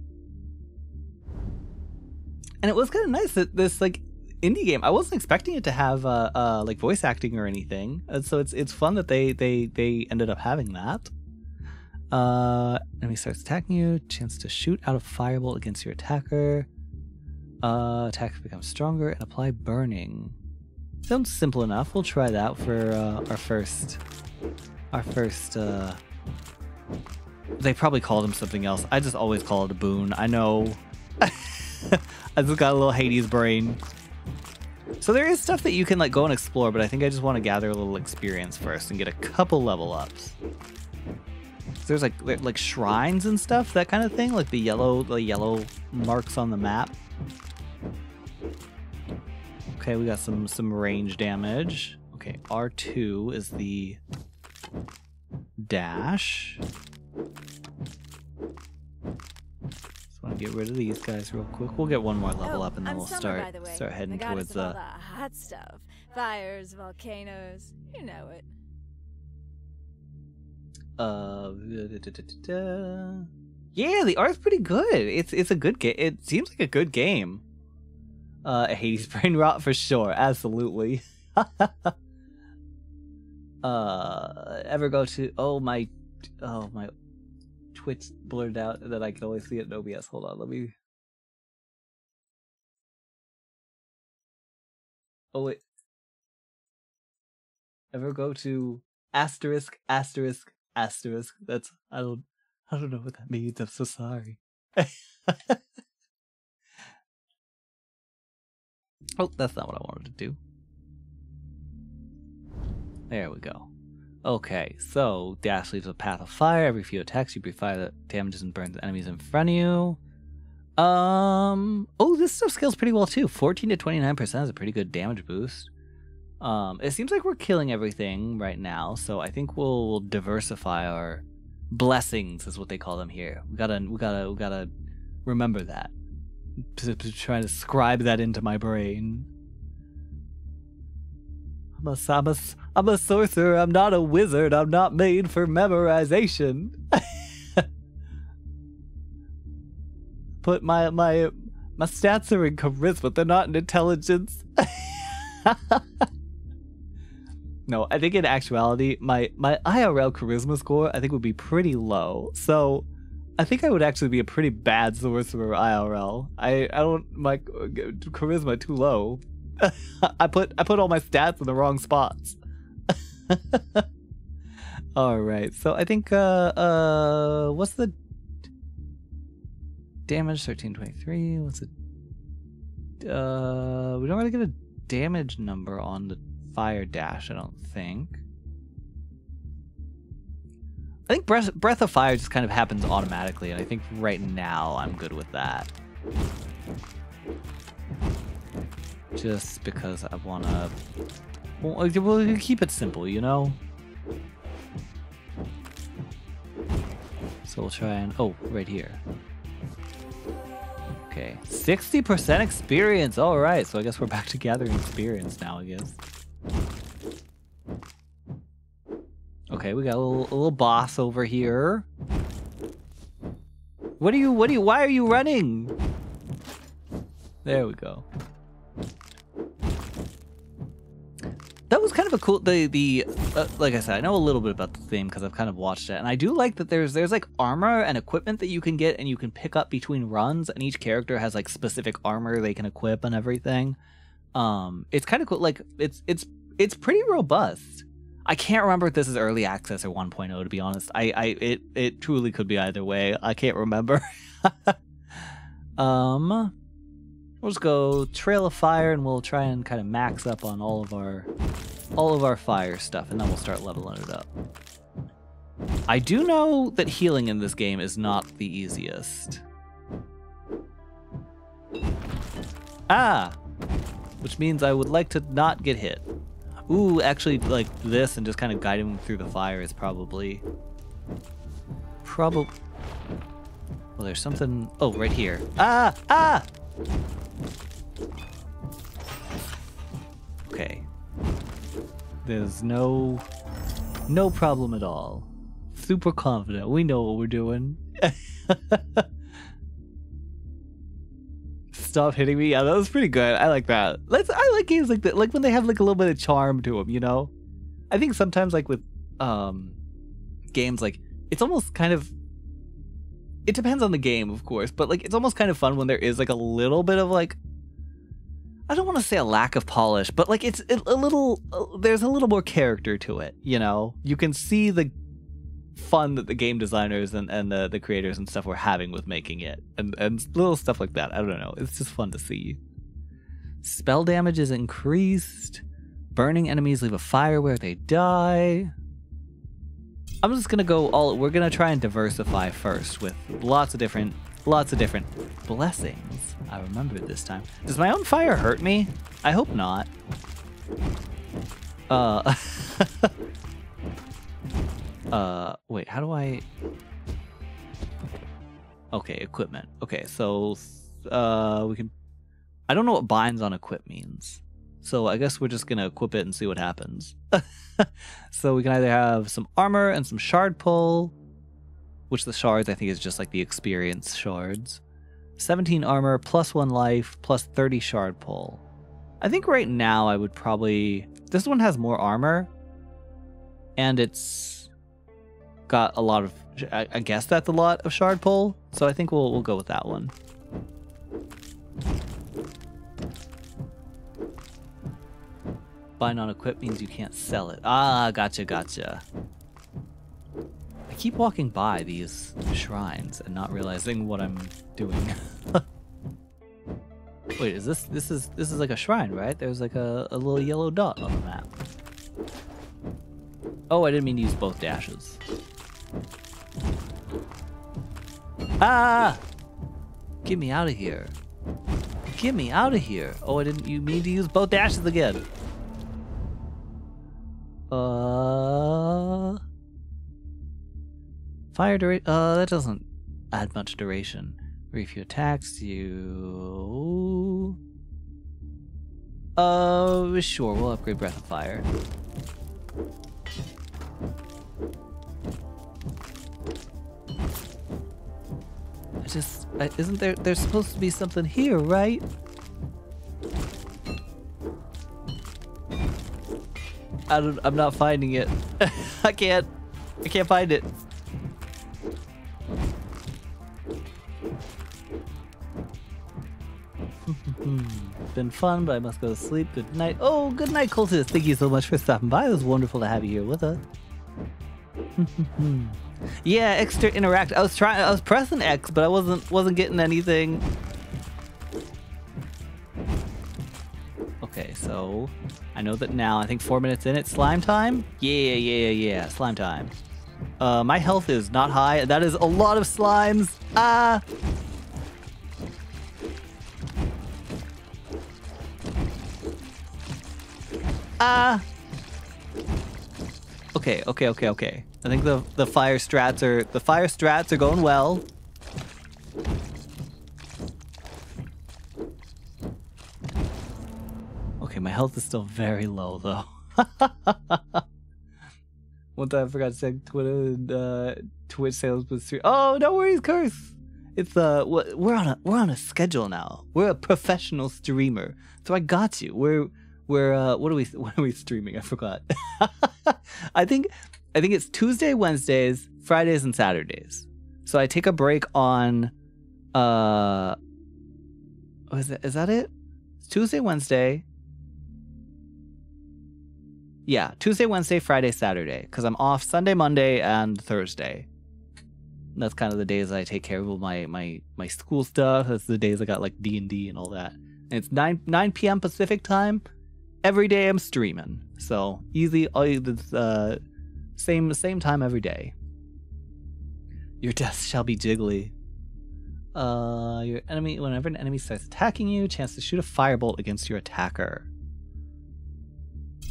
And it was kind of nice that this like indie game. I wasn't expecting it to have uh, uh like voice acting or anything, and so it's it's fun that they they they ended up having that. Uh, enemy starts attacking you. Chance to shoot out a fireball against your attacker. Uh, attack becomes stronger and apply burning. Sounds simple enough. We'll try that for uh, our first, our first. Uh, they probably called him something else. I just always call it a boon. I know. (laughs) I just got a little Hades brain. So there is stuff that you can like go and explore, but I think I just want to gather a little experience first and get a couple level ups. There's like like shrines and stuff, that kind of thing, like the yellow the yellow marks on the map. Okay, we got some some range damage. Okay, R2 is the dash. Want to get rid of these guys real quick. We'll get one more level oh, up and then I'm we'll Summer, start the start heading the towards uh the hot stuff. Fires, volcanoes, you know it. uh da, da, da. Yeah, the art's pretty good. It's it's a good game. It seems like a good game. Uh, Hades (laughs) brain rot for sure, absolutely. (laughs) uh, ever go to? Oh my, oh my, Twitch blurred out that I can only see it in OBS. Hold on, let me. Oh wait. Ever go to asterisk asterisk asterisk? That's I don't I don't know what that means. I'm so sorry. (laughs) Oh, that's not what I wanted to do. There we go. Okay, so dash leaves a path of fire. Every few attacks, you breathe fire that damages and burns the enemies in front of you. Um. Oh, this stuff scales pretty well too. Fourteen to twenty-nine percent is a pretty good damage boost. Um. It seems like we're killing everything right now, so I think we'll, we'll diversify our blessings, is what they call them here. We gotta, we gotta, we gotta remember that to try to scribe that into my brain. I'm a, I'm, a, I'm a sorcerer. I'm not a wizard. I'm not made for memorization. (laughs) Put my my my stats are in charisma. They're not in intelligence. (laughs) no, I think in actuality, my my IRL charisma score I think would be pretty low. So I think I would actually be a pretty bad sorcerer IRL. I I don't my charisma too low. (laughs) I put I put all my stats in the wrong spots. (laughs) all right, so I think uh uh what's the damage? Thirteen twenty three. What's it? Uh, we don't really get a damage number on the fire dash. I don't think. I think breath, breath of fire just kind of happens automatically, and I think right now I'm good with that. Just because I want to... Well, we'll keep it simple, you know? So we'll try and... Oh, right here. Okay. 60% experience! Alright, so I guess we're back to gathering experience now, I guess. Okay, we got a little, a little boss over here. What are you? What are you? Why are you running? There we go. Kind of a cool. The the uh, like I said, I know a little bit about the theme because I've kind of watched it, and I do like that there's there's like armor and equipment that you can get and you can pick up between runs, and each character has like specific armor they can equip and everything. Um, it's kind of cool. Like it's it's it's pretty robust. I can't remember if this is early access or 1.0 to be honest. I, I it it truly could be either way. I can't remember. (laughs) um we'll just go Trail of Fire and we'll try and kind of max up on all of our all of our fire stuff and then we'll start leveling it up. I do know that healing in this game is not the easiest. Ah! Which means I would like to not get hit. Ooh, actually, like this and just kind of guiding him through the fire is probably. Probably. Well, there's something. Oh, right here. Ah! Ah! Okay. There's no. No problem at all. Super confident. We know what we're doing. (laughs) Stop hitting me. Yeah, that was pretty good. I like that. Let's. I like games like that. Like when they have like a little bit of charm to them. You know. I think sometimes like with um games like it's almost kind of. It depends on the game, of course, but like it's almost kind of fun when there is like a little bit of like. I don't want to say a lack of polish, but like it's a little. uh, There's a little more character to it. You know, you can see the fun that the game designers and, and the, the creators and stuff were having with making it and, and little stuff like that i don't know it's just fun to see spell damage is increased burning enemies leave a fire where they die i'm just gonna go all we're gonna try and diversify first with lots of different lots of different blessings i remember this time does my own fire hurt me i hope not uh (laughs) Uh, wait, how do I? Okay, equipment. Okay, so uh, we can. I don't know what binds on equip means, so I guess we're just gonna equip it and see what happens. (laughs) so we can either have some armor and some shard pull, which the shards I think is just like the experience shards. 17 armor plus one life plus 30 shard pull. I think right now I would probably. This one has more armor, and it's got a lot of I, guess that's a lot of shard pull, so I think we'll we'll go with that one. Bind on equip means you can't sell it. Ah, gotcha, gotcha. I keep walking by these shrines and not realizing what I'm doing. (laughs) Wait, is this this is this is like a shrine, right? There's like a, a little yellow dot on the map. Oh, I didn't mean to use both dashes. Ah! Get me out of here. Get me out of here. Oh, I didn't. You mean to use both dashes again? Uh. Fire duration. Uh, that doesn't add much duration. You attacks you. Uh, sure. We'll upgrade Breath of Fire. I just I, isn't there? There's supposed to be something here, right? I don't. I'm not finding it. (laughs) I can't. I can't find it. (laughs) Been fun, but I must go to sleep. Good night. Oh, good night, cultist. Thank you so much for stopping by. It was wonderful to have you here with us. (laughs) yeah, extra interact. I was trying. I was pressing X, but I wasn't wasn't getting anything. Okay, so I know that now. I think four minutes in, it's slime time. Yeah, yeah, yeah, slime time. Uh, my health is not high. That is a lot of slimes. Ah. Ah. Okay, okay, okay, okay. I think the the fire strats are the fire strats are going well. Okay, my health is still very low though. (laughs) One time I forgot to say Twitter uh, Twitch sales was three. Oh, no worries, curse. It's uh, we're on a we're on a schedule now. We're a professional streamer, so I got you. We're we're uh, what are we (laughs) what are we streaming? I forgot. (laughs) I think I think it's Tuesday, Wednesdays, Fridays, and Saturdays. So I take a break on uh, oh, is that is that it? It's Tuesday, Wednesday. Yeah, Tuesday, Wednesday, Friday, Saturday, because I'm off Sunday, Monday, and Thursday. That's kind of the days I take care of my my my school stuff. That's the days I got like D and D and all that. And it's nine nine p.m. Pacific time. Every day I'm streaming, so easy. Uh, same same time every day. Your death shall be jiggly. Uh, your enemy whenever an enemy starts attacking you, chance to shoot a firebolt against your attacker.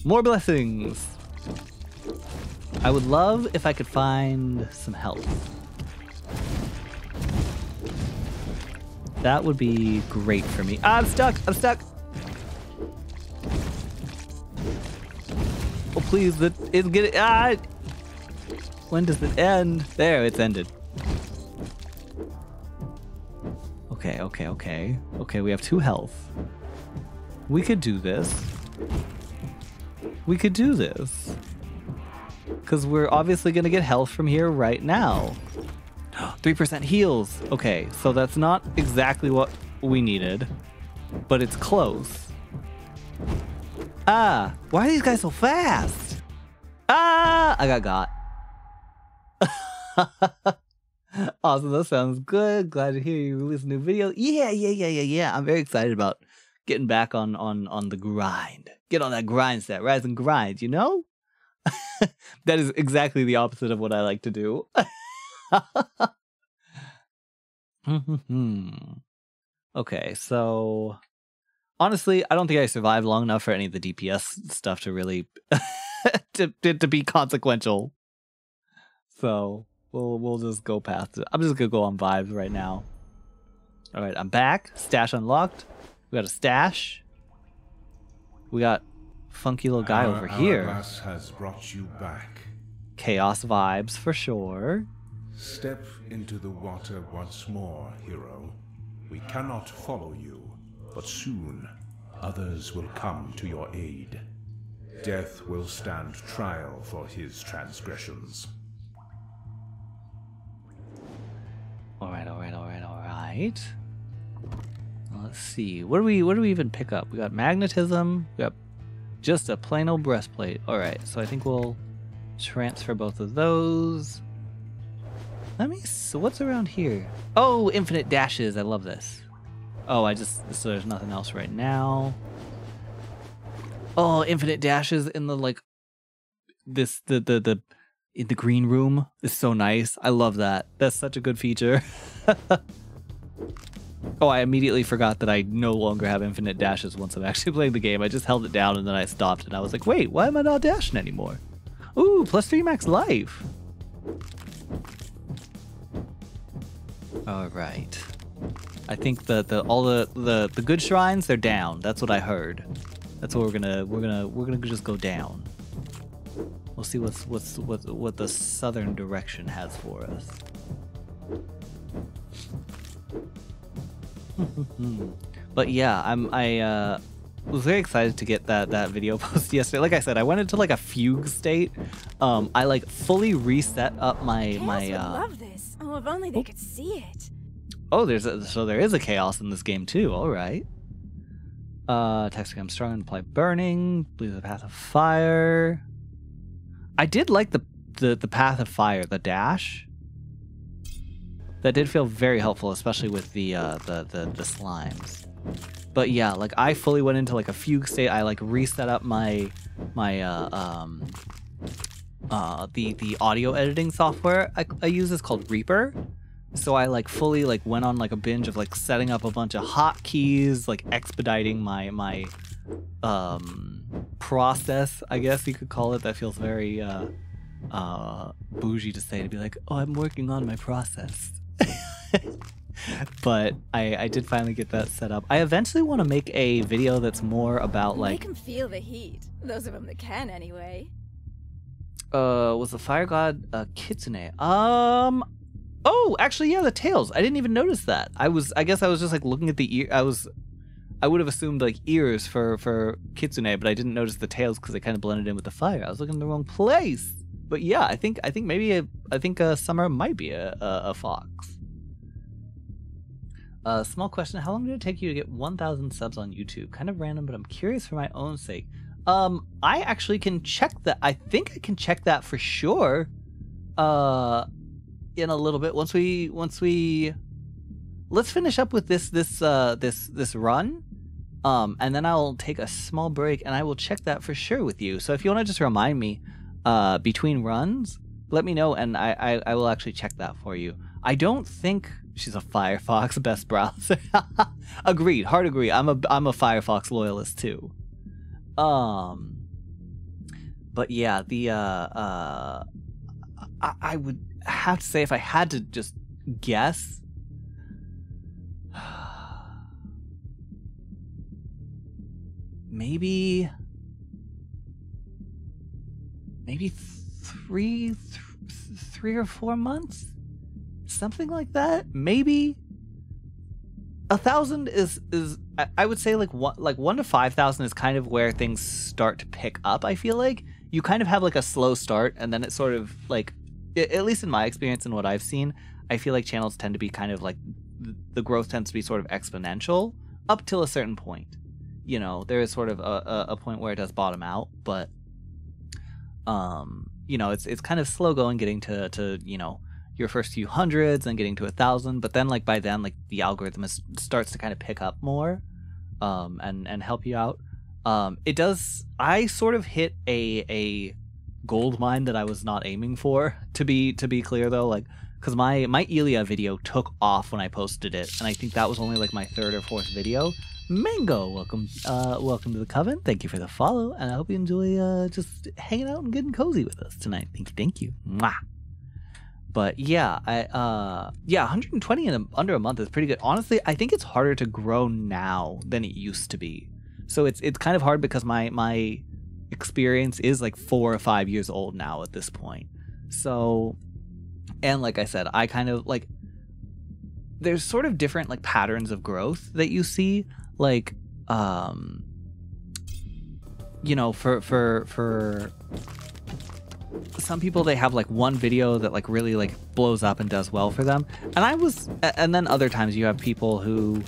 More blessings. I would love if I could find some health. That would be great for me. Ah, I'm stuck. I'm stuck. Oh, please, that it's getting. Ah! When does it end? There, it's ended. Okay, okay, okay. Okay, we have two health. We could do this. We could do this. Because we're obviously going to get health from here right now. (gasps) 3% heals. Okay, so that's not exactly what we needed, but it's close. Ah, why are these guys so fast? Ah, I got got. (laughs) awesome, that sounds good. Glad to hear you release a new video. Yeah, yeah, yeah, yeah, yeah. I'm very excited about getting back on on on the grind. Get on that grind set, rise and grind. You know, (laughs) that is exactly the opposite of what I like to do. (laughs) okay, so honestly, I don't think I survived long enough for any of the DPS stuff to really (laughs) to, to to be consequential. So we'll we'll just go past it. I'm just gonna go on vibes right now. All right, I'm back. Stash unlocked. We got a stash. We got funky little guy Our over here. has brought you back. Chaos vibes for sure. Step into the water once more, hero. We cannot follow you, but soon others will come to your aid. Death will stand trial for his transgressions. All right, all right, all right, all right. Let's see. What do we what do we even pick up? We got magnetism. We got just a plain old breastplate. All right, so I think we'll transfer both of those. Let me. So what's around here? Oh, infinite dashes. I love this. Oh, I just so there's nothing else right now. Oh, infinite dashes in the like this the the the in the green room is so nice. I love that. That's such a good feature. (laughs) oh, I immediately forgot that I no longer have infinite dashes once I'm actually (laughs) playing the game. I just held it down and then I stopped and I was like, wait, why am I not dashing anymore? Ooh, plus three max life. All right. I think the, the all the, the the good shrines they're down. That's what I heard. That's what we're gonna we're gonna we're gonna just go down. We'll see what's what's what what the southern direction has for us. (laughs) but yeah, I'm I uh was very excited to get that that video (laughs) post yesterday. Like I said, I went into like a fugue state. Um, I like fully reset up my Chaos my uh. love this. Oh, if only they could see it. Oh, there's a, so there is a chaos in this game too. All right. Uh, I'm strong and apply burning. Bleed the path of fire. I did like the, the the path of fire, the dash. That did feel very helpful, especially with the uh the the, the slimes. But yeah, like I fully went into like a fugue state. I like reset up my my uh um uh the the audio editing software I, I use is called Reaper. So I like fully like went on like a binge of like setting up a bunch of hotkeys, like expediting my my um process, I guess you could call it. That feels very uh uh bougie to say to be like, "Oh, I'm working on my process." (laughs) but I I did finally get that set up. I eventually want to make a video that's more about like Make them feel the heat. Those of them that can, anyway. uh was the fire god uh kitsune um oh actually yeah the tails. I didn't even notice that. I was i guess i was just like looking at the ear i was i would have assumed like ears for for kitsune but i didn't notice the tails because they kind of blended in with the fire. I was looking in the wrong place. But yeah i think i think maybe a, i think uh summer might be a, a, a fox. Uh, small question. How long did it take you to get 1000 subs on youtube? Kind of random but i'm curious for my own sake. Um, I actually can check that. I think I can check that for sure. Uh, in a little bit once we once we let's finish up with this this uh this this run. Um, and then I'll take a small break and I will check that for sure with you. So if you want to just remind me, uh, between runs, let me know and I, I I will actually check that for you. I don't think she's a Firefox (laughs) best browser. (laughs) Agreed, hard agree. I'm a I'm a Firefox loyalist too. Um, but yeah, the uh, uh, I, I would have to say if I had to just guess, (sighs) maybe, maybe three, th- three or four months, something like that. Maybe a thousand is is I- would say like one like one to five thousand is kind of where things start to pick up. I feel like you kind of have like a slow start, and then it sort of like at least in my experience and what I've seen, I feel like channels tend to be kind of like the growth tends to be sort of exponential up till a certain point. You know, there is sort of a, a, point where it does bottom out, but um, you know, it's it's kind of slow going getting to to you know your first few hundreds and getting to a thousand but then like by then like the algorithm is, starts to kind of pick up more um and and help you out um it does i sort of hit a a gold mine that i was not aiming for to be to be clear though like because my my Elia video took off when i posted it and i think that was only like my third or fourth video. Mango welcome uh welcome to the coven. Thank you for the follow and i hope you enjoy uh just hanging out and getting cozy with us tonight. Thank you thank you. Mwah. But yeah, I uh yeah, 120 in a, under a month is pretty good. Honestly, I think it's harder to grow now than it used to be. So it's it's kind of hard because my my experience is like 4 or 5 years old now at this point. So and like I said, I kind of like there's sort of different like patterns of growth that you see like um you know, for for for some people they have like one video that like really like blows up and does well for them and i was and then other times you have people who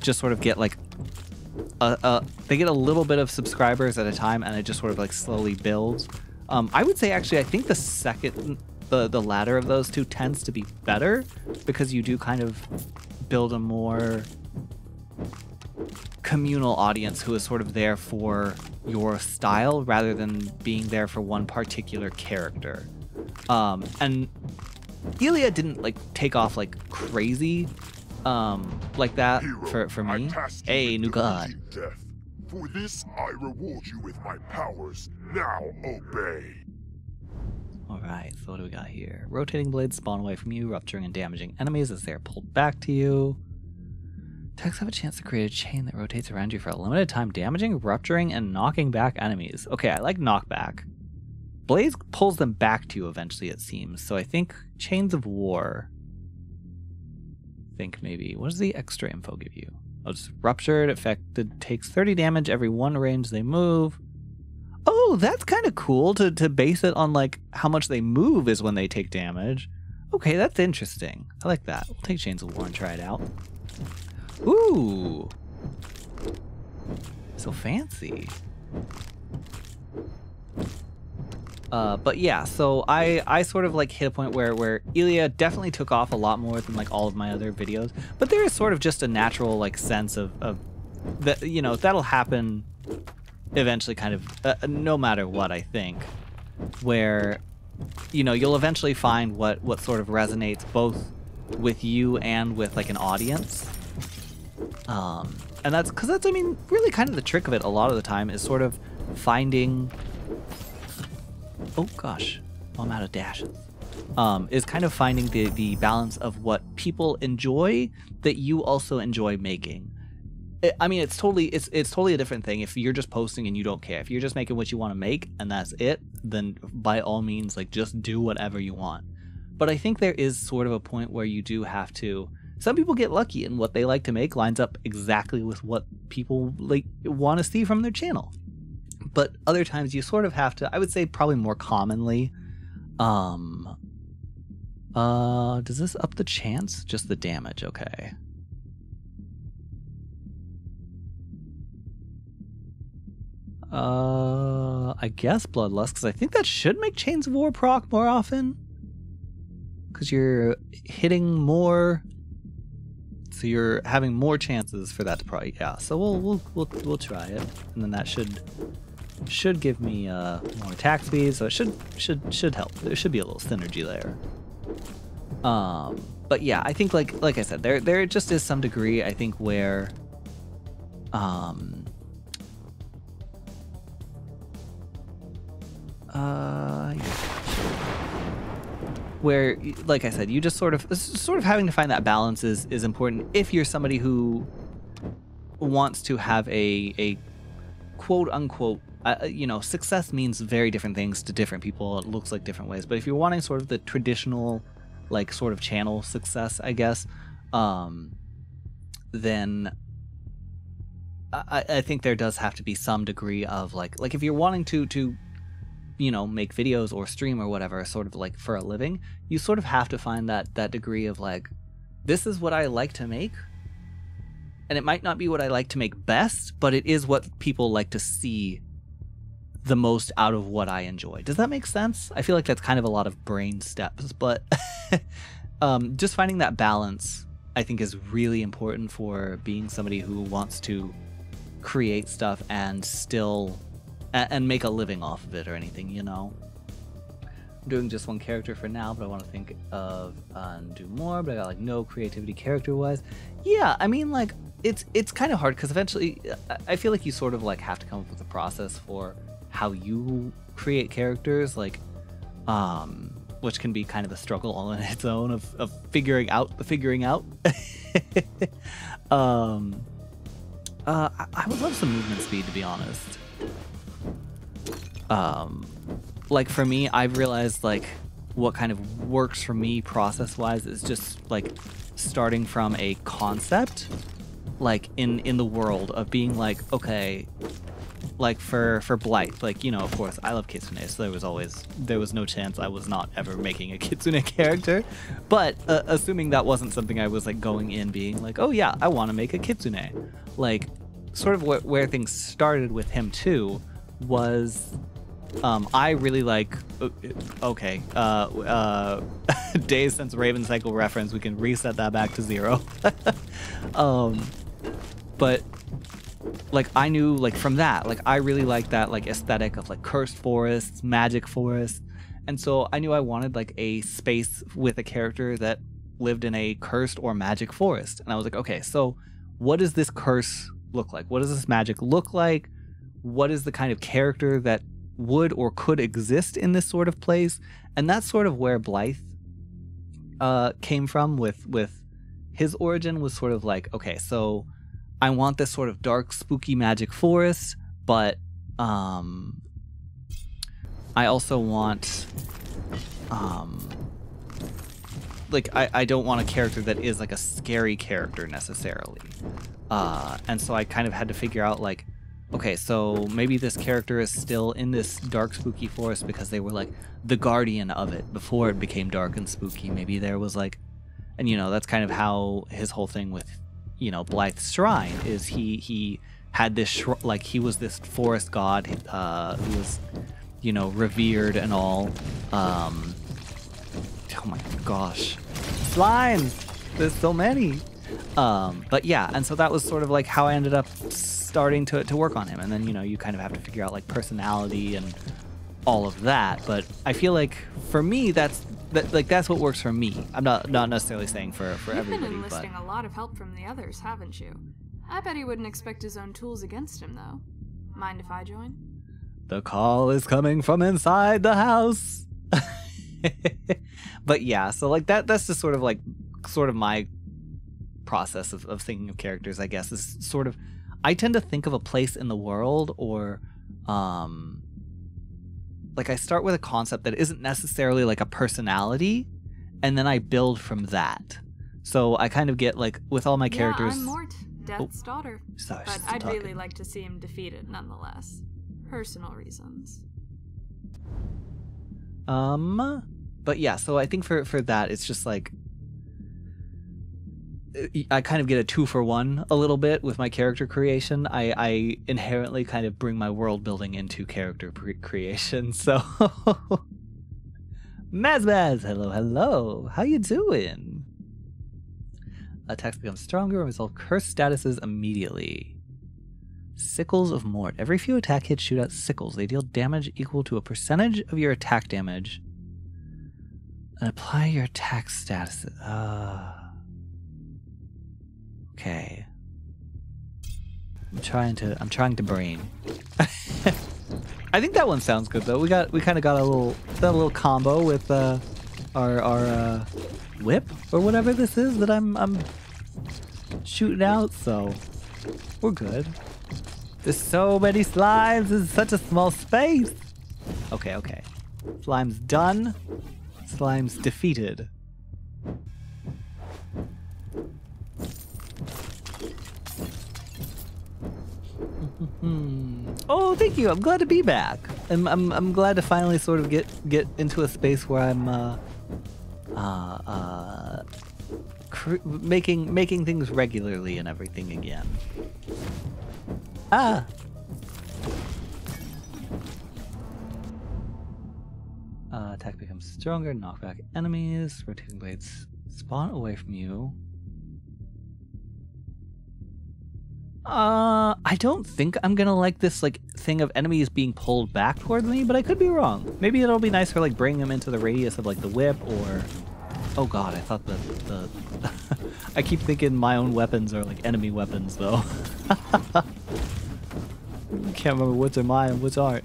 just sort of get like a, a they get a little bit of subscribers at a time and it just sort of like slowly builds um i would say actually i think the second the the latter of those two tends to be better because you do kind of build a more communal audience who is sort of there for your style rather than being there for one particular character. Um, and Elia didn't like take off like crazy um like that Hero, for for me. Hey, new god. Death. For this, I reward you with my powers. Now obey. All right, so what do we got here? Rotating blades spawn away from you, rupturing and damaging enemies as they are pulled back to you. Attacks have a chance to create a chain that rotates around you for a limited time, damaging, rupturing, and knocking back enemies. Okay, I like knockback. Blaze pulls them back to you eventually, it seems. So I think Chains of War. Think maybe. What does the extra info give you? Oh, it's ruptured, affected, takes 30 damage every one range they move. Oh, that's kind of cool to, to base it on like how much they move is when they take damage. Okay, that's interesting. I like that. We'll take Chains of War and try it out. Ooh. So fancy. Uh, but yeah, so I I sort of like hit a point where where Elia definitely took off a lot more than like all of my other videos, but there is sort of just a natural like sense of of that you know that'll happen eventually, kind of uh, no matter what I think, where you know you'll eventually find what what sort of resonates both with you and with like an audience. Um, and that's because that's i mean really kind of the trick of it a lot of the time is sort of finding oh gosh i'm out of dashes um, is kind of finding the the balance of what people enjoy that you also enjoy making I mean, it's totally it's it's totally a different thing if you're just posting and you don't care. If you're just making what you want to make and that's it, then by all means, like just do whatever you want. But I think there is sort of a point where you do have to. Some people get lucky and what they like to make lines up exactly with what people like want to see from their channel. But other times you sort of have to. I would say probably more commonly. Um. Uh, does this up the chance? Just the damage? Okay. Uh, I guess Bloodlust, because I think that should make Chains of War proc more often. Because you're hitting more, so you're having more chances for that to proc. Yeah, so we'll we'll we'll we'll try it, and then that should should give me uh more attack speed. So it should should should help. There should be a little synergy there. Um, but yeah, I think like like I said, there there just is some degree I think where, um. Uh, where, like I said, you just sort of sort of having to find that balance is is important if you're somebody who wants to have a a quote unquote uh, you know success means very different things to different people. It looks like different ways. But if you're wanting sort of the traditional like sort of channel success i guess um then I, I think there does have to be some degree of like like if you're wanting to to you know make videos or stream or whatever sort of like for a living you sort of have to find that that degree of like this is what i like to make and it might not be what i like to make best but it is what people like to see the most out of what i enjoy does that make sense i feel like that's kind of a lot of brain steps but (laughs) um, just finding that balance i think is really important for being somebody who wants to create stuff and still and make a living off of it or anything, you know. I'm doing just one character for now, but I want to think of uh, and do more. But I got like no creativity character wise. Yeah, I mean like it's it's kind of hard because eventually I feel like you sort of like have to come up with a process for how you create characters, like um, which can be kind of a struggle all in (laughs) its own of of figuring out the figuring out. (laughs) um, uh, I, I would love some movement speed to be honest um like for me i've realized like what kind of works for me process wise is just like starting from a concept like in in the world of being like okay like for for Blythe, like you know, of course, I love Kitsune, so there was always there was no chance I was not ever making a (laughs) Kitsune character. But uh, assuming that wasn't something I was like going in being like, oh yeah, I want to make a Kitsune, like sort of wh- where things started with him too was um, I really like. uh, Okay, uh, uh, (laughs) days since Raven Cycle reference, we can reset that back to zero. (laughs) um, but like I knew like from that, like I really liked that like aesthetic of like cursed forests, magic forests, and so I knew I wanted like a space with a character that lived in a cursed or magic forest, and I was like, okay, so what does this curse look like? What does this magic look like? What is the kind of character that would or could exist in this sort of place? And that's sort of where Blythe uh, came from with with his origin was sort of like, okay, so I want this sort of dark, spooky magic forest, but um, I also want um, like I, I don't want a character that is like a scary character necessarily. Uh, and so I kind of had to figure out like, okay, so maybe this character is still in this dark, spooky forest because they were like the guardian of it before it became dark and spooky. Maybe there was like, and you know that's kind of how his whole thing with, you know, Blythe's shrine is he he had this like he was this forest god uh, who was, you know, revered and all. Um, oh my gosh, slimes! There's so many. Um, but yeah, and so that was sort of like how I ended up starting to, to work on him. And then, you know, you kind of have to figure out like personality and all of that. But I feel like for me, that's that, like that's what works for me. I'm not not necessarily saying for for You've been everybody, but enlisting a lot of help from the others, haven't you? I bet he wouldn't expect his own tools against him, though. Mind if I join? the call is coming from inside the house. (laughs) but yeah, so like that that's just sort of like sort of my process of, of thinking of characters, I guess, is sort of I tend to think of a place in the world or um like I start with a concept that isn't necessarily like a personality and then I build from that. So I kind of get like with all my characters Yeah, I'm Mort, Death's daughter. Sorry, But I'd really like to see him defeated nonetheless. Personal reasons. Um, but yeah, so I think for for that, it's just like I kind of get a two for one a little bit with my character creation. I I inherently kind of bring my world building into character pre- creation. (laughs) So, Mazmaz, hello, hello, how you doing? Attacks become stronger and resolve curse statuses immediately. Sickles of Mort. Every few attack hits shoot out sickles. They deal damage equal to a percentage of your attack damage. And apply your attack status. Uh, okay. I'm trying to I'm trying to brain. (laughs) I think that one sounds good though. We got we kind of got a little that little combo with uh our our uh whip or whatever this is that I'm I'm shooting out, so we're good. There's so many slimes in such a small space. Okay, okay. Slime's done. Slime's defeated. Oh, thank you. I'm glad to be back. I'm, I'm, I'm glad to finally sort of get get into a space where I'm uh, uh, uh, making making things regularly and everything again. Ah. Uh, attack becomes stronger, knock back enemies, rotating blades spawn away from you. Uh, I don't think I'm gonna like this like thing of enemies being pulled back toward me, but I could be wrong. Maybe it'll be nice for like bringing them into the radius of like the whip or. Oh god, I thought the the. (laughs) I keep thinking my own weapons are like enemy weapons though. (laughs) Can't remember what's are mine and which aren't.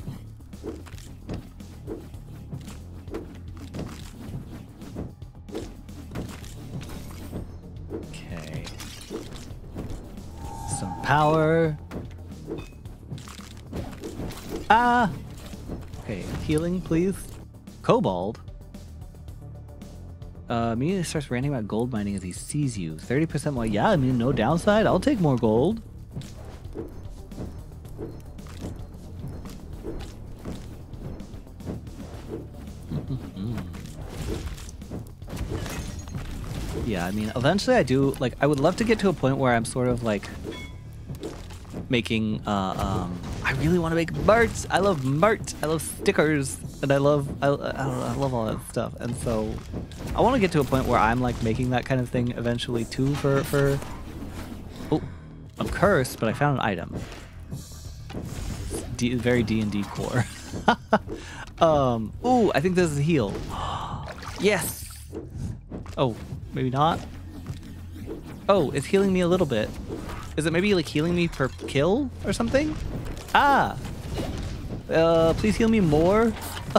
Power. Ah! Okay, healing, please. Cobalt. Uh, immediately starts ranting about gold mining as he sees you. 30% more. Yeah, I mean, no downside. I'll take more gold. (laughs) yeah, I mean, eventually I do, like, I would love to get to a point where I'm sort of like making, uh, um, I really want to make merch. I love merch. I love stickers. And I love, I, I, know, I love all that stuff. And so I want to get to a point where I'm like making that kind of thing eventually too for, for, oh, I'm cursed, but I found an item. D, very D&D core. (laughs) um, ooh, I think this is a heal. (gasps) yes. Oh, maybe not. Oh, it's healing me a little bit. Is it maybe like healing me per kill or something? Ah. Uh, please heal me more. (laughs)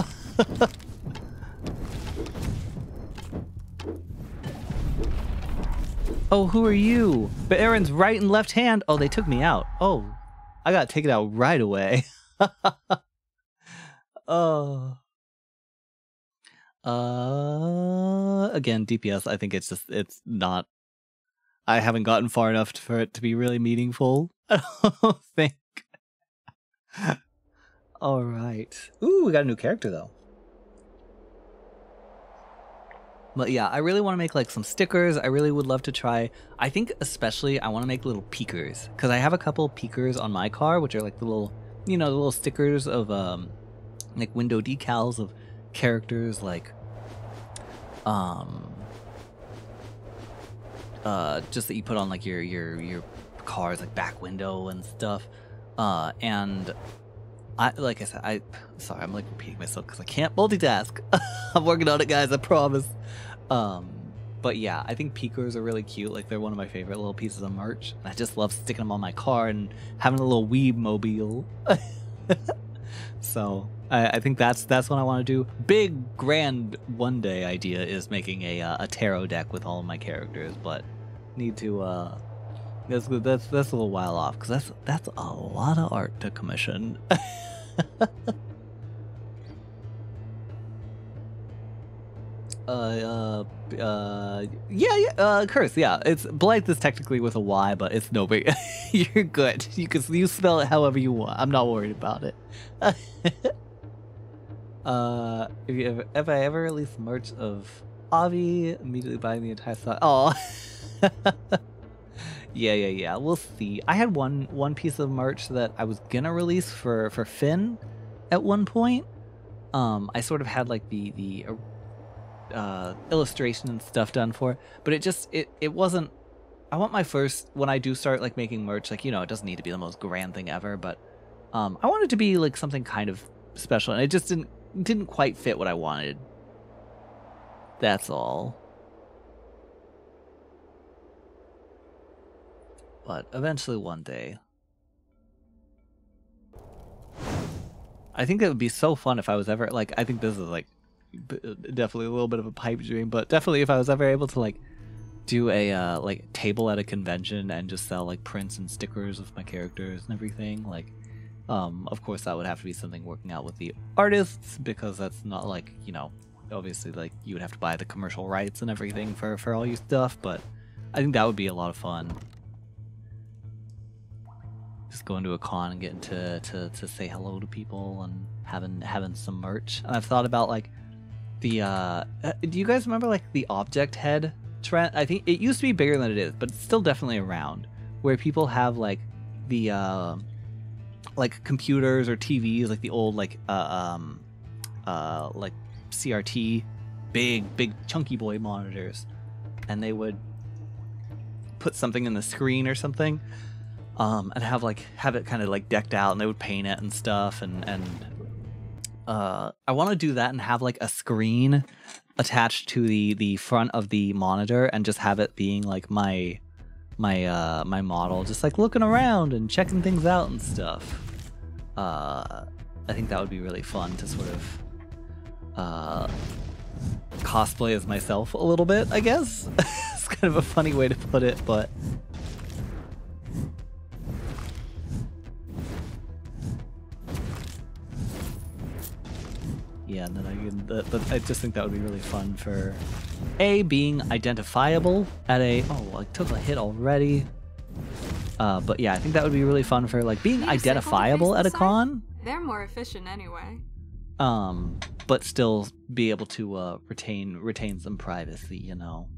oh, who are you? But Aaron's right and left hand. Oh, they took me out. Oh, I gotta take it out right away. (laughs) oh. Uh, again, DPS. I think it's just it's not. I haven't gotten far enough for it to be really meaningful. (laughs) I don't think. All right. Ooh, we got a new character though. But yeah, I really want to make like some stickers. I really would love to try. I think especially I want to make little peekers because I have a couple peekers on my car, which are like the little, you know, the little stickers of um, like window decals of characters like, um, uh, just that you put on like your your your car's like back window and stuff. Uh, and I like I said, I sorry, I'm like repeating myself because I can't multitask. (laughs) I'm working on it, guys. I promise. Um, but yeah, I think peekers are really cute. Like they're one of my favorite little pieces of merch. I just love sticking them on my car and having a little weeb mobile. (laughs) so I, I think that's that's what I want to do. Big grand one day idea is making a uh, a tarot deck with all of my characters, but need to. uh That's that's that's a little while off because that's that's a lot of art to commission. (laughs) uh, uh, uh, yeah, yeah, uh, curse, yeah. It's Blythe is technically with a Y, but it's no big. (laughs) You're good. You can you spell it however you want. I'm not worried about it. (laughs) uh, if you ever, if I ever release merch of Avi, immediately buying the entire set. Oh, (laughs) yeah, yeah, yeah. We'll see. I had one one piece of merch that I was gonna release for for Finn at one point. Um, I sort of had like the the uh, illustration and stuff done for it, but it just it it wasn't. I want my first when I do start like making merch, like you know, it doesn't need to be the most grand thing ever, but um, I want it to be like something kind of special, and it just didn't didn't quite fit what I wanted. That's all. But eventually, one day. I think it would be so fun if I was ever like. I think this is like definitely a little bit of a pipe dream, but definitely if I was ever able to like do a uh, like table at a convention and just sell like prints and stickers of my characters and everything. Like, um, of course that would have to be something working out with the artists because that's not like you know, obviously like you would have to buy the commercial rights and everything for for all your stuff. But I think that would be a lot of fun. Just going to a con and getting to, to, to say hello to people and having having some merch. And I've thought about like the uh, uh do you guys remember like the object head trend? I think it used to be bigger than it is, but it's still definitely around where people have like the uh, like computers or TVs, like the old like uh, um uh like CRT big big chunky boy monitors and they would put something in the screen or something um and have like have it kind of like decked out and they would paint it and stuff and and uh I want to do that and have like a screen attached to the the front of the monitor and just have it being like my my uh my model just like looking around and checking things out and stuff uh I think that would be really fun to sort of uh cosplay as myself a little bit, I guess. (laughs) it's kind of a funny way to put it, but yeah, and then I can, the, the, I just think that would be really fun for a being identifiable at a oh I took a hit already. Uh, but yeah, I think that would be really fun for like being Can you cycle to identifiable at a con. They're more efficient anyway. um but still be able to uh retain retain some privacy you know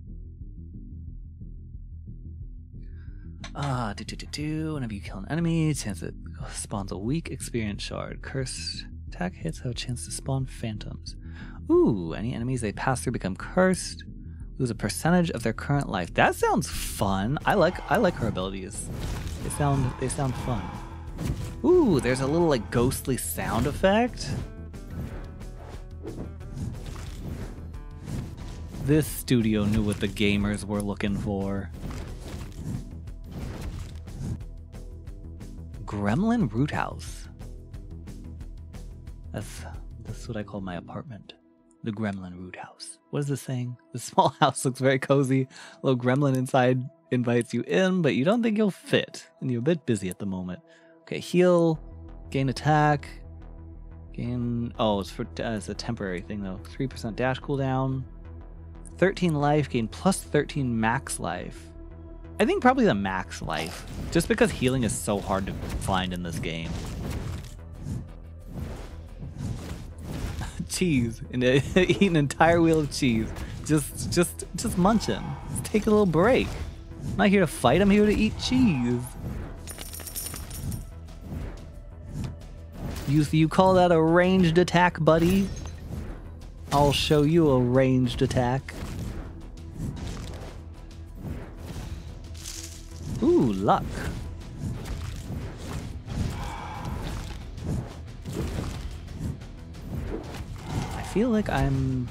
ah do do do do whenever you kill an enemy chance it spawns a weak experience shard cursed attack hits have a chance to spawn phantoms. Ooh any enemies they pass through become cursed. Lose a percentage of their current life. That sounds fun. I like i like her abilities. They sound they sound fun. Ooh there's a little like ghostly sound effect. This studio knew what the gamers were looking for. Gremlin Root House. That's that's what I call my apartment. The Gremlin Root House. What is this saying? (laughs) The small house looks very cozy. A Little gremlin inside invites you in, but you don't think you'll fit, and you're a bit busy at the moment. Okay, heal, gain attack, gain. Oh, it's for uh, it's a temporary thing though. Three percent dash cooldown. 13 life, gain plus 13 max life. I think probably the max life, just because healing is so hard to find in this game. Cheese, and (laughs) eat an entire wheel of cheese. Just, just, just munching. Just take a little break. I'm not here to fight. I'm here to eat cheese. You, you call that a ranged attack, buddy? I'll show you a ranged attack. Ooh, luck. Feel like I'm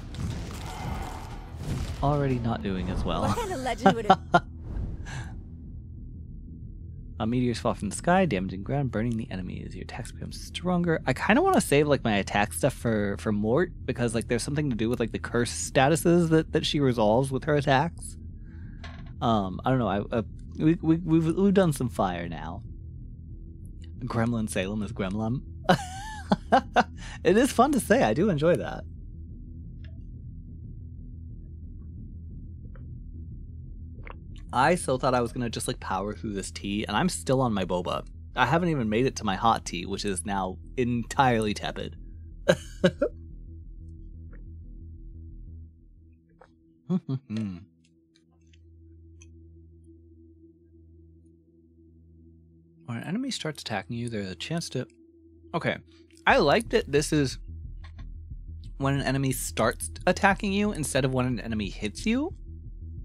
already not doing as well. What kind of legend would it (laughs) (laughs) Uh, meteors fall from the sky, damaging ground, burning the enemies. Your attacks become stronger. I kind of want to save like my attack stuff for for Mort because like there's something to do with like the curse statuses that that she resolves with her attacks. Um, I don't know. I, uh, we, we we've we've done some fire now. Gremlin Salem is Gremlin. (laughs) it is fun to say. I do enjoy that. I so thought I was gonna just like power through this tea, and I'm still on my boba. I haven't even made it to my hot tea, which is now entirely tepid. (laughs) when an enemy starts attacking you, there's a chance to. Okay, I like that this is when an enemy starts attacking you instead of when an enemy hits you.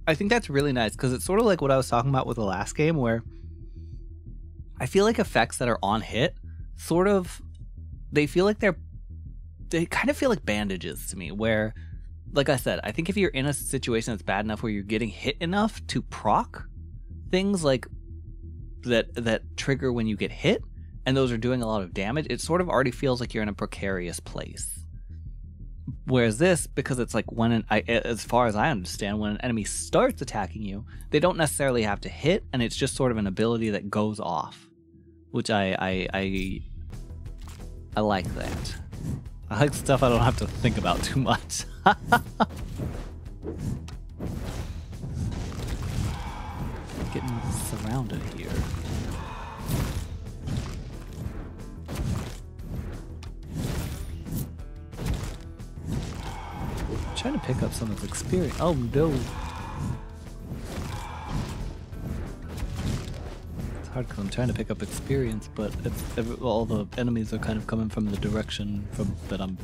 I think that's really nice because it's sort of like what I was talking about with the last game, where I feel like effects that are on hit sort of they feel like they're they kind of feel like bandages to me where like I said, I think if you're in a situation that's bad enough where you're getting hit enough to proc things like that that trigger when you get hit and those are doing a lot of damage, it sort of already feels like you're in a precarious place. Whereas this, because it's like when, an, I, as far as I understand, when an enemy starts attacking you, they don't necessarily have to hit, and it's just sort of an ability that goes off, which I I I, I like that. I like stuff I don't have to think about too much. (laughs) Getting surrounded here. Trying to pick up some of his experience. Oh no. It's hard because I'm trying to pick up experience, but every, all the enemies are kind of coming from the direction from that I'm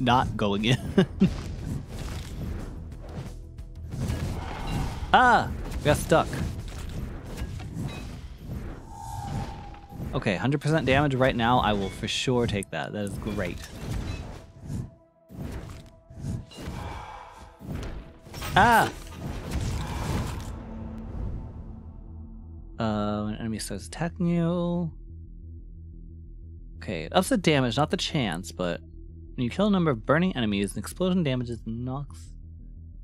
not going in. (laughs) ah! Got stuck. Okay, 100% damage right now. I will for sure take that. That is great. Ah! Uh, when an enemy starts attacking you. Okay, ups the damage, not the chance, but when you kill a number of burning enemies, an explosion damages knocks.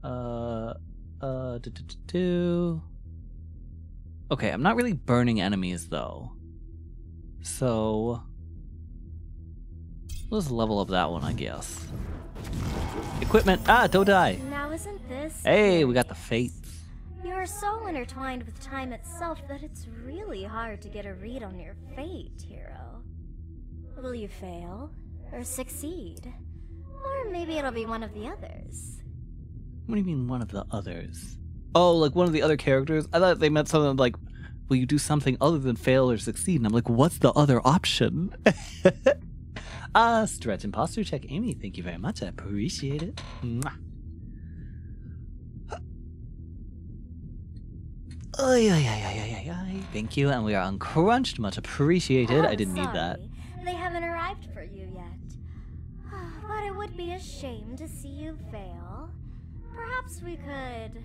Uh, uh, do, do, do, do. Okay, I'm not really burning enemies though. So, let's level up that one, I guess. Equipment. Ah, don't die. Now isn't this? Hey, we got the fates. You are so intertwined with time itself that it's really hard to get a read on your fate, hero. Will you fail or succeed? Or maybe it'll be one of the others. What do you mean one of the others? Oh, like one of the other characters? I thought they meant something like, will you do something other than fail or succeed? And I'm like, what's the other option? (laughs) Ah, uh, stretch imposter check, Amy. Thank you very much. I appreciate it. Mwah. Oh, yeah, yeah, yeah, yeah, yeah, yeah. Thank you, and we are uncrunched. Much appreciated. Oh, I didn't sorry. need that. They haven't arrived for you yet. (sighs) But it would be a shame to see you fail. Perhaps we could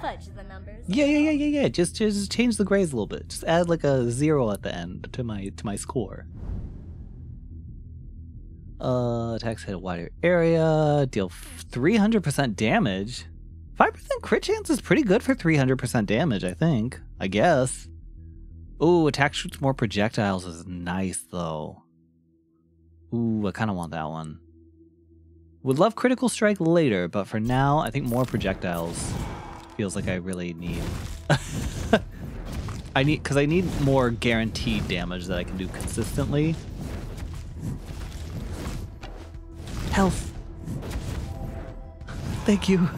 fudge the numbers. Yeah, yeah, yeah, yeah, yeah. Just, just change the grades a little bit. Just add like a zero at the end to my to my score. Uh, attacks hit a wider area. Deal 300% damage. 5% crit chance is pretty good for 300% damage, I think. I guess. Ooh, attack shoots more projectiles is nice, though. Ooh, I kind of want that one. Would love critical strike later, but for now, I think more projectiles feels like I really need. (laughs) I need, because I need more guaranteed damage that I can do consistently. Health. Thank you.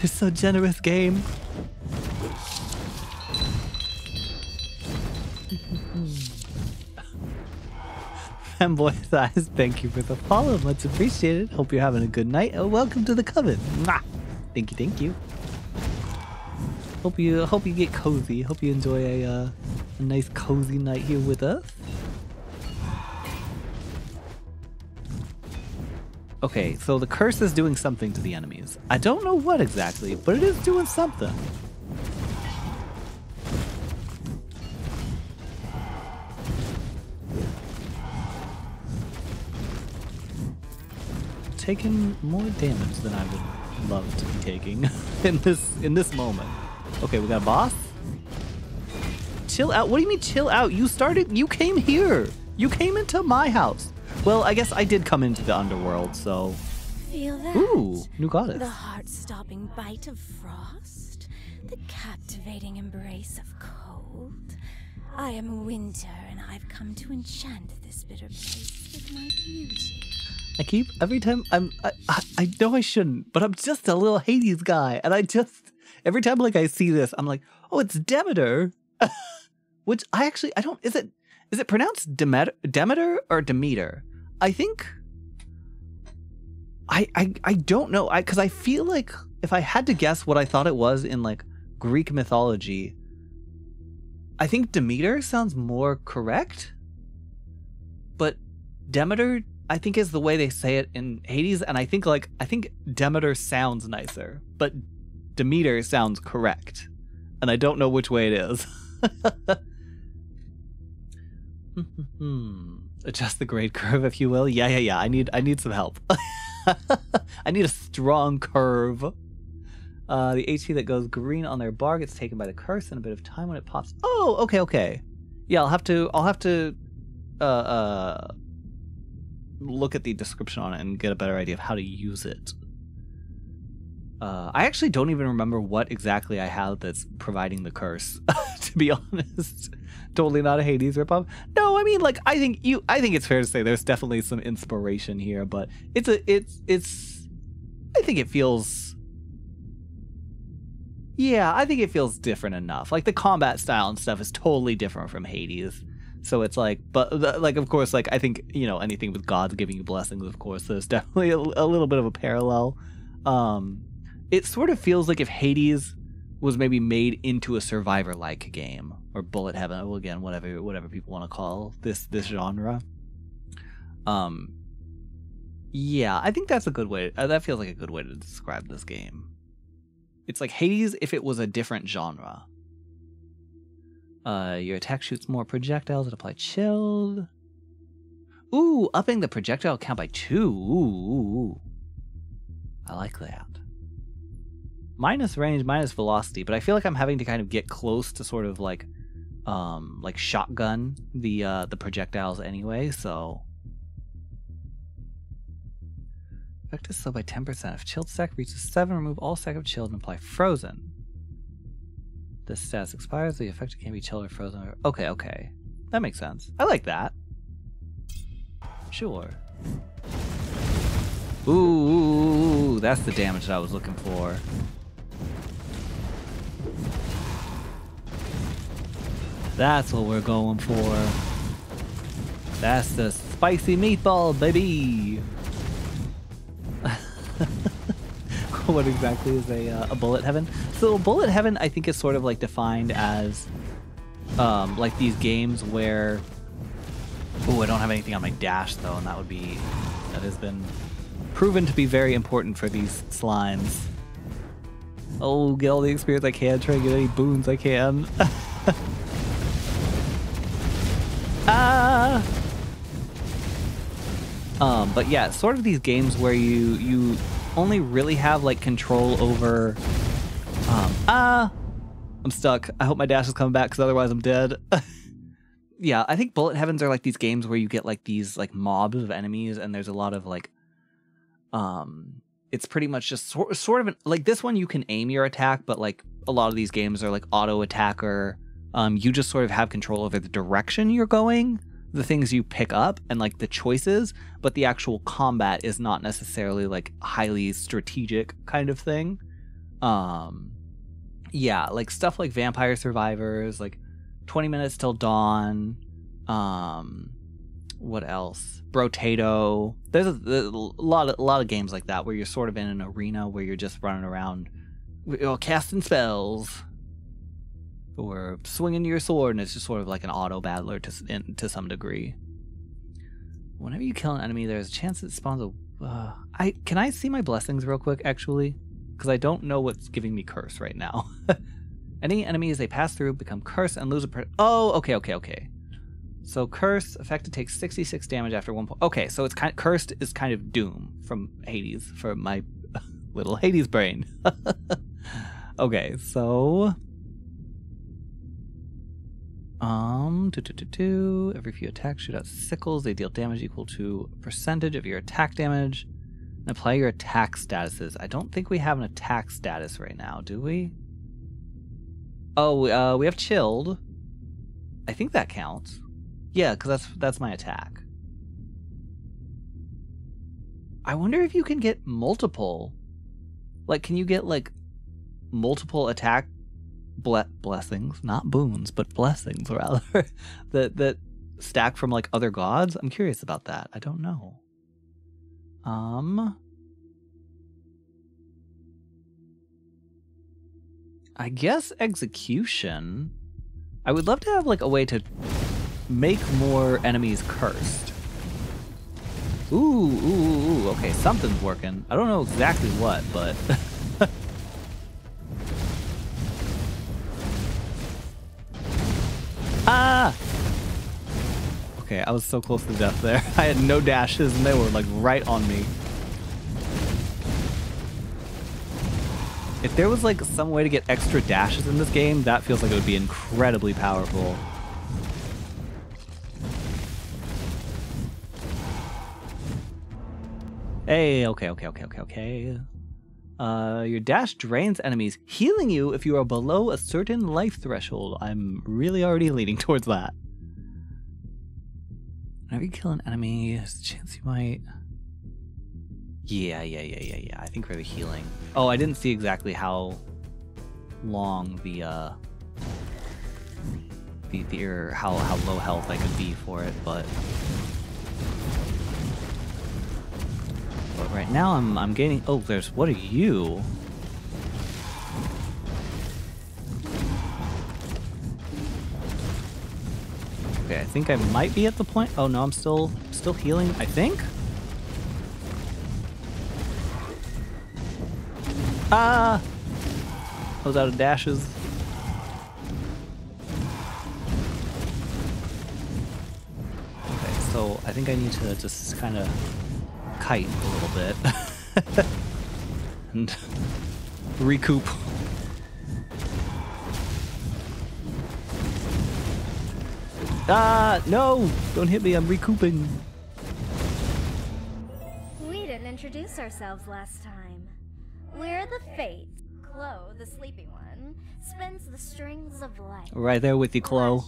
You're so generous, game. Fanboy Thighs, thank you for the follow. Much appreciated. Hope you're having a good night. Oh, welcome to the coven. Mwah. Thank you, thank you. Hope you hope you get cozy. Hope you enjoy a uh, a nice cozy night here with us. Okay, so the curse is doing something to the enemies. I don't know what exactly, but it is doing something. Taking more damage than I would love to be taking (laughs) in this in this moment. Okay, we got a boss. Chill out. What do you mean chill out? You started. You came here. You came into my house. Well, I guess I did come into the underworld, so. Feel that? Ooh, new goddess. The heart-stopping bite of frost, the captivating embrace of cold. I am winter, and I've come to enchant this bitter place with my beauty. I keep every time I'm. I, I, I know I shouldn't, but I'm just a little Hades guy, and I just every time like I see this, I'm like, oh, it's Demeter, (laughs) which I actually I don't. Is it is it pronounced Demeter, Demeter or Demeter? I think. I I I don't know. I because I feel like if I had to guess what I thought it was in like Greek mythology, I think Demeter sounds more correct. But Demeter, I think, is the way they say it in Hades, and I think like I think Demeter sounds nicer, but Demeter sounds correct, and I don't know which way it is. (laughs) (laughs) Adjust the grade curve, if you will. Yeah, yeah, yeah. I need I need some help. (laughs) I need a strong curve. Uh, the HP that goes green on their bar gets taken by the curse in a bit of time when it pops. Oh, okay, okay. Yeah, I'll have to. I'll have to. Uh, uh, look at the description on it and get a better idea of how to use it. Uh, I actually don't even remember what exactly I have that's providing the curse. (laughs) to be honest, totally not a Hades ripoff. No, I mean like I think you. I think it's fair to say there's definitely some inspiration here, but it's a it's it's. I think it feels. Yeah, I think it feels different enough. Like the combat style and stuff is totally different from Hades. So it's like, but like, of course, like I think you know anything with gods giving you blessings. Of course, there's (laughs) definitely a, a little bit of a parallel. Um, it sort of feels like if Hades was maybe made into a survivor like game or bullet heaven well again whatever whatever people want to call this this genre. Um yeah i think that's a good way uh, that feels like a good way to describe this game. It's like hades if it was a different genre. Uh your attack shoots more projectiles that apply chilled. Ooh upping the projectile count by two. Ooh, ooh, ooh. i like that minus range, minus velocity, but I feel like I'm having to kind of get close to sort of like um like shotgun the uh the projectiles anyway, so Effect is slow by 10%. If chilled stack reaches 7, remove all stack of chilled and apply frozen. This status expires, the effect can be chilled or frozen. Okay, okay. That makes sense. I like that. Sure. Ooh, that's the damage that I was looking for. That's what we're going for. That's the spicy meatball, baby. (laughs) what exactly is a, uh, a bullet heaven? So bullet heaven, I think, is sort of like defined as um, like these games where. Oh, I don't have anything on my dash though, and that would be that has been proven to be very important for these slimes. Oh, get all the experience I can, try to get any boons I can. (laughs) ah! Um, but yeah, sort of these games where you you only really have like control over. Um, ah, I'm stuck. I hope my dash is coming back because otherwise I'm dead. (laughs) yeah, I think bullet heavens are like these games where you get like these like mobs of enemies, and there's a lot of like, um, it's pretty much just sort sort of an, like this one you can aim your attack, but like a lot of these games are like auto attacker. Um, you just sort of have control over the direction you're going the things you pick up and like the choices, but the actual combat is not necessarily like highly strategic kind of thing. Um yeah, like stuff like Vampire Survivors, like 20 minutes till dawn. Um what else? Brotato. There's a, a lot of a lot of games like that where you're sort of in an arena where you're just running around casting spells or swinging your sword, and it's just sort of like an auto battler to in, to some degree. Whenever you kill an enemy, there's a chance it spawns a. Uh, I can I see my blessings real quick, actually, because I don't know what's giving me curse right now. (laughs) Any enemies they pass through become cursed and lose a. Per- oh, okay, okay, okay. So curse affected takes 66 damage after one point. Okay, so it's kind of, cursed is kind of doom from Hades for my (laughs) little Hades brain. (laughs) okay, so Um, do, do, do, do. Every few attacks shoot out sickles. They deal damage equal to percentage of your attack damage. And apply your attack statuses. I don't think we have an attack status right now, do we? Oh, uh, we have chilled. I think that counts. Yeah, because that's that's my attack. I wonder if you can get multiple. Like, can you get like multiple attack ble- blessings, not boons, but blessings (laughs) rather, that that stack from like other gods? I'm curious about that. I don't know. Um, I guess execution. I would love to have like a way to make more enemies cursed. Ooh, ooh, ooh. Okay, something's working. I don't know exactly what, but. (laughs) ah! Okay, I was so close to death there. (laughs) I had no dashes and they were like right on me. If there was like some way to get extra dashes in this game, that feels like it would be incredibly powerful. Hey, okay, okay, okay, okay, okay. Uh, your dash drains enemies, healing you if you are below a certain life threshold. I'm really already (laughs) leaning towards that. Whenever you kill an enemy, there's a chance you might. Yeah, yeah, yeah, yeah, yeah. I think for the healing. Oh, I didn't see exactly how long the uh the, the or how how low health I could be for it, but but right now I'm I'm gaining. Oh, there's what are you? Okay, I think I might be at the point. Oh no, I'm still still healing. I think. Ah! I was out of dashes. Okay, so I think I need to just kind of kite a little bit (laughs) and recoup. Ah, no! Don't hit me, I'm recouping. We didn't introduce ourselves last time. We're the Fate. Chloe, the sleepy one, spins the strings of life. Right there with you, Chloe.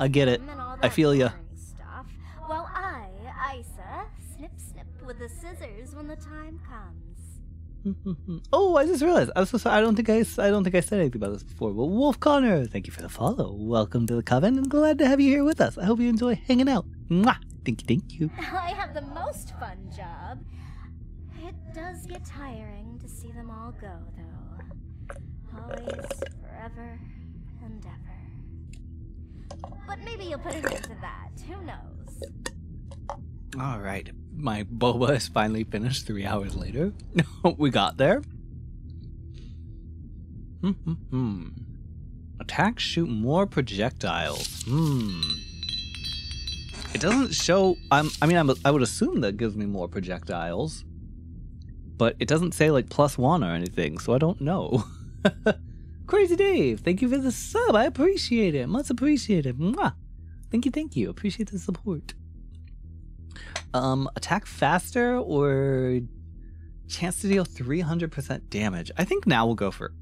I get it. them and all I feel ya. boring Stuff, while I, Isa, snip snip with the scissors when the time comes. (laughs) oh, I just realized. I'm so sorry. I don't think I, I don't think I said anything about this before. But Wolf Connor, thank you for the follow. Welcome to the coven, and glad to have you here with us. I hope you enjoy hanging out. Mwah! Thank you, thank you. (laughs) I have the most fun job. It does get tiring to see them all go, though. Always, forever, and ever. But maybe you'll put an end to that. Who knows? All right, my boba is finally finished. Three hours later, (laughs) we got there. Hmm. hmm, hmm. Attacks shoot more projectiles. Hmm. It doesn't show. I mean, I'm, I would assume that gives me more projectiles, but it doesn't say like plus one or anything, so I don't know. (laughs) Crazy Dave, thank you for the sub. I appreciate it. Much appreciated. Mwah. Thank you, thank you. Appreciate the support. Um, attack faster or chance to deal 300% damage. I think now we'll go for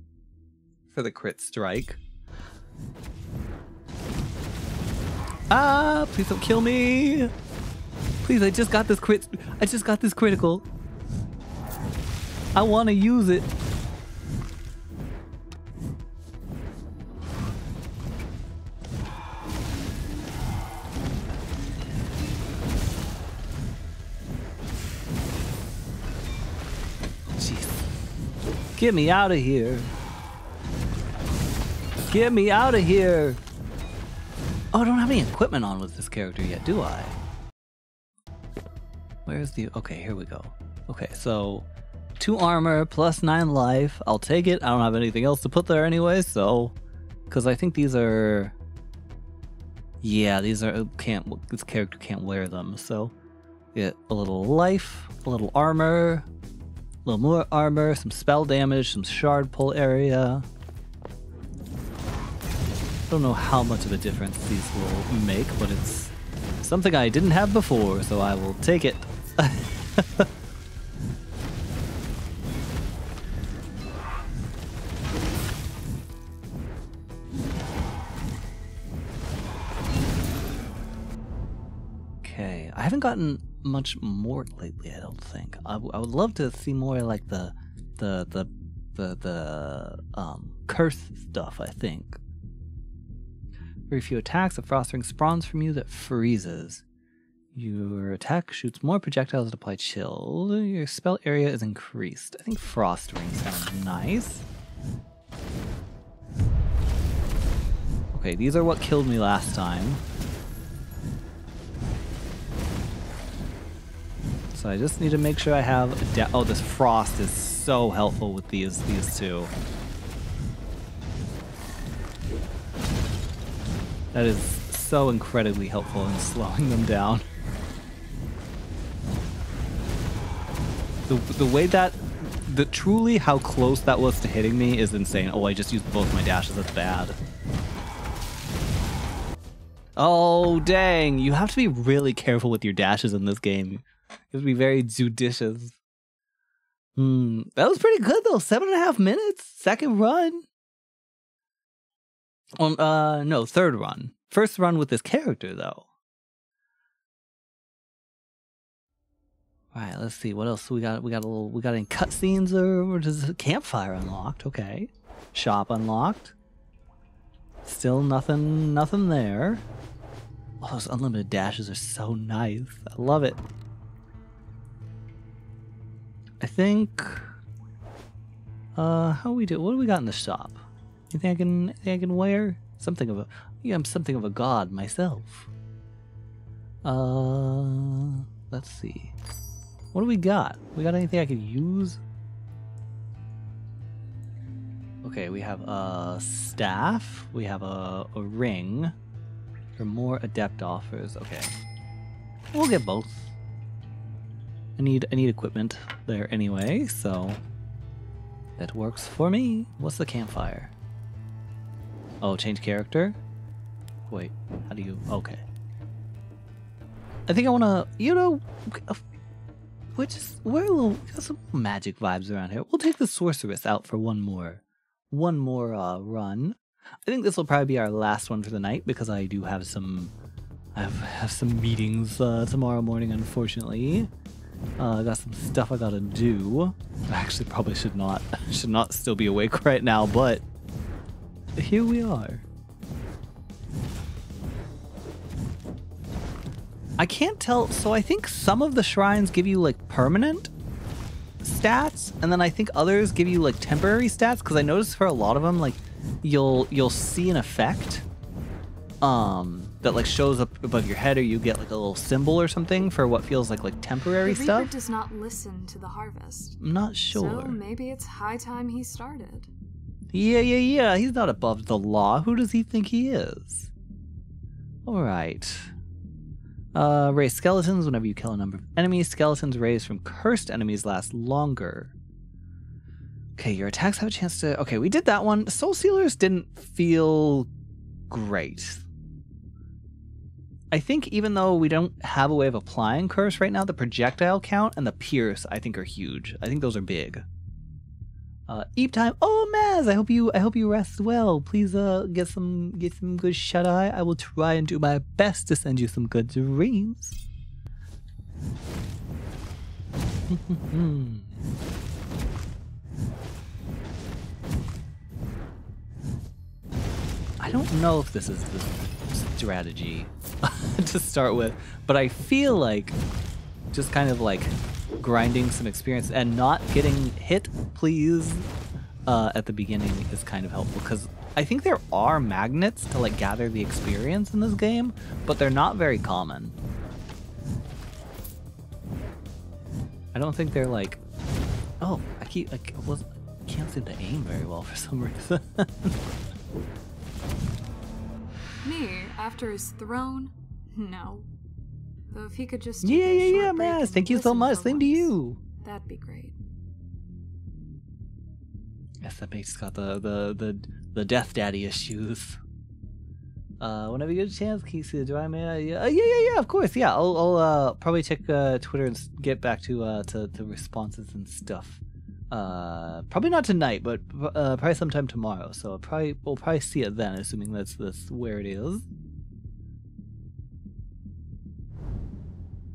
for the crit strike. Ah, please don't kill me. Please, I just got this crit. I just got this critical. I want to use it. Get me out of here. Get me out of here. Oh, I don't have any equipment on with this character yet, do I? Where's the... Okay, here we go. Okay, so... Two armor, plus nine life. I'll take it. I don't have anything else to put there anyway, so... Because I think these are... Yeah, these are... Can't... This character can't wear them, so... Get a little life, a little armor, little more armor, some spell damage, some shard pull area. I don't know how much of a difference these will make, but it's something I didn't have before, so I will take it. (laughs) Okay, I haven't gotten much more lately. I don't think. I, would love to see more like the, the the the the um curse stuff. I think. Very few attacks. A frost ring spawns from you that freezes. Your attack shoots more projectiles that apply chill. Your spell area is increased. I think frost ring sounds nice. Okay, these are what killed me last time. So I just need to make sure I have a oh this frost is so helpful with these these two. That is so incredibly helpful in slowing them down. The the way that the truly how close that was to hitting me is insane. Oh, I just used both my dashes. That's bad. Oh, dang. You have to be really careful with your dashes in this game. You have to be very judicious. Hmm. That was pretty good, though. Seven and a half minutes. Second run. Um, uh, no, third run. First run with this character, though. All right, let's see what else we got. We got a little. We got any cutscenes or, does the campfire unlocked? Okay, shop unlocked. Still nothing. Nothing there. Oh, those unlimited dashes are so nice. I love it. I think. Uh, how we do? What do we got in the shop? You think I can? think I can wear something of a? Yeah, I'm something of a god myself. Uh, let's see. What do we got? We got anything I could use? Okay, we have a staff. We have a, a ring. For more adept offers. Okay. We'll get both. I need I need equipment there anyway, so that works for me. What's the campfire? Oh, change character? Wait, how do you okay. I think I wanna you know uh, we're just we're a little we got some magic vibes around here. We'll take the sorceress out for one more one more uh, run. I think this will probably be our last one for the night because I do have some I have, have some meetings uh, tomorrow morning unfortunately. Uh, I got some stuff I gotta do. I actually probably should not (laughs) should not still be awake (laughs) right now, but here we are. I can't tell. So I think some of the shrines give you like permanent stats, and then I think others give you like temporary stats. Because I noticed for a lot of them, like you'll you'll see an effect, um, that like shows up above your head, or you get like a little symbol or something for what feels like like temporary the Reaper stuff. does not listen to the harvest. I'm not sure. So maybe it's high time he started. Yeah, yeah, yeah. He's not above the law. Who does he think he is? All right. Uh, raise skeletons whenever you kill a number of enemies. Skeletons raised from cursed enemies last longer. Okay, your attacks have a chance to. Okay, we did that one. Soul Sealers didn't feel great. I think even though we don't have a way of applying curse right now, the projectile count and the pierce I think are huge. I think those are big. Uh, Eep time. Oh, Maz, I hope you I hope you rest well. Please uh get some get some good shut eye. I will try and do my best to send you some good dreams. (laughs) I don't know if this is the strategy (laughs) to start with, but I feel like just kind of like grinding some experience and not getting hit, please, uh, at the beginning is kind of helpful because I think there are magnets to like gather the experience in this game, but they're not very common. I don't think they're like. Oh, I keep like I was can't seem to aim very well for some reason. (laughs) Me, after his throne? No. Though if he could just yeah, yeah, yeah, and Thank you so much. Same to you. That'd be great. SMH's got the the the the Death Daddy issues. Uh, whenever you get a chance, can you see the dry mail? Yeah, uh, yeah, yeah, yeah. Of course, yeah. I'll, I'll uh, probably check uh, Twitter and get back to uh, to, to responses and stuff. Uh, probably not tonight, but uh, probably sometime tomorrow. So probably we'll probably see it then, assuming that's that's where it is.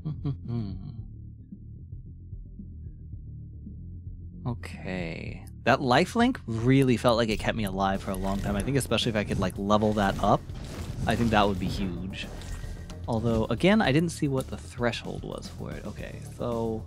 (laughs) okay. That life link really felt like it kept me alive for a long time. I think especially if I could like level that up, I think that would be huge. Although again, I didn't see what the threshold was for it. Okay, so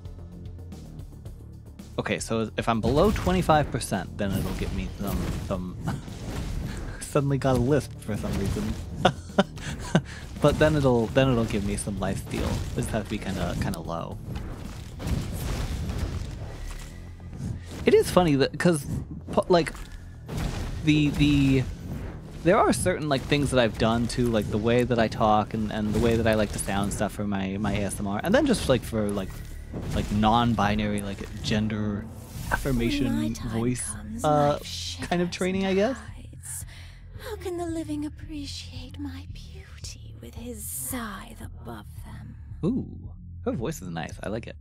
Okay, so if I'm below 25%, then it'll get me some some (laughs) suddenly got a lisp for some reason. (laughs) but then it'll then it'll give me some life steal. Just have to be kind of kind of low. It is funny that because like the the there are certain like things that I've done to like the way that I talk and, and the way that I like to sound stuff for my my ASMR and then just like for like like non-binary like gender affirmation voice comes, uh kind of training I guess. How can the living appreciate my beauty with his scythe above them? Ooh, her voice is nice. I like it.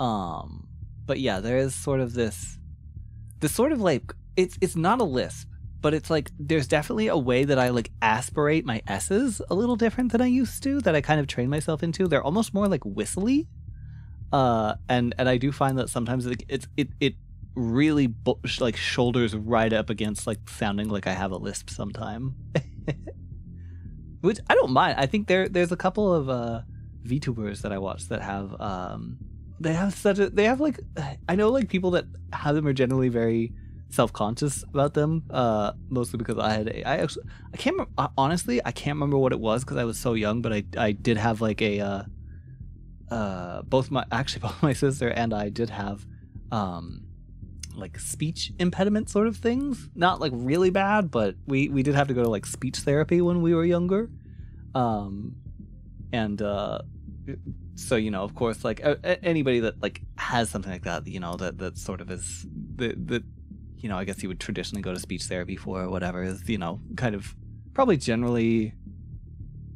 Um, but yeah, there is sort of this, this sort of like it's it's not a lisp, but it's like there's definitely a way that I like aspirate my s's a little different than I used to. That I kind of train myself into. They're almost more like whistly. Uh, and and I do find that sometimes it it's it it really bu- like shoulders right up against like sounding like I have a lisp sometime. (laughs) Which I don't mind. I think there there's a couple of uh VTubers that I watch that have um they have such a they have like (sighs) I know like people that have them are generally very self-conscious about them uh mostly because I had a, I actually I can't remember, honestly I can't remember what it was because I was so young but I I did have like a uh uh both my (laughs) actually both my sister and I did have um like speech impediment sort of things. Not like really bad but we we did have to go to like speech therapy when we were younger. Um and uh so you know of course like a- anybody that like has something like that you know that that sort of is that that you know i guess you would traditionally go to speech therapy for or whatever is you know kind of probably generally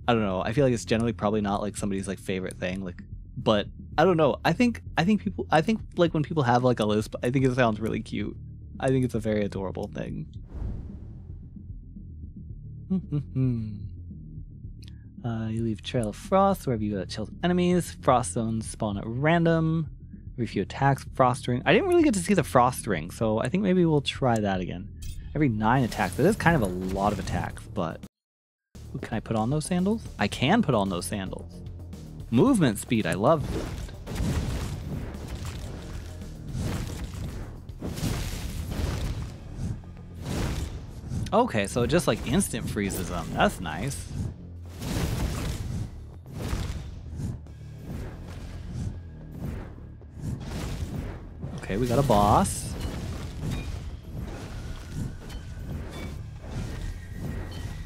i don't know i feel like it's generally probably not like somebody's like favorite thing like but i don't know i think i think people i think like when people have like a lisp i think it sounds really cute i think it's a very adorable thing (laughs) Uh, you leave Trail of Frost wherever you uh, chill enemies. Frost zones spawn at random. Every few attacks, Frost Ring. I didn't really get to see the Frost Ring, so I think maybe we'll try that again. Every nine attacks. That is kind of a lot of attacks, but. Can I put on those sandals? I can put on those sandals. Movement speed, I love that. Okay, so it just like instant freezes them. That's nice. Okay, we got a boss.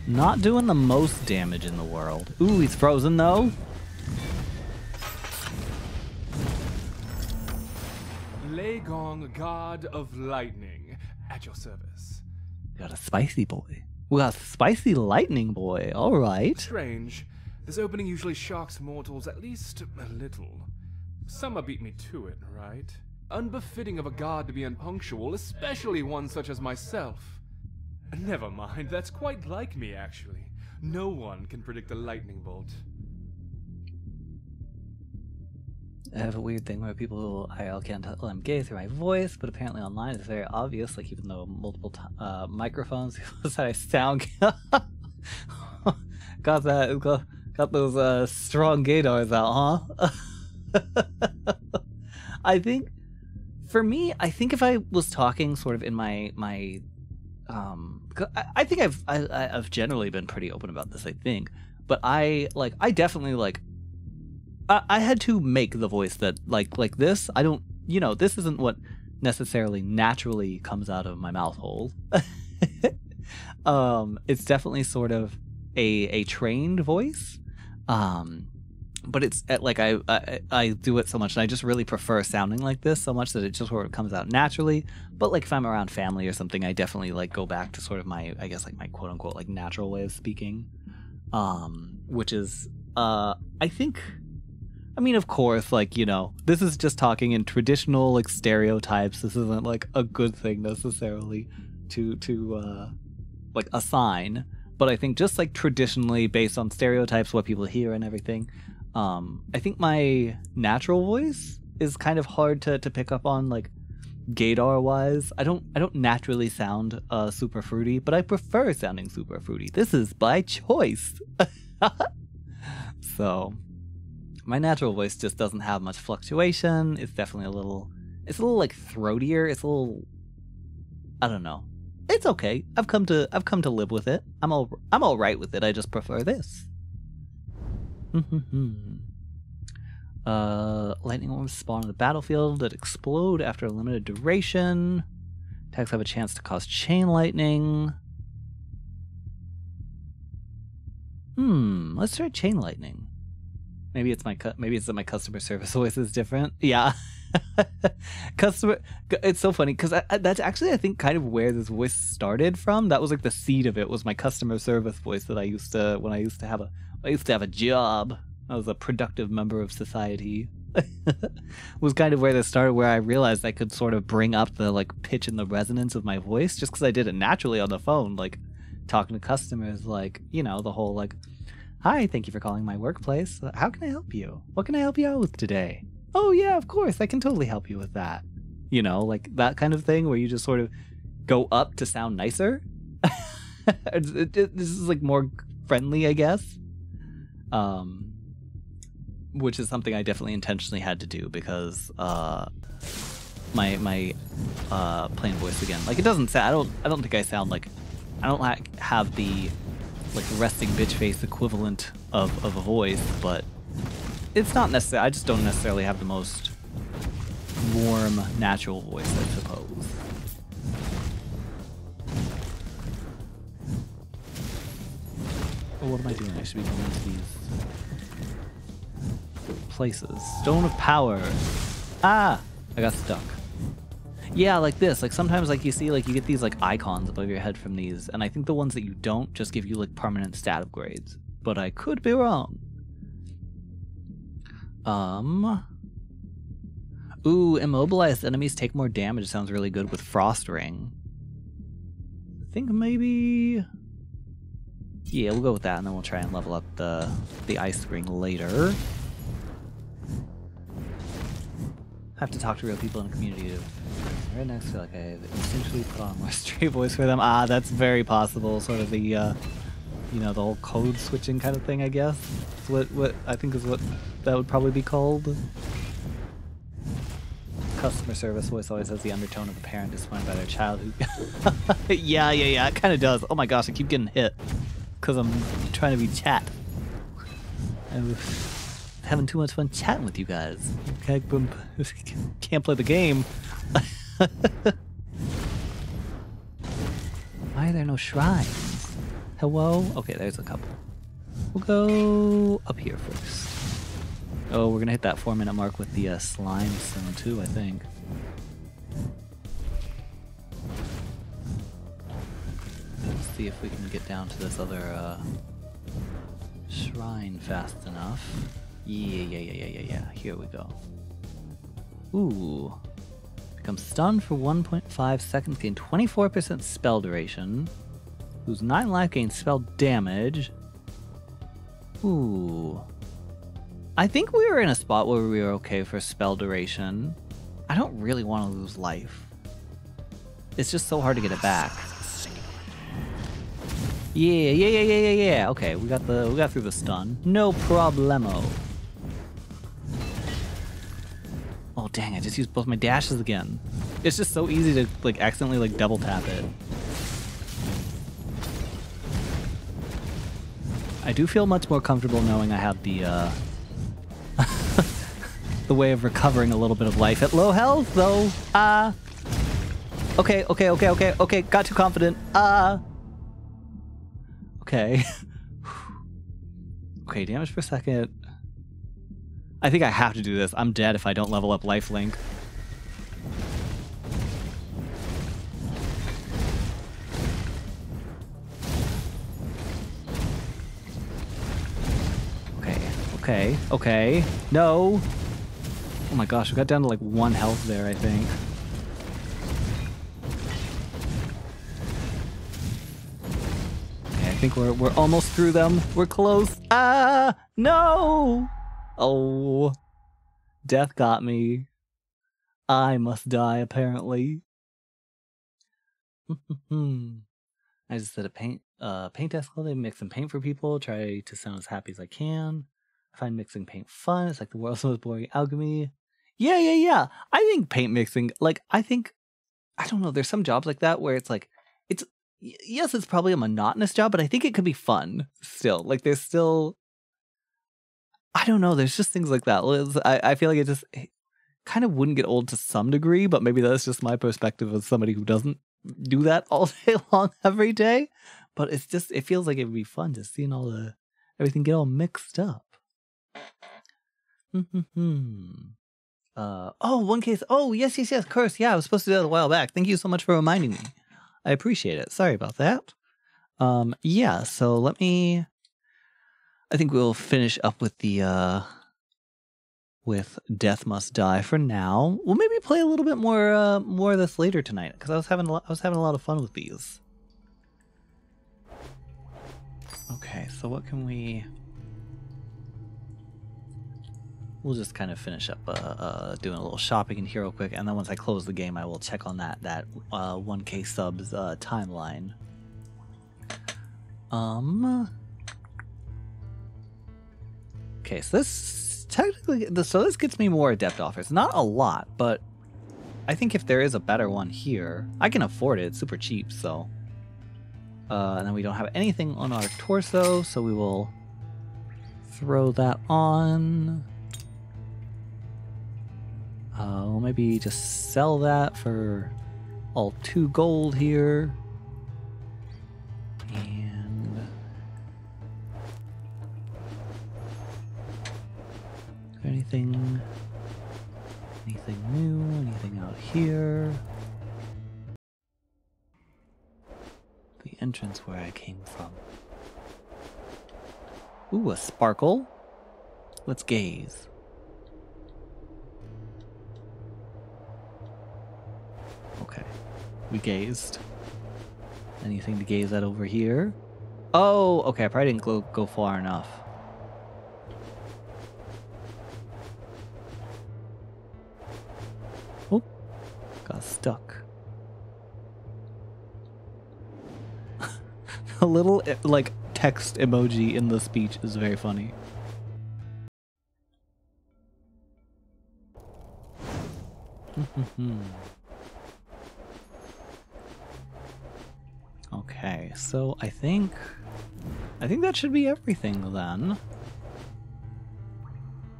Not doing the most damage in the world. Ooh, he's frozen though. Legong, god of lightning, at your service. We got a spicy boy. We got a spicy lightning boy. All right. Strange. This opening usually shocks mortals at least a little. Some beat me to it, right? Unbefitting of a god to be unpunctual, especially one such as myself. Never mind, that's quite like me, actually. No one can predict a lightning bolt. I have a weird thing where people IRL can't tell I'm gay through my voice, but apparently online it's very obvious. Like even though multiple uh, microphones, (laughs) say I sound. (laughs) got that? Got, got those uh, strong gaydars out, huh? (laughs) I think for me, I think if I was talking sort of in my my um, I, I think I've I, I- I've generally been pretty open about this. I think, but I like I definitely like I, had to make the voice that like like this. I don't, you know, this isn't what necessarily naturally comes out of my mouth hole. (laughs) um, it's definitely sort of a a trained voice. Um, but it's uh, like I, I I do it so much, and I just really prefer sounding like this so much that it just sort of comes out naturally. But like if I'm around family or something, I definitely like go back to sort of my I guess like my quote unquote like natural way of speaking. um, which is uh, I think. I mean, of course, like you know, this is just talking in traditional like stereotypes. This isn't like a good thing necessarily to to uh, like assign. But I think just like traditionally based on stereotypes, what people hear and everything, um, I think my natural voice is kind of hard to, to pick up on like gaydar wise. I don't I don't naturally sound uh super fruity, but I prefer sounding super fruity. This is by choice. (laughs) so my natural voice just doesn't have much fluctuation. It's definitely a little it's a little like throatier. It's a little I don't know. It's okay. I've come to I've come to live with it. I'm all I'm all right with it. I just prefer this. (laughs) uh, lightning orms spawn on the battlefield that explode after a limited duration. Attacks have a chance to cause chain lightning. Hmm, let's try chain lightning. Maybe it's my maybe it's that my customer service (laughs) voice is different. Yeah. (laughs) customer it's so funny because that's actually i think kind of where this voice started from that was like the seed of it was my customer service voice that i used to when i used to have a i used to have a job i was a productive member of society (laughs) was kind of where this started where i realized i could sort of bring up the like pitch and the resonance of my voice just because i did it naturally on the phone like talking to customers like you know the whole like hi thank you for calling my workplace how can i help you what can i help you out with today oh yeah, of course, I can totally help you with that. You know, like that kind of thing where you just sort of go up to sound nicer. (laughs) this is like more friendly, I guess. Um, which is something I definitely intentionally had to do because uh, my my uh, plain voice again. Like it doesn't sound. I don't. I don't think I sound like. I don't like have the like resting bitch face equivalent of, of a voice, but it's not necessarily. I just don't necessarily have the most warm, natural voice, I suppose. Oh, what am I doing? I should be going to these places. Stone of Power. Ah! I got stuck. Yeah, like this. Like sometimes like you see like you get these like icons above your head from these, and I think the ones that you don't just give you like permanent stat upgrades. But I could be wrong. Um. Ooh, immobilized enemies take more damage sounds really good with Frost Ring. I think maybe... Yeah, we'll go with that, and then we'll try and level up the, the Ice Ring later. have to talk to real people in the community of next to like I essentially put on more (laughs) straight voice for them. Ah, that's very possible. Sort of the, uh, you know, the whole code switching kind of thing, I guess. what, what I think is what that would probably be called. Customer service voice always has the undertone of a parent disappointed by their child who... (laughs) yeah, yeah, yeah, it kind of does. Oh my gosh, I keep getting hit. Because I'm trying to be chat. I'm having too much fun chatting with you guys. (laughs) Can't play the game. Why are there no shrines? Hello? Okay, there's a couple. We'll go up here first. Oh, we're gonna hit that four minute mark with the uh, slime soon too, I think. Let's see if we can get down to this other uh, shrine fast enough. Yeah, yeah, yeah, yeah, yeah, yeah. Here we go. Ooh. Become stunned for 1.5 seconds, gain 24% spell duration. Lose 9 life, gain spell damage. Ooh. I think we were in a spot where we were okay for spell duration. I don't really want to lose life. It's just so hard to get it back. Yeah, yeah, yeah, yeah, yeah, yeah. Okay, we got the we got through the stun. No problemo. Oh dang, I just used both my dashes again. It's just so easy to like accidentally like double tap it. I do feel much more comfortable knowing I have the uh (laughs) the way of recovering a little bit of life at low health, though. Uh, okay, okay, okay, okay, okay. Got too confident. Uh, okay. (laughs) okay, damage per second. I think I have to do this. I'm dead if I don't level up lifelink. Okay, okay. Okay. No. Oh my gosh, we got down to like one health there, I think. I think we're we're almost through them. We're close. Ah, no. Oh, death got me. I must die, apparently. (laughs) I just said a paint uh paint escalate, mix some paint for people, try to sound as happy as I can. I find mixing paint fun. It's like the world's (laughs) most boring alchemy. Yeah, yeah, yeah. I think paint mixing, like I think I don't know, there's some jobs like that where it's like it's yes, it's probably a monotonous job, but I think it could be fun still. Like there's still I don't know, there's just things like that. Liz, I, I feel like it just it kind of wouldn't get old to some degree, but maybe that's just my perspective as somebody who doesn't do that (laughs) all day long every day. But it's just it feels like it would be fun just seeing all the everything get all mixed up. uh oh, one case. Oh yes, yes, yes. Curse. Yeah, I was supposed to do that a while back. Thank you so much for reminding me. I appreciate it. Sorry about that. Um yeah. So let me. I think we'll finish up with the uh with Death Must Die for now. We'll maybe play a little bit more uh more of this later tonight because I was having a lot, I was having a lot of fun with these. Okay, so what can we? We'll just kind of finish up uh, uh, doing a little shopping in here real quick, and then once I close the game, I will check on that that uh, 1K subs uh, timeline. Um. Okay, so this technically, so this gets me more adept offers. Not a lot, but I think if there is a better one here, I can afford it. It's super cheap, so. Uh, and then we don't have anything on our torso, so we will throw that on. Uh, maybe just sell that for all two gold here. Anything anything new? Anything out here? The entrance where I came from. Ooh, a sparkle. Let's gaze. Okay, we gazed. Anything to gaze at over here? Oh, okay, I probably didn't go, go far enough. Got stuck. (laughs) a little eh, like text emoji in the speech is very funny. (laughs) okay, so I think I think that should be everything then.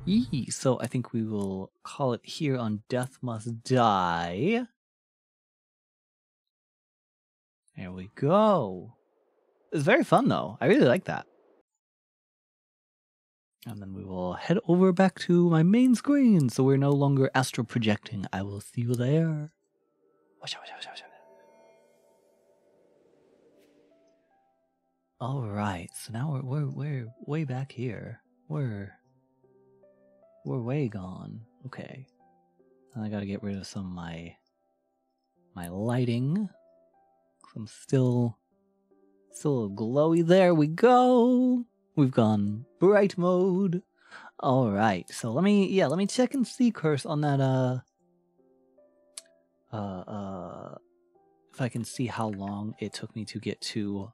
Yee, so I think we will call it here on Death Must Die. There we go. It's very fun though. I really like that. And then we will head over back to my main screen so we're no longer astral projecting. I will see you there. Watch out, watch out, watch out, watch out. All right, so now we're we're we're way back here. We're we're way gone. Okay, I got to get rid of some of my my lighting. I'm still still glowy. There we go. We've gone bright mode. All right, so let me yeah let me check and see curse on that uh uh uh if I can see how long it took me to get to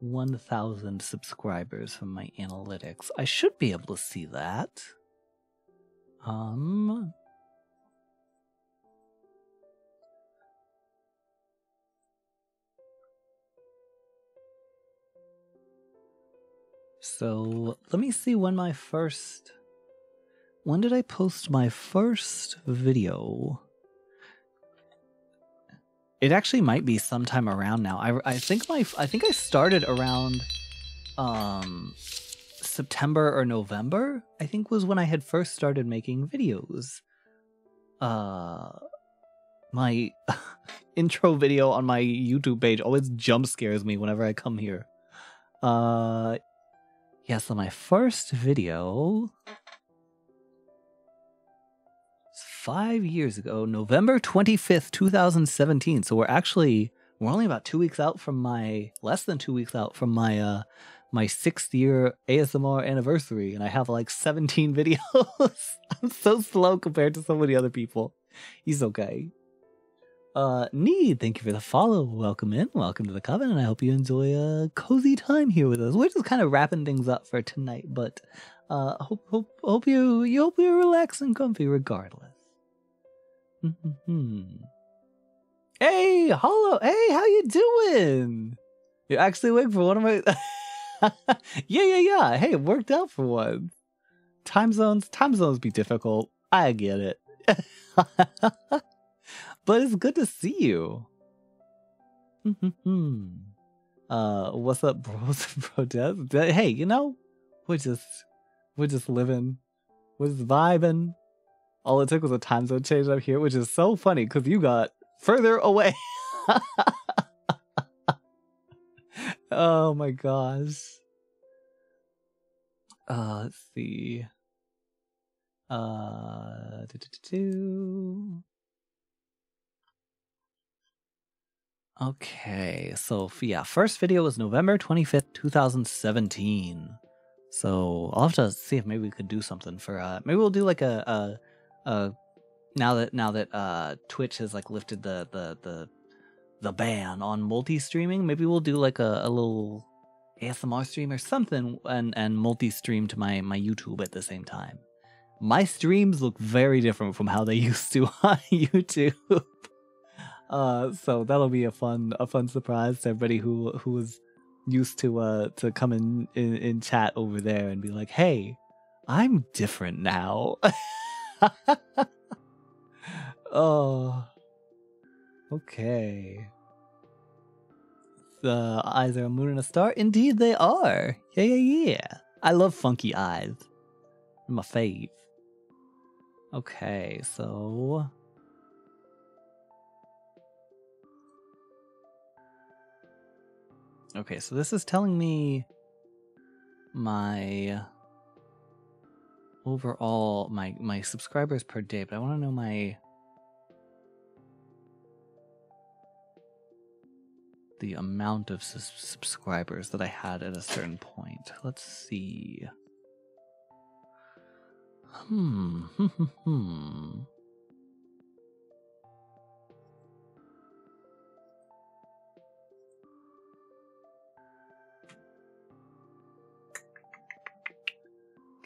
1,000 subscribers from my analytics. I should be able to see that. Um. So let me see when my first. When did I post my first video? It actually might be sometime around now. I, I think my I think I started around um September or November. I think was when I had first started making videos. Uh my (laughs) intro video on my YouTube page always jump scares me whenever I come here. Uh Yeah, so my first video five years ago, November 25th, 2017. So we're actually we're only about two weeks out from my less than two weeks out from my uh my sixth year ASMR anniversary, and I have like 17 (laughs) videos. I'm so slow compared to so many other people. He's okay. Uh, Need, thank you for the follow. Welcome in. Welcome to the Coven, and I hope you enjoy a cozy time here with us. We're just kind of wrapping things up for tonight, but uh, hope hope hope you you hope you're relaxed and comfy regardless. Hmm. hey, hello. Hey, how you doing? You're actually waiting for one of my. (laughs) (laughs) yeah, yeah, yeah. Hey, it worked out for once. Time zones, time zones be difficult. I get it. (laughs) but it's good to see you. uh, what's up, bros and brodes? Hey, you know, we're just we're just living, we're just vibing. All it took was a time zone change up here, which is so funny because you got further away. (laughs) oh my gosh. Uh, let's see. Uh, Okay, so yeah, first video was November 25th, 2017. So I'll have to see if maybe we could do something for uh maybe we'll do like a a, a now that now that uh Twitch has like lifted the the the the ban on multi-streaming, maybe we'll do like a, a little ASMR stream or something and and multi-stream to my my YouTube at the same time. My streams look very different from how they (laughs) used to (laughs) on YouTube. (laughs) Uh, so that'll be a fun a fun surprise to everybody who who was used to uh to come in, in in chat over there and be like, "Hey, I'm different now." oh, okay. The eyes are a moon and a star. Indeed, they are. Yeah, yeah, yeah. I love funky eyes. My fave. Okay, so Okay, so this is telling me my overall my my subscribers per day, but I want to know my the amount of su- subscribers that I had at a certain point. Let's see. Hmm. hmm. (laughs)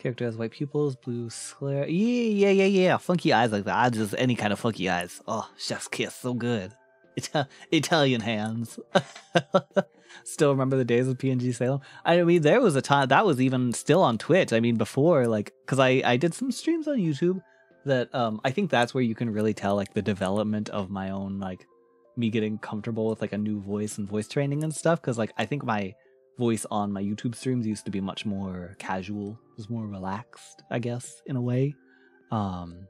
Character has white pupils, blue sclera. Yeah, yeah, yeah, yeah. Funky eyes like that. I just any kind of funky eyes. Oh, chef's kiss, so good. Ita- Italian hands. (laughs) still remember the days of PNG Salem. I mean, there was a time that was even still on Twitch. I mean, before like, cause I I did some streams on YouTube that um I think that's where you can really tell like the development of my own like me getting comfortable with like a new voice and voice training and stuff. Cause like I think my voice on my YouTube streams used to be much more casual, was more relaxed, I guess, in a way. Um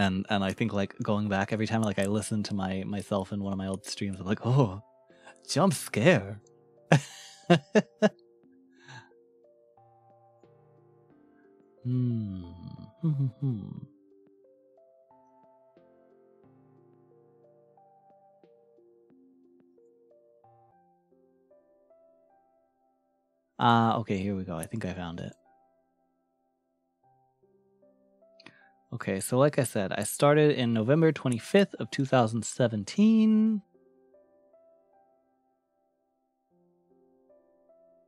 and and I think like going back every time like I listen to my myself in one of my old streams, I'm like, oh, jump scare. (laughs) hmm. (laughs) Ah, uh, okay, here we go. I think I found it. Okay, so like I said, I started in November 25th of 2017.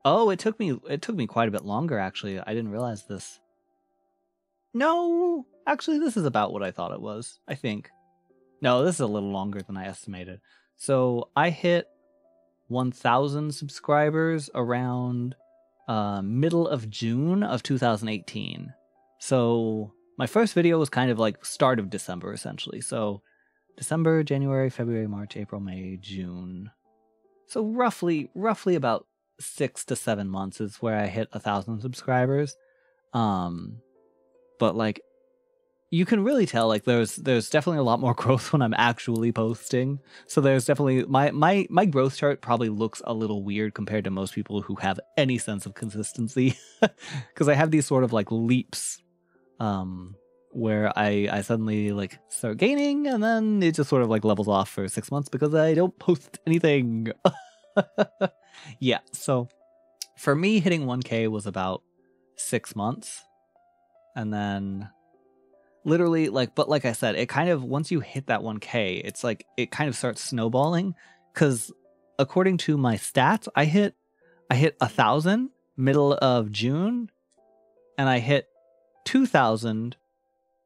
Oh, it took me it took me quite a bit longer actually. I didn't realize this. No, actually this is about what I thought it was. I think. No, this is a little longer than I estimated. So, I hit 1000 subscribers around uh, middle of June of 2018. So my first video was kind of like start of December essentially. So December, January, February, March, April, May, June. So roughly, roughly about six to seven months is where I hit a thousand subscribers. Um, but like you can really tell like there's there's definitely a lot more (laughs) growth when I'm actually posting. So there's definitely my my my growth chart probably looks a little weird compared to most people who have any sense of consistency (laughs) because I have these sort of like leaps um where I I suddenly like start gaining and then it just sort of like levels off for 6 months because I don't post anything. (laughs) yeah, so for me hitting 1k was about 6 months and then literally like but like i said it kind of once you hit that 1k it's like it kind of starts snowballing because according to my stats i hit i hit a thousand middle of june and i hit 2000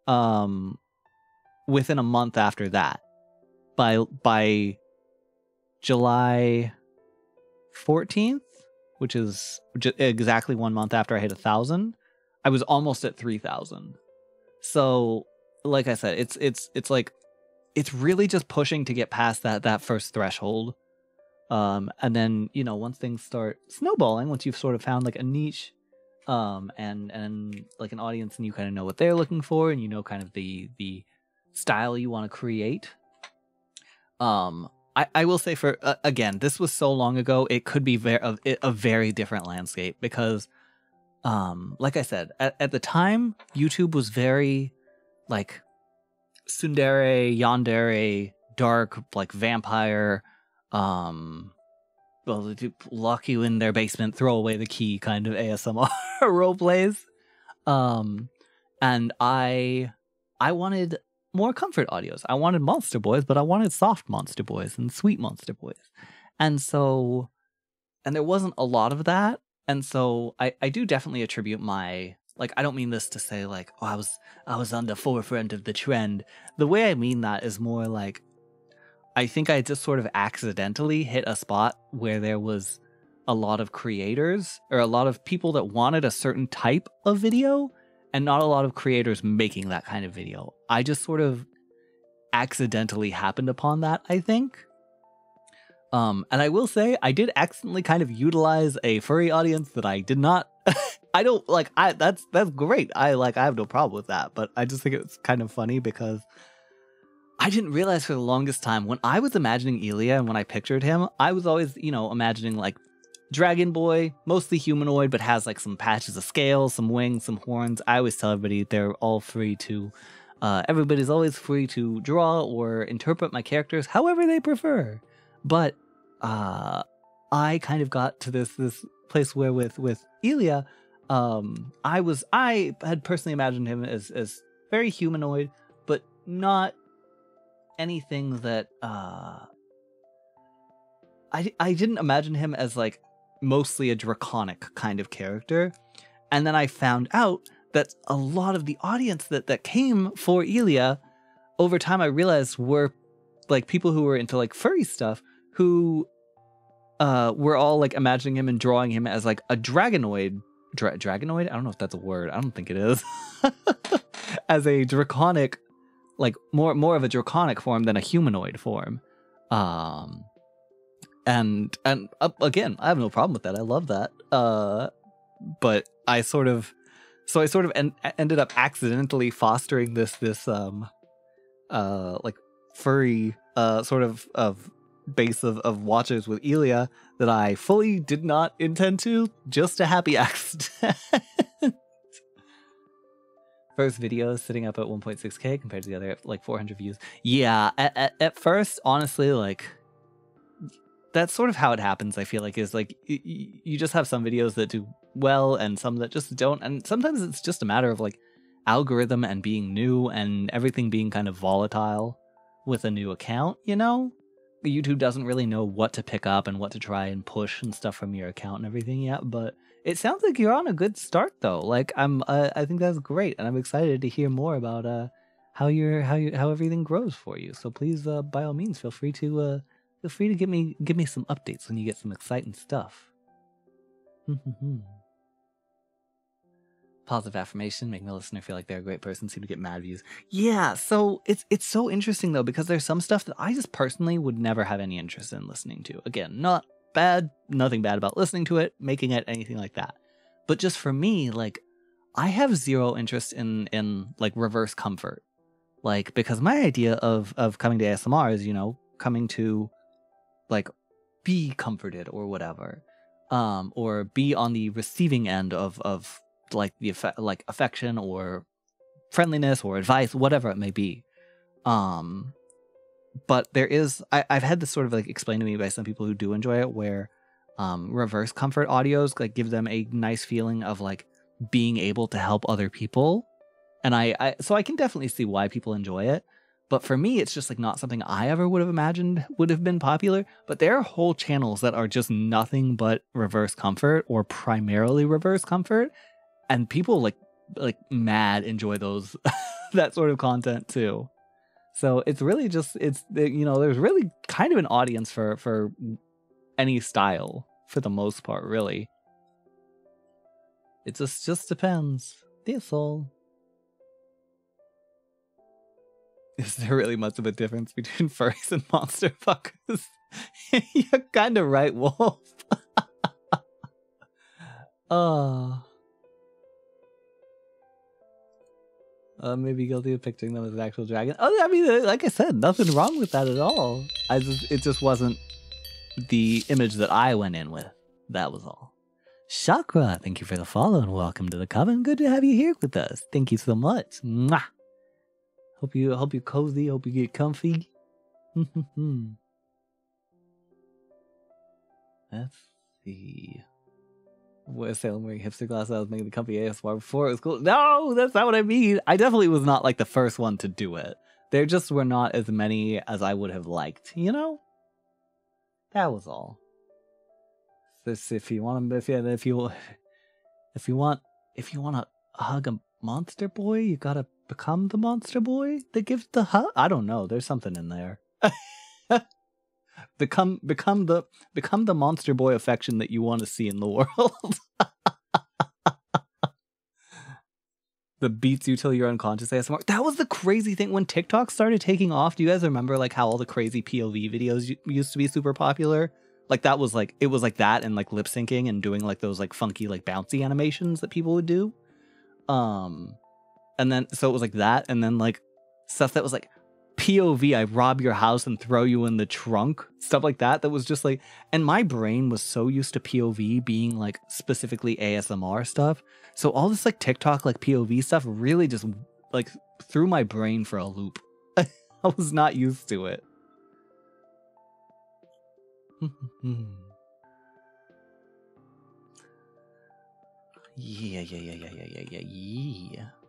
um within a month after that by by july 14th which is exactly one month after i hit a thousand i was almost at 3000 so, like I said, it's it's it's like it's really just pushing to get past that that first threshold. Um, and then you know once things start snowballing, once you've sort of found like a niche, um, and and like an audience, and you kind of know what they're looking for, and you know kind of the the style you want to create. Um, I, I will say for uh, again, this was so long ago. It could be very a, a very different landscape because um like i said at, at the time youtube was very like tsundere yandere dark like vampire um well they lock you in their basement throw away the key kind of asmr (laughs) role plays. Um and i i wanted more comfort audios. I wanted monster boys but i wanted soft monster boys and sweet monster boys. And so and there wasn't a lot of that. And so I, I do definitely attribute my like I don't mean this to say like oh I was I was on the forefront of the trend. The way I mean that is more like I think I just sort of accidentally hit a spot where there was a lot of creators or a lot of people that wanted a certain type of video and not a lot of creators making that kind of video. I just sort of accidentally happened upon that, I think. Um, and I will say I did accidentally kind of utilize a furry audience that I did not. (laughs) I don't like. I that's that's great. I like. I have no problem with that. But I just think it's kind of funny because I didn't realize for the longest time when I was imagining Ilya and when I pictured him, I was always you know imagining like Dragon Boy, mostly humanoid, but has like some patches of scales, some wings, some horns. I always tell everybody they're all free to. Uh, everybody's always free to draw or interpret my characters however they prefer. But uh, I kind of got to this this place where with with Ilya, um, I was I had personally imagined him as as very humanoid, but not anything that uh, I I didn't imagine him as like mostly a draconic kind of character, and then I found out that a lot of the audience that that came for Ilya over time I realized were like people who were into like furry stuff who uh we're all like imagining him and drawing him as like a dragonoid dra- dragonoid? I don't know if that's a word. I don't think it is. (laughs) As a draconic like more more of a draconic form than a humanoid form um and and uh, again i have no problem with that i love that uh but i sort of so i sort of en- ended up accidentally fostering this this um uh like furry uh sort of of base of, of watchers with Ilya that I fully did not intend to. Just a happy (laughs) accident. First video sitting up at 1.6k compared to the other at like 400 views. Yeah, at, at, at first, honestly, like that's sort of how it happens. I feel like is like you just have some videos that do well and some that just don't, and sometimes it's just a matter of like algorithm and being new and everything being kind of volatile with a new account. You know, YouTube doesn't really know what to pick up and what to try and push and stuff from your account and everything yet. But it sounds like you're on a good start though. Like I'm, uh, I think that's great, and I'm excited to hear more about uh how your how you how everything grows for you. So please, uh, by all means, feel free to uh feel free to give me give me some updates when you get some exciting stuff. (laughs) Positive affirmation, make my listener feel like they're a great person, seem to get mad views. Yeah, so it's it's so interesting though because there's some stuff that I just personally would never have any interest in listening to. Again, not bad, nothing bad about listening to it, making it, anything like that. But just for me, like I have zero interest in in like reverse comfort. Like because my idea of of coming to ASMR is, you know, coming to like be comforted or whatever. Um or be on the receiving end of of like the affe- like affection or friendliness or advice, whatever it may be. Um but there is I, I've had this sort of like explained to me by some people who do enjoy it where um reverse comfort audios like give them a nice feeling of like being able to help other people. And I, I so i can definitely see why people enjoy it. But for me it's just like not something i ever would have imagined would have been popular. But there are whole channels that are just nothing but reverse comfort or primarily reverse comfort. And people like like mad enjoy those (laughs) that sort of content too so it's really just it's you know there's really kind of an audience for for any style for the most part really. It just just depends. That's (laughs) all is there really much of a difference between (laughs) furries and monster fuckers? (laughs) You're kind of right wolf. Oh uh, maybe guilty of picturing them as an actual dragon. Oh, I mean, like I said, nothing wrong with that at all. I just, it just wasn't the image that I went in with. That was all. Chakra, thank you for the follow and welcome to the coven. Good to have you here with us. Thank you so much. Mwah. Hope you, hope you cozy. Hope you get comfy. (laughs) Let's see. Was Salem wearing hipster glasses? I was making the comfy ASMR before it was cool. No, that's not what I mean. I definitely was not like the first one to do it. There just were not as many as I would have liked, you know? That was all. This if you want if you if you if you want if you want to hug a monster boy, you got to become the monster boy that gives the hug. I don't know. There's something in there. (laughs) become become the become the monster boy affection that you want to see in the (laughs) world. the beats you till you're unconscious ASMR. That was the crazy thing when TikTok started taking off. Do you guys remember like how all the crazy POV videos used to be super popular? Like that was like it was like that and like lip syncing and doing like those like funky like bouncy animations that people would do. Um and then so it was like that and then like stuff that was like POV, I rob your house and throw you in the trunk, stuff like that. That was just like, and my brain was so used to POV being like specifically ASMR stuff. So all this like TikTok, like POV stuff really just like threw my brain for a loop. (laughs) I was not used to it. (laughs) yeah, yeah, yeah, yeah, yeah, yeah, yeah, yeah.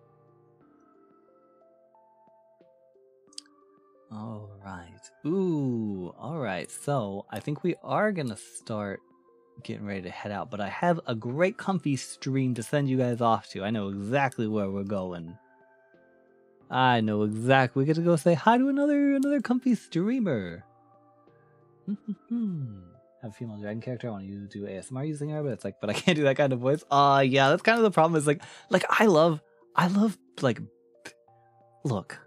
All right. Ooh, all right. So I think we are going to start getting ready to head out, but I have a great comfy stream to send you guys off to. I know exactly where we're going. I know exactly. We get to go say hi to another another comfy streamer. Hmm, hmm, hmm. have a female dragon character. I want you to do ASMR using her, but it's like, but I can't do that kind of voice. Uh yeah, that's kind of the problem. Is like, like I love, I love like, look,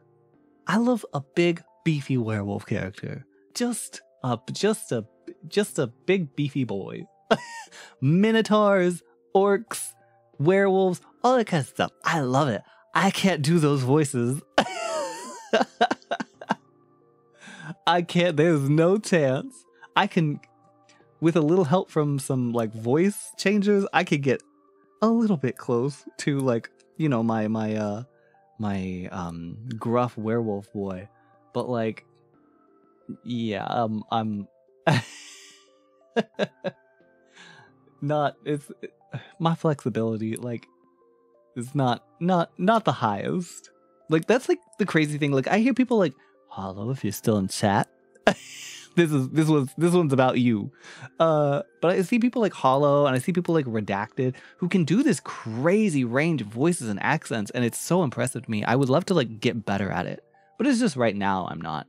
I love a big beefy werewolf character. Just a just a just a big beefy boy. (laughs) Minotaurs, orcs, werewolves, all that kind of stuff. I love it. I can't do those voices. (laughs) I can't. There's no chance. I can, with a little help from some like voice changers, I could get a little bit close to like you know my my uh my um gruff werewolf boy but like yeah um i'm (laughs) not it's my flexibility like is not not not the highest. Like that's like the crazy thing like i hear people like hello if you're still in chat. (laughs) This is this was this one's about you. Uh but i see people like hollow and i see people like redacted who can do this crazy range of voices and accents and it's so impressive to me. I would love to like get better at it but it's just right now I'm not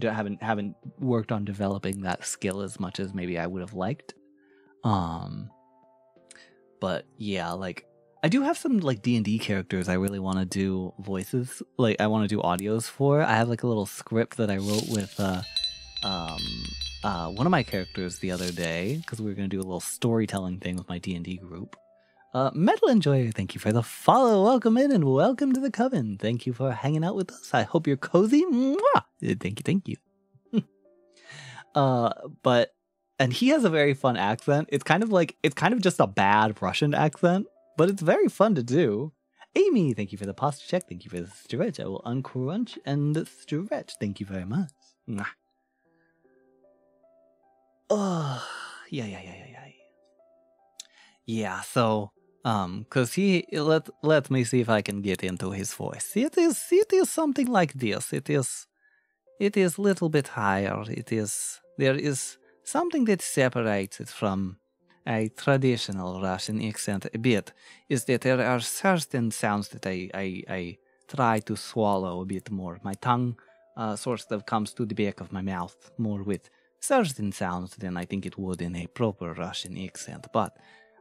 haven't haven't worked on developing that skill as much as maybe I would have liked. Um but yeah, like I do have some like D&D characters I really want to do voices, like I want to do audios for. I have like a little script that I wrote with uh um uh one of my characters the other day cuz we were going to do a little storytelling thing with my D&D group. Uh, Metal Enjoyer, thank you for the follow. Welcome in and welcome to the coven. Thank you for hanging out with us. I hope you're cozy. Mwah! Thank you, thank you. (laughs) uh, but and he has a very fun accent. It's kind of like it's kind of just a bad Russian accent, but it's very fun to do. Amy, thank you for the pasta check. Thank you for the stretch. I will uncrunch and stretch. Thank you very much. Mwah. Oh, yeah, yeah, yeah, yeah, yeah. Yeah, so um, cause he let let me see if I can get into his voice. It is it is something like this. It is it is little bit higher. It is there is something that separates it from a traditional Russian accent a bit is that there are certain sounds that I, I, I try to swallow a bit more. My tongue uh, sort of comes to the back of my mouth more with certain sounds than I think it would in a proper Russian accent. But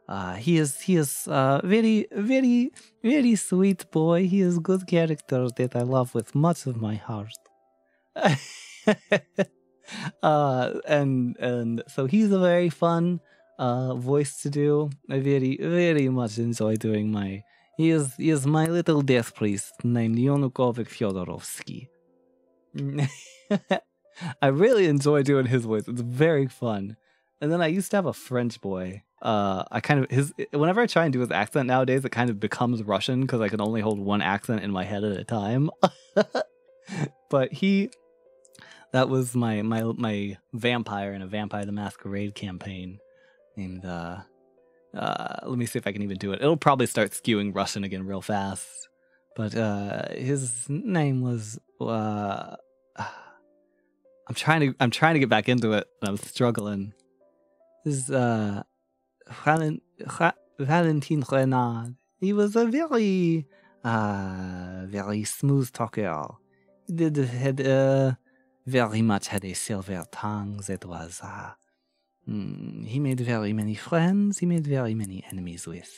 uh, he is he is uh, very very very sweet boy. He is good character that I love with much of my heart. (laughs) uh, and and so he's a very fun uh, voice to do. I very very much enjoy doing my. He is he is my little death priest named Yanukovych Fyodorovsky. (laughs) I really enjoy doing his voice. It's very fun. And then I used to have a French boy. Uh, I kind of his whenever I try and do his accent nowadays, it kind of becomes Russian because I can only hold one accent in my head at a time. (laughs) but he, that was my my my vampire in a Vampire the Masquerade campaign, named uh, uh, let me see if I can even do it. It'll probably start skewing Russian again real fast. But uh, his name was uh, (sighs) I'm trying to I'm trying to get back into it. and I'm struggling. This is uh, Valen- Valentin Renard. He was a very uh very smooth talker. He did had uh very much had a silver tongue that was uh mm, he made very many friends. He made very many enemies with.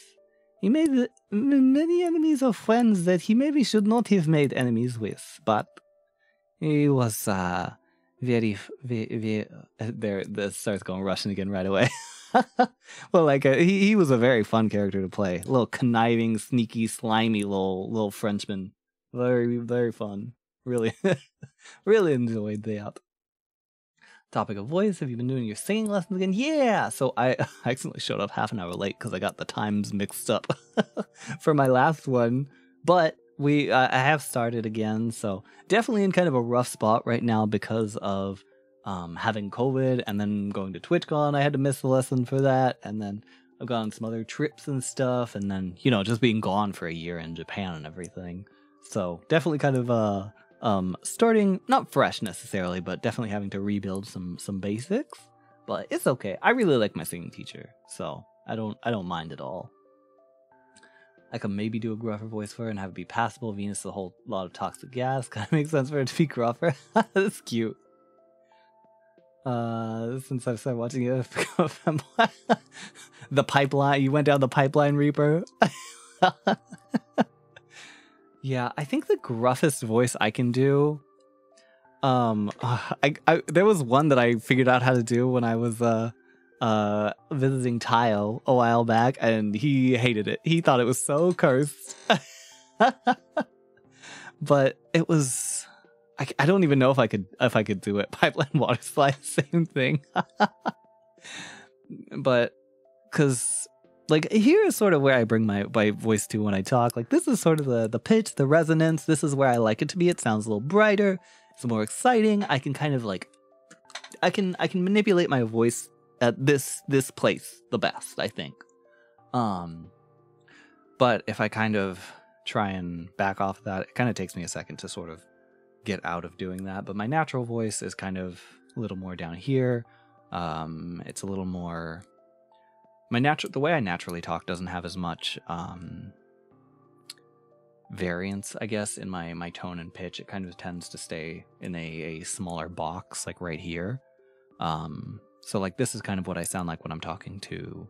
He made many enemies of friends that he maybe should not have made enemies with, but he was uh very, very, very uh, there. This starts going Russian again right away. (laughs) well, like uh, he, he was a very fun character to play. A little conniving, sneaky, slimy little little Frenchman. Very, very fun. Really, (laughs) really enjoyed that. Topic of voice. Have you been doing your singing lessons again? Yeah. So I, (laughs) I accidentally showed up half an hour late because I got the times mixed up for my last one. But we uh, I have started again, so definitely in kind of a rough spot right now because of um, having COVID and then going to TwitchCon. I had to miss the lesson for that, and then I've gone on some other trips and stuff, and then you know just being gone for a year in Japan and everything. So definitely kind of uh um starting not fresh necessarily, but definitely having to rebuild some some basics. But it's okay. I really like my singing teacher, so I don't I don't mind at all. I could maybe do a gruffer voice for her and have it be passable. Venus a whole lot of toxic gas. (laughs) Kind of makes sense for it to be gruffer. (laughs) That's cute. Uh, since I've started watching it, (laughs) the pipeline. You went down the pipeline, Reaper. yeah, I think the gruffest voice I can do. Um, (sighs) I, I there was one that I figured out how to do when I was uh uh visiting Tile a while back and he hated it. He thought it was so cursed. (laughs) but it was I, I don't even know if I could if I could do it. (laughs) Pipeline water slide, (laughs) same thing. but cuz like here is sort of where I bring my, my voice to when I talk. Like this is sort of the the pitch, the resonance. This is where I like it to be. It sounds a little brighter. It's more exciting. I can kind of like I can I can manipulate my voice at this this place the best, I think. Um but if I kind of try and back off that, it kind of takes me a second to sort of get out of doing that. But my natural voice is kind of a little more down here. Um it's a little more my natural the way I naturally talk doesn't have as much um variance, I guess, in my my tone and pitch. It kind of tends to stay in a, a smaller box, like right here. Um, so like this is kind of what I sound like when I'm talking to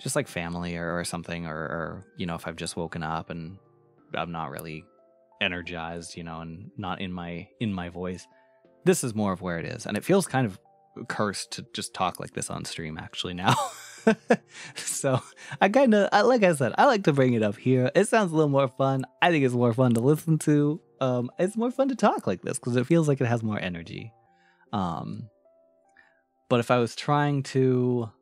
just like family or, or something, or, or you know, if I've just woken up and I'm not really energized, you know, and not in my in my voice. This is more of where it is, and it feels kind of cursed to just talk like this on stream actually now. (laughs) so I kind of, like I said, I like to bring it up here. It sounds a little more fun. I think it's more fun to listen to. Um, it's more fun to talk like this because it feels like it has more energy. Um, but if I was trying to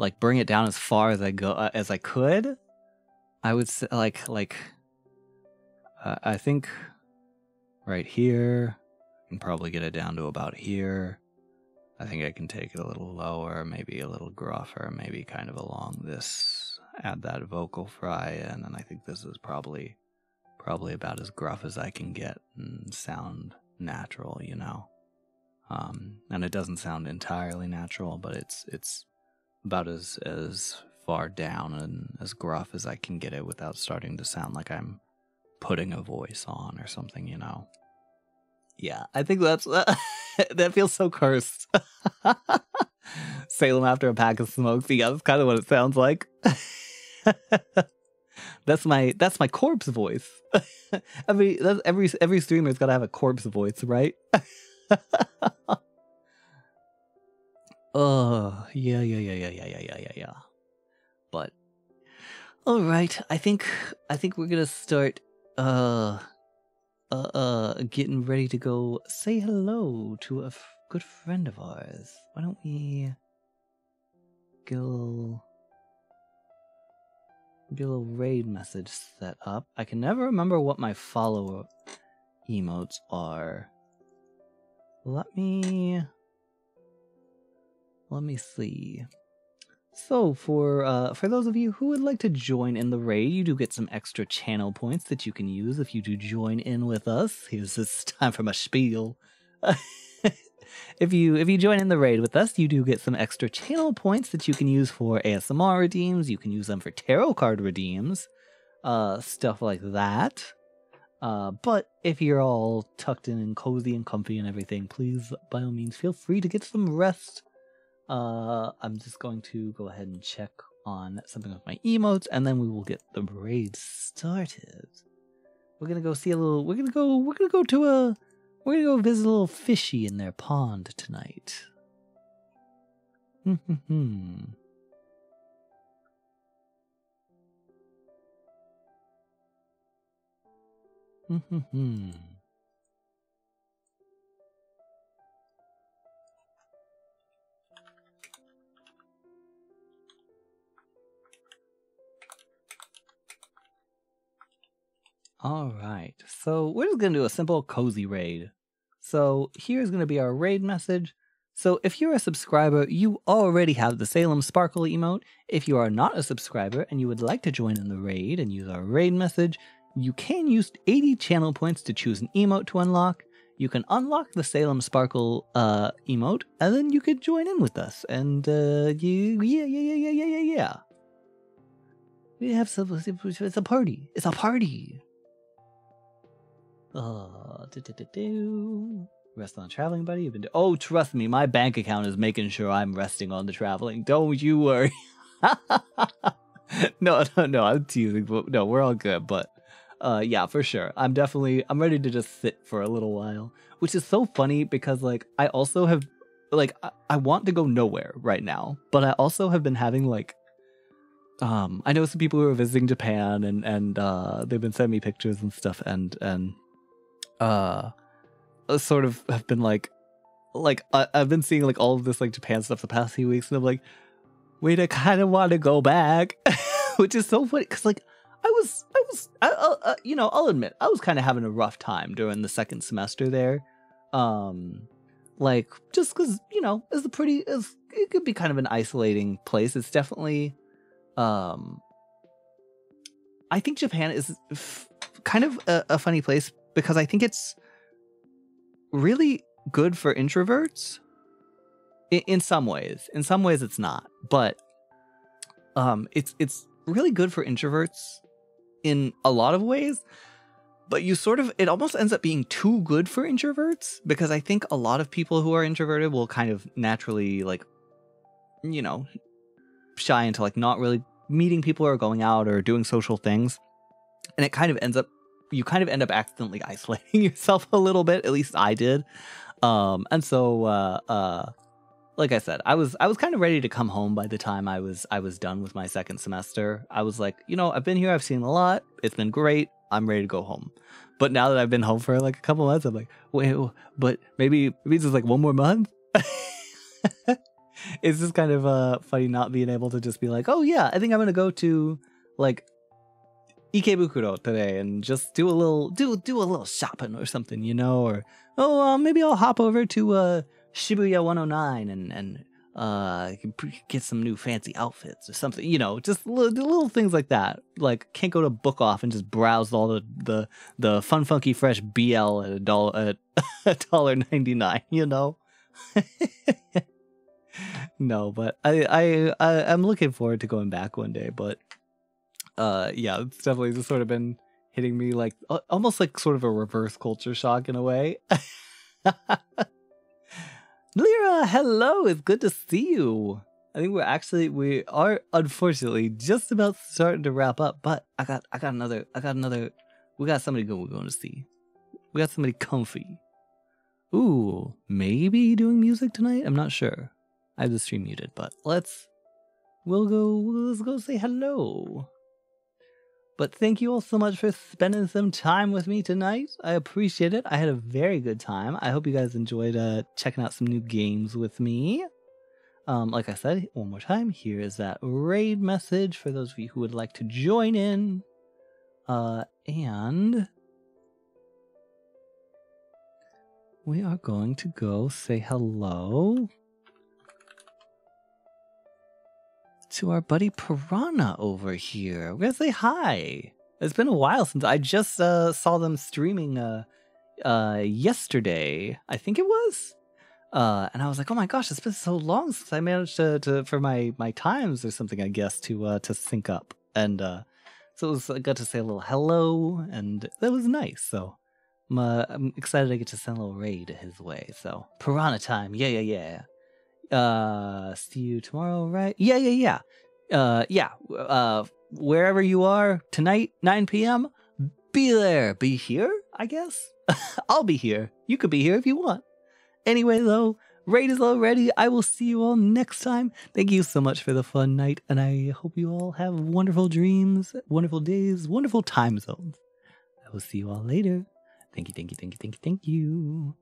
like bring it down as far as I go uh, as I could, I would say like like uh, I think right here, and probably get it down to about here. I think I can take it a little lower, maybe a little gruffer, maybe kind of along this, add that vocal fry in, and I think this is probably probably about as gruff as I can get and sound natural, you know. Um, and it doesn't sound entirely natural, but it's it's about as as far down and as gruff as I can get it without starting to sound like I'm putting a voice on or something, you know. Yeah, I think that's (laughs) that feels so cursed. (laughs) Salem after a pack of smokes. Yeah, that's kind of what it sounds like. (laughs) that's my that's my corpse voice. every every every streamer's got to have a corpse voice, right? (laughs) oh yeah yeah yeah yeah yeah yeah yeah yeah yeah. But all right, I think I think we're gonna start. Uh, uh, uh, getting ready to go say hello to a f- good friend of ours. Why don't we little, get a little raid message set up? I can never remember what my follow emotes are. Let me, let me see. So for uh, for those of you who would like to join in the raid, you do get some extra channel points that you can use if you do join in with us. Here's this (laughs) time for my spiel. (laughs) if you if you join in the raid with us, you do get some extra channel points that you can use for ASMR redeems. You can use them for tarot card redeems, uh, stuff like that. Uh, but if you're all tucked in and cozy and comfy and everything, please by all means feel free to get some rest uh, I'm just going to go ahead and check on something with my emotes, and then we will get the raid started. We're gonna go see a little. We're gonna go. We're gonna go to a. We're gonna go visit a little fishy in their pond tonight. (laughs) Hmm. Hmm. All right, so we're just gonna do a simple cozy raid. So here's gonna be our raid message. So if you're a subscriber, you already have the Salem Sparkle emote. If you are not a subscriber and you would like to join in the raid and use our raid message, you can use 80 channel points to choose an emote to unlock. You can unlock the Salem Sparkle uh, emote, and then you could join in with us. And uh, you, yeah, yeah, yeah, yeah, yeah, yeah. We have some. It's a party. It's a party. Oh, do, do, do, do. Rest on traveling, buddy. You've been. Do- oh, trust me, my bank account is making sure I'm resting on the traveling. Don't you worry. (laughs) no, no, no. I'm teasing. But no, we're all good. But uh, yeah, for sure. I'm definitely. I'm ready to just sit for a little while, which is so funny because like I also have like I, I want to go nowhere right now, but I also have been having like um I know some people who are visiting Japan and and uh they've been sending me pictures and stuff and and uh sort of have been like like I, I've been seeing like all of this like Japan stuff the past few weeks and I'm like wait I kind of want to go back (laughs) which is so funny because like I was I was I, uh, you know I'll admit I was kind of having a rough time during the second semester there um like just because you know it's a pretty it's, it could be kind of an isolating place it's definitely um I think Japan is f- kind of a, a funny place because I think it's really good for introverts in, in, some ways. In some ways, it's not, but um, it's it's really good for introverts in a lot of ways. But you sort of it almost ends up being too good for introverts because I think a lot of people who are introverted will kind of naturally like, you know, shy into like not really meeting people or going out or doing social things, and it kind of ends up you kind of end up accidentally (laughs) isolating yourself a little bit. At least I did. Um, and so, uh, uh, like I said, I was I was kind of ready to come home by the time I was I was done with my second semester. I was like, you know, I've been here, I've seen a lot, it's been great. I'm ready to go home. But now that I've been home for like a couple months, I'm like, wait, but maybe maybe it's just like one more month. (laughs) it's just kind of uh funny not being able to just be like, oh yeah, I think I'm gonna go to like Ikebukuro today and just do a little do do a little shopping or something, you know, or oh uh, maybe I'll hop over to uh Shibuya 109 and and uh get some new fancy outfits or something you know just little, little things like that. Like can't go to book off and just browse all the the the fun funky fresh bl at a dollar at (laughs) a dollar 99 you know? (laughs) No but I, I i i'm looking forward to going back one day but uh yeah it's definitely just sort of been hitting me like almost like sort of a reverse culture shock in a way (laughs) Lyra, hello. It's good to see you. I think we're actually we are unfortunately just about starting to wrap up, but I got I got another I got another we got somebody good we're going to see. We got somebody comfy. Ooh, maybe doing music tonight? I'm not sure. I have the stream muted, but let's we'll go let's go say hello. But thank you all so much for spending some time with me tonight. I appreciate it. I had a very good time. I hope you guys enjoyed uh, checking out some new games with me. Um, like I said, one more time, here is that raid message for those of you who would like to join in. Uh, and we are going to go say hello to our buddy Piranha over here. We're gonna say hi. It's been a while since I just uh, saw them streaming uh, uh, yesterday. I think it was. Uh, and I was like, oh my gosh, it's been so long since I managed to, to for my my times or something, I guess, to uh, to sync up. And uh, so it was, I got to say a little hello, and that was nice. So I'm, uh, I'm excited to get to send a little raid his way. So Piranha time, yeah, yeah, yeah. Uh, see you tomorrow, right? Yeah, yeah, yeah. Uh, yeah. Uh, wherever you are tonight, 9 p.m., be there. Be here, I guess. (laughs) I'll be here. You could be here if you want. Anyway, though, raid is already. I will see you all next time. Thank you so much for the fun night, and I hope you all have wonderful dreams, wonderful days, wonderful time zones. I will see you all later. Thank you, thank you, thank you, thank you, thank you.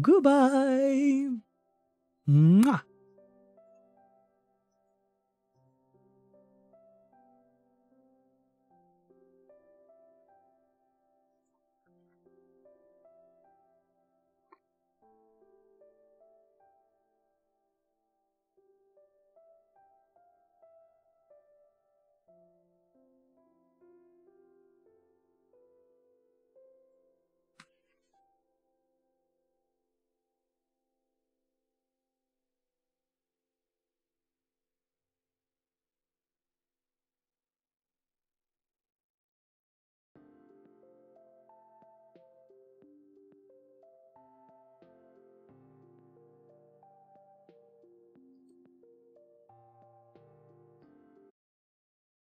Goodbye. 嗯啊。